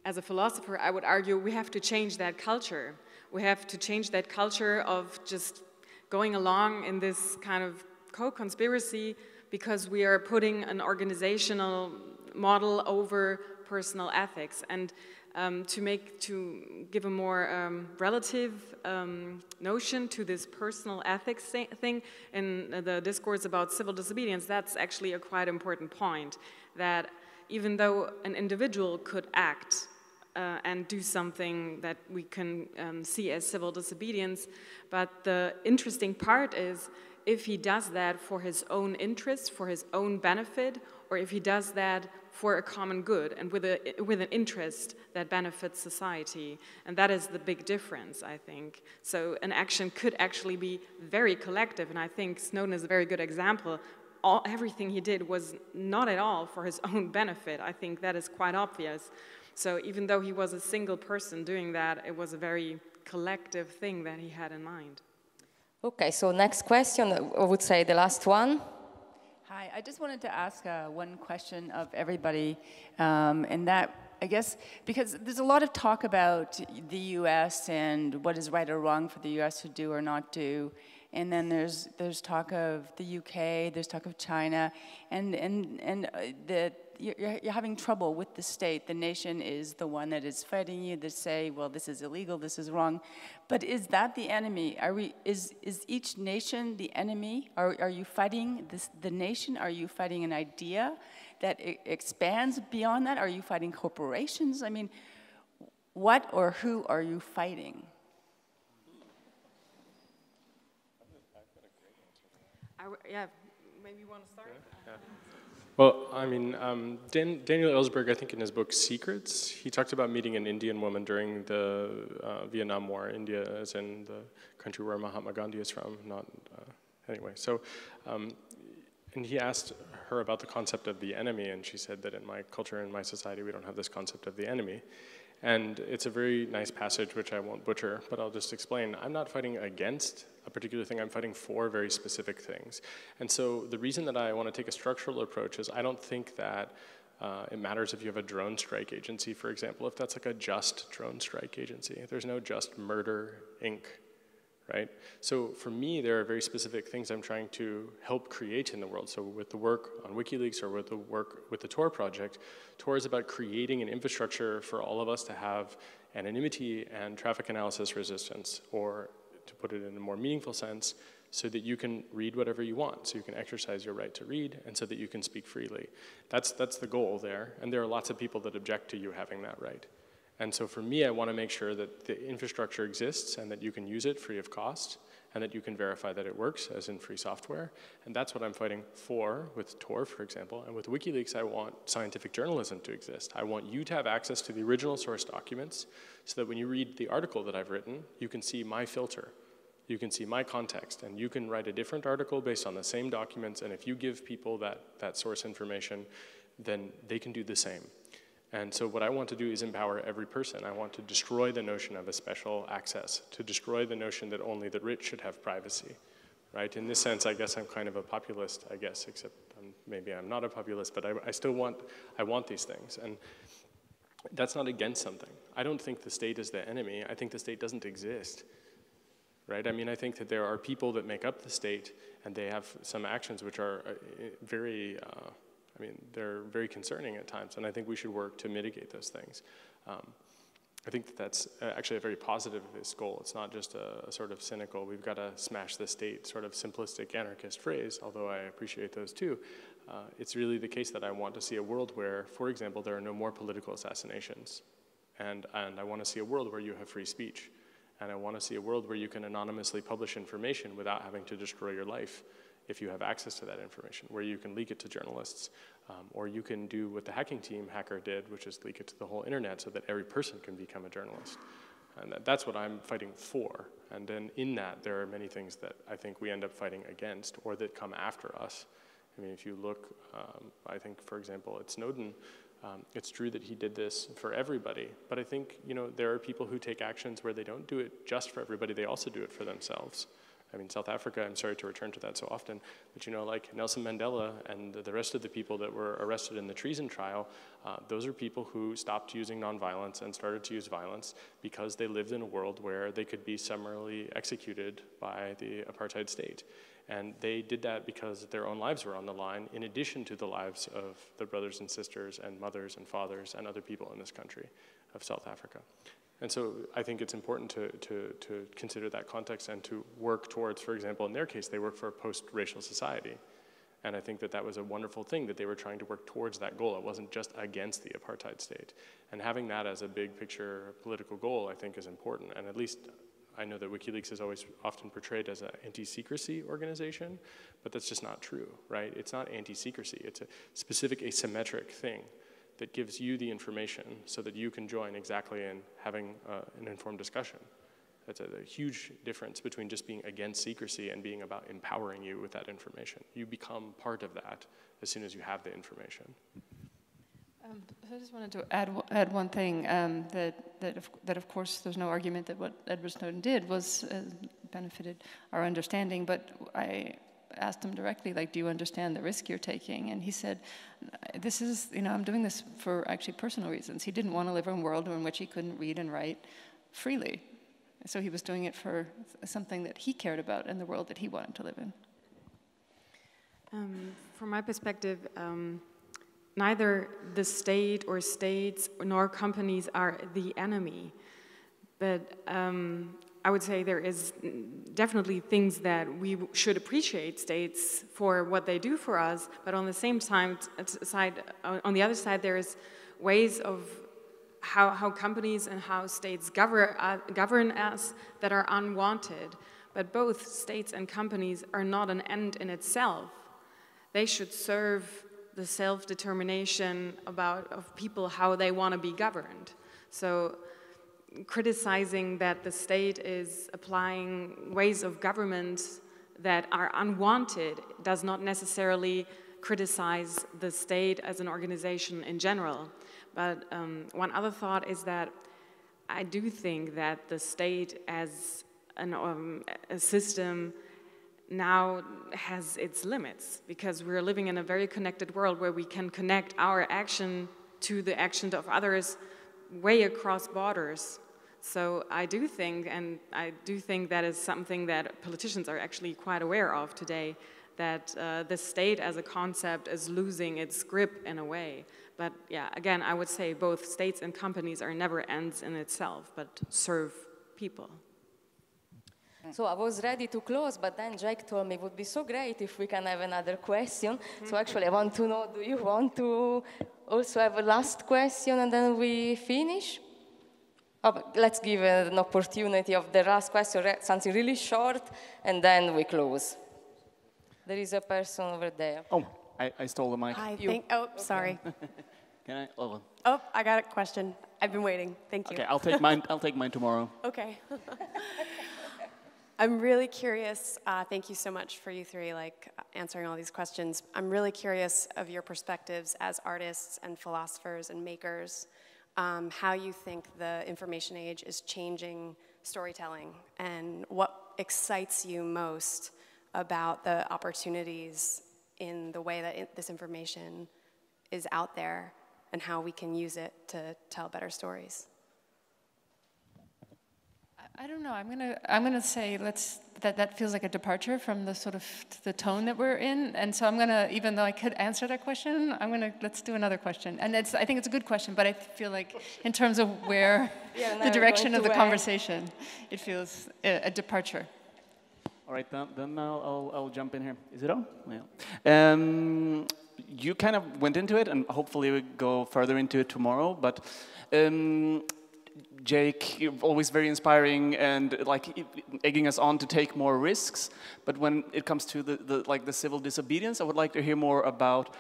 as a philosopher, I would argue we have to change that culture. We have to change that culture of just going along in this kind of co-conspiracy because we are putting an organizational model over personal ethics. And um, to make to give a more um, relative um, notion to this personal ethics thing in the discourse about civil disobedience, that's actually a quite important point. That even though an individual could act uh, and do something that we can um, see as civil disobedience, but the interesting part is if he does that for his own interest, for his own benefit, or if he does that for a common good and with, a, with an interest that benefits society. And that is the big difference, I think. So an action could actually be very collective, and I think Snowden is a very good example. All, everything he did was not at all for his own benefit. I think that is quite obvious. So even though he was a single person doing that, it was a very collective thing that he had in mind. Okay, so next question, I would say the last one. Hi, I just wanted to ask uh, one question of everybody, um, and that I guess because there's a lot of talk about the U.S. and what is right or wrong for the U.S. to do or not do, and then there's there's talk of the U.K., there's talk of China, and and and uh, the you're, you're, having trouble with the state. The nation is the one that is fighting you to say, well, this is illegal, this is wrong. But is that the enemy? Are we, is, is each nation the enemy? Are, are you fighting this, the nation? Are you fighting an idea that expands beyond that? Are you fighting corporations? I mean, what or who are you fighting? Yeah, maybe you want to start? Yeah, yeah. Well, I mean, um, Dan, Daniel Ellsberg, I think in his book Secrets, he talked about meeting an Indian woman during the uh, Vietnam War. India is in the country where Mahatma Gandhi is from, not, uh, anyway. So, um, and he asked her about the concept of the enemy, and she said that in my culture, in my society, we don't have this concept of the enemy. And it's a very nice passage, which I won't butcher, but I'll just explain. I'm not fighting against a particular thing, I'm fighting for very specific things. And so the reason that I want to take a structural approach is I don't think that uh, it matters if you have a drone strike agency, for example, if that's like a just drone strike agency. There's no just murder, Inc., right? So for me, there are very specific things I'm trying to help create in the world. So with the work on WikiLeaks or with the work with the Tor project, Tor is about creating an infrastructure for all of us to have anonymity and traffic analysis resistance, or to put it in a more meaningful sense, so that you can read whatever you want, so you can exercise your right to read, and so that you can speak freely. That's, that's the goal there, and there are lots of people that object to you having that right. And so for me, I want to make sure that the infrastructure exists and that you can use it free of cost and that you can verify that it works, as in free software. And that's what I'm fighting for with Tor, for example. And with WikiLeaks, I want scientific journalism to exist. I want you to have access to the original source documents so that when you read the article that I've written, you can see my filter. You can see my context, and you can write a different article based on the same documents, and if you give people that, that source information, then they can do the same. And so what I want to do is empower every person. I want to destroy the notion of a special access, to destroy the notion that only the rich should have privacy, right? In this sense, I guess I'm kind of a populist, I guess, except I'm, maybe I'm not a populist, but I, I still want, I want these things. And that's not against something. I don't think the state is the enemy. I think the state doesn't exist, right? I mean, I think that there are people that make up the state, and they have some actions which are uh, very uh, mean, they're very concerning at times, and I think we should work to mitigate those things. Um, I think that that's uh, actually a very positive goal. It's not just a, a, sort of cynical, we've got to smash the state sort of simplistic anarchist phrase, although I appreciate those too. Uh, it's really the case that I want to see a world where, for example, there are no more political assassinations. And, and I want to see a world where you have free speech. And I want to see a world where you can anonymously publish information without having to destroy your life if you have access to that information, where you can leak it to journalists, um, or you can do what the hacking team hacker did, which is leak it to the whole internet so that every person can become a journalist. And that, that's what I'm fighting for. And then in that, there are many things that I think we end up fighting against or that come after us. I mean, if you look, um, I think, for example, at Snowden, um, it's true that he did this for everybody, but I think, you know, there are people who take actions where they don't do it just for everybody, they also do it for themselves. I mean, South Africa, I'm sorry to return to that so often, but you know, like Nelson Mandela and the rest of the people that were arrested in the treason trial, uh, those are people who stopped using nonviolence and started to use violence because they lived in a world where they could be summarily executed by the apartheid state. And they did that because their own lives were on the line, in addition to the lives of their brothers and sisters and mothers and fathers and other people in this country of South Africa. And so I think it's important to, to, to consider that context and to work towards, for example, in their case, they work for a post-racial society. And I think that that was a wonderful thing that they were trying to work towards that goal. It wasn't just against the apartheid state. And having that as a big picture political goal, I think, is important. And at least I know that WikiLeaks is always often portrayed as an anti-secrecy organization, but that's just not true, right? It's not anti-secrecy. It's a specific asymmetric thing that gives you the information so that you can join exactly in having uh, an informed discussion. That's a, a, huge difference between just being against secrecy and being about empowering you with that information. You become part of that as soon as you have the information. Um, I just wanted to add add one thing um, that that of, that of course there's no argument that what Edward Snowden did was uh, benefited our understanding, but I asked him directly, like, do you understand the risk you're taking? And he said, this is, you know, I'm doing this for actually personal reasons. He didn't want to live in a world in which he couldn't read and write freely. So he was doing it for something that he cared about and the world that he wanted to live in. Um, from my perspective, um, neither the state or states nor companies are the enemy. But um, I would say there is definitely things that we should appreciate states for what they do for us, but on the same time, side, on the other side, there is ways of how, how companies and how states govern, uh, govern us that are unwanted. But both states and companies are not an end in itself. They should serve the self-determination about of people how they want to be governed. So criticizing that the state is applying ways of government that are unwanted does not necessarily criticize the state as an organization in general. But um, one other thought is that I do think that the state as an, um, a system now has its limits because we're living in a very connected world where we can connect our action to the action of others way across borders. So I do think, and I do think that is something that politicians are actually quite aware of today, that uh, the state as a concept is losing its grip in a way. But yeah, again, I would say both states and companies are never ends in itself, but serve people. So I was ready to close, but then Jack told me it would be so great if we can have another question. So actually, I want to know, do you want to also have a last question and then we finish? Oh, let's give an opportunity of the last question, something really short, and then we close. There is a person over there. Oh, I, I stole the mic. I think, oh, okay. sorry. Can I? Oh. oh, I got a question. I've been waiting. Thank you. Okay, I'll take mine. I'll take mine tomorrow. Okay. I'm really curious. Uh, thank you so much for you three, like answering all these questions. I'm really curious of your perspectives as artists and philosophers and makers, um, how you think the information age is changing storytelling, and what excites you most about the opportunities in the way that it, this information is out there, and how we can use it to tell better stories. I don't know. I'm gonna I'm gonna say let's that that feels like a departure from the sort of the tone that we're in, and so I'm gonna even though I could answer that question, I'm gonna let's do another question. And it's I think it's a good question, but I feel like in terms of where Yeah, now the direction of the to, conversation, it feels a, a departure. All right, then, then I'll, I'll, I'll jump in here. Is it on? Yeah. Um, you kind of went into it, and hopefully we go further into it tomorrow. But um, Jake, always very inspiring and like egging us on to take more risks. But when it comes to the, the like the civil disobedience, I would like to hear more about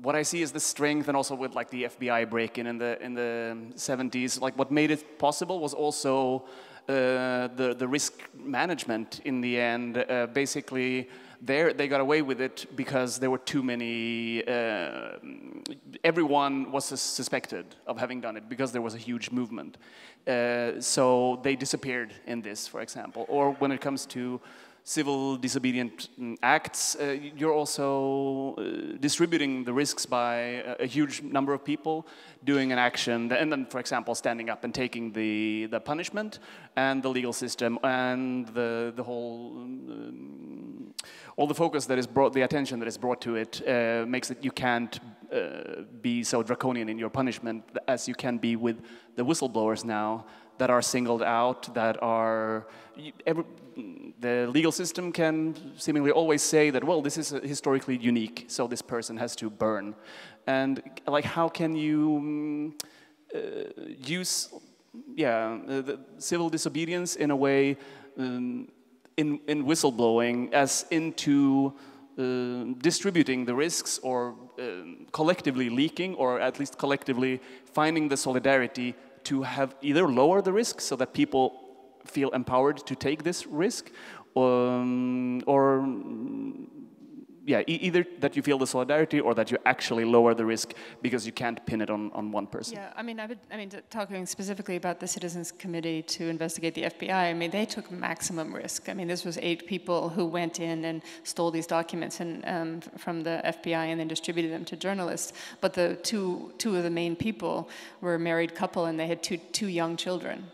what I see as the strength, and also with like the FBI break-in in the in the 70s. Like what made it possible was also uh, the the risk management in the end. Uh, basically, there they got away with it because there were too many. Uh, everyone was suspected of having done it because there was a huge movement. Uh, so they disappeared in this, for example. Or when it comes to civil disobedient mm, acts, uh, you're also uh, distributing the risks by a, a huge number of people doing an action, and then, for example, standing up and taking the, the punishment and the legal system and the, the whole, um, all the focus that is brought, the attention that is brought to it uh, makes it you can't uh, be so draconian in your punishment as you can be with the whistleblowers now that are singled out, that are every, the legal system can seemingly always say that well, this is historically unique, so this person has to burn, and like how can you mm, uh, use yeah civil disobedience in a way um, in in whistleblowing as into uh, distributing the risks or uh, collectively leaking or at least collectively finding the solidarity to have either lower the risk so that people feel empowered to take this risk um, or yeah, e either that you feel the solidarity or that you actually lower the risk because you can't pin it on, on one person. Yeah, I mean, I would, I mean, talking specifically about the Citizens Committee to investigate the FBI, I mean, they took maximum risk. I mean, this was eight people who went in and stole these documents and, um, from the FBI and then distributed them to journalists. But the two, two of the main people were a married couple and they had two, two young children.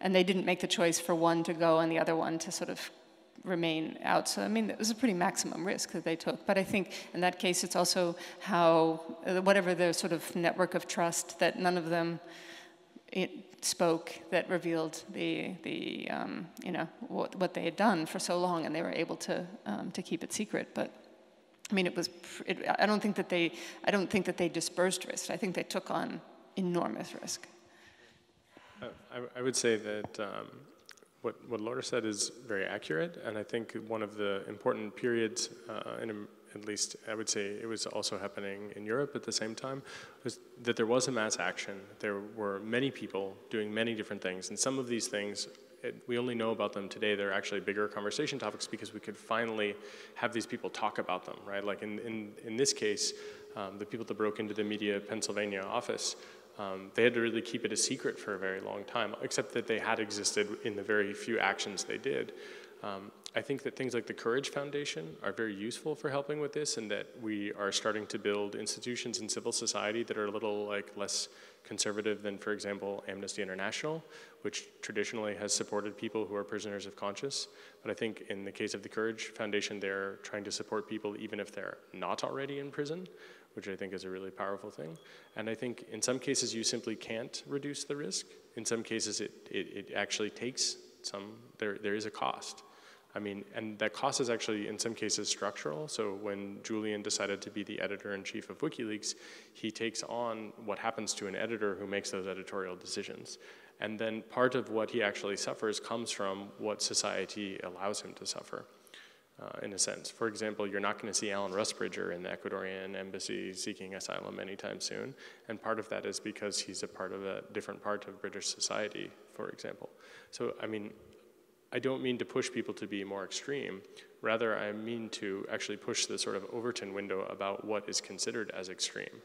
And they didn't make the choice for one to go and the other one to sort of remain out. So I mean, it was a pretty maximum risk that they took. But I think in that case, it's also how uh, whatever the sort of network of trust that none of them spoke that revealed the the um, you know what, what they had done for so long, and they were able to um, to keep it secret. But I mean, it was. It, I don't think that they. I don't think that they dispersed risk. I think they took on enormous risk. I, I would say that. Um, what, what Laura said is very accurate, and I think one of the important periods, uh, in, at least I would say it was also happening in Europe at the same time, was that there was a mass action. There were many people doing many different things, and some of these things, it, we only know about them today. They're actually bigger conversation topics because we could finally have these people talk about them, right? Like in, in, in this case, um, the people that broke into the Media Pennsylvania office um, they had to really keep it a secret for a very long time, except that they had existed in the very few actions they did. Um, I think that things like the Courage Foundation are very useful for helping with this, and that we are starting to build institutions in civil society that are a little like less conservative than, for example, Amnesty International, which traditionally has supported people who are prisoners of conscience. But I think in the case of the Courage Foundation, they're trying to support people even if they're not already in prison, which I think is a really powerful thing. And I think in some cases you simply can't reduce the risk. In some cases it, it, it actually takes some, there, there is a cost. I mean, and that cost is actually in some cases structural. So when Julian decided to be the editor-in-chief of WikiLeaks, he takes on what happens to an editor who makes those editorial decisions. And then part of what he actually suffers comes from what society allows him to suffer uh, in a sense. For example, you're not going to see Alan Rusbridger in the Ecuadorian embassy seeking asylum anytime soon, and part of that is because he's a part of a different part of British society, for example. So, I mean, I don't mean to push people to be more extreme. Rather, I mean to actually push the sort of Overton window about what is considered as extreme.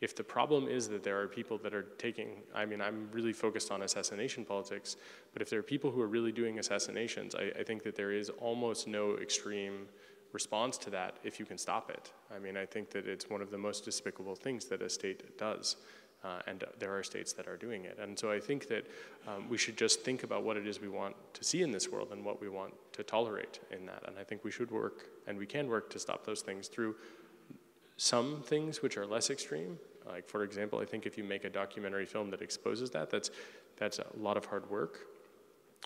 If the problem is that there are people that are taking, I mean, I'm really focused on assassination politics, but if there are people who are really doing assassinations, I, I think that there is almost no extreme response to that if you can stop it. I mean, I think that it's one of the most despicable things that a state does. Uh, and there are states that are doing it. And so I think that um, we should just think about what it is we want to see in this world and what we want to tolerate in that. And I think we should work, and we can work to stop those things through some things which are less extreme. Like, for example, I think if you make a documentary film that exposes that, that's, that's a lot of hard work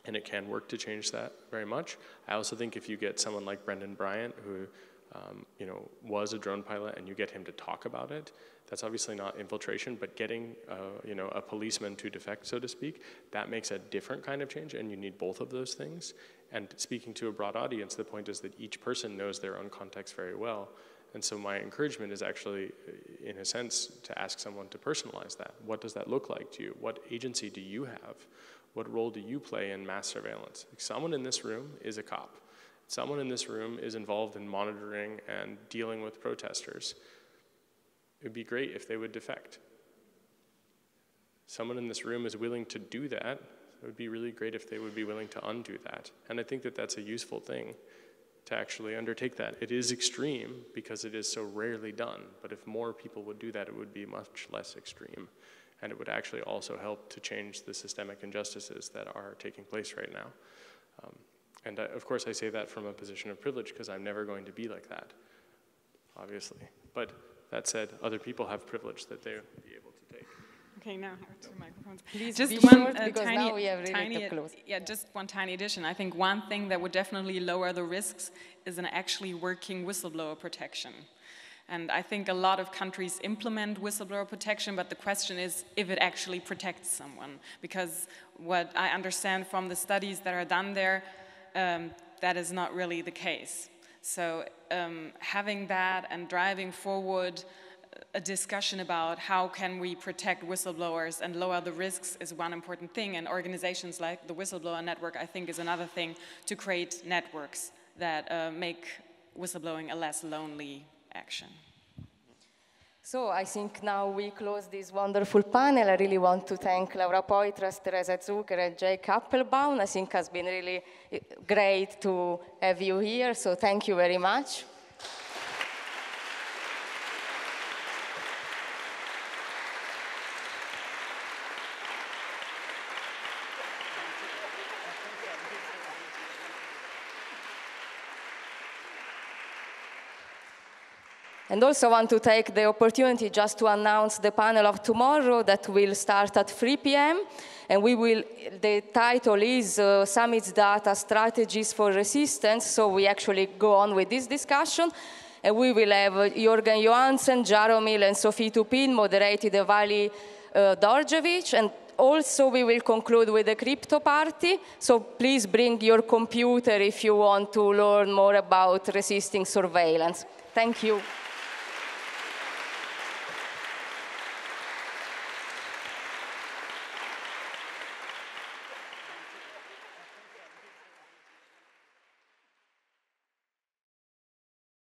and it can work to change that very much. I also think if you get someone like Brandon Bryant, who um, you know was a drone pilot, and you get him to talk about it, that's obviously not infiltration, but getting uh, you know a policeman to defect, so to speak, that makes a different kind of change, and you need both of those things. And speaking to a broad audience, the point is that each person knows their own context very well. And so my encouragement is actually, in a sense, to ask someone to personalize that. What does that look like to you? What agency do you have? What role do you play in mass surveillance? Someone in this room is a cop. Someone in this room is involved in monitoring and dealing with protesters. It would be great if they would defect. Someone in this room is willing to do that. It would be really great if they would be willing to undo that. And I think that that's a useful thing to actually undertake that. It is extreme because it is so rarely done, but if more people would do that, it would be much less extreme and it would actually also help to change the systemic injustices that are taking place right now. Um, and I, of course, I say that from a position of privilege because I'm never going to be like that, obviously. But that said, other people have privilege that they would be able to take. Okay, now two microphones. Please just be one short uh, because tiny, now we have really tiny, to close. yeah, just one tiny addition. I think one thing that would definitely lower the risks is an actually working whistleblower protection. And I think a lot of countries implement whistleblower protection, but the question is if it actually protects someone. Because what I understand from the studies that are done there, um, that is not really the case. So um, having that and driving forward a discussion about how can we protect whistleblowers and lower the risks is one important thing. And organizations like the Whistleblower Network, I think, is another thing to create networks that uh, make whistleblowing a less lonely action. So I think now we close this wonderful panel. I really want to thank Laura Poitras, Theresa Züger, and Jake Appelbaum. I think it has been really eh, great to have you here, so thank you very much. And also want to take the opportunity just to announce the panel of tomorrow that will start at 3 p.m. And we will, the title is uh, Samizdata Strategies for Resistance. So we actually go on with this discussion. And we will have uh, Jørgen Johansen, Jaromil, and Sophie Toupin moderated by Vali uh, Djordjevic. And also we will conclude with the crypto party. So please bring your computer if you want to learn more about resisting surveillance. Thank you.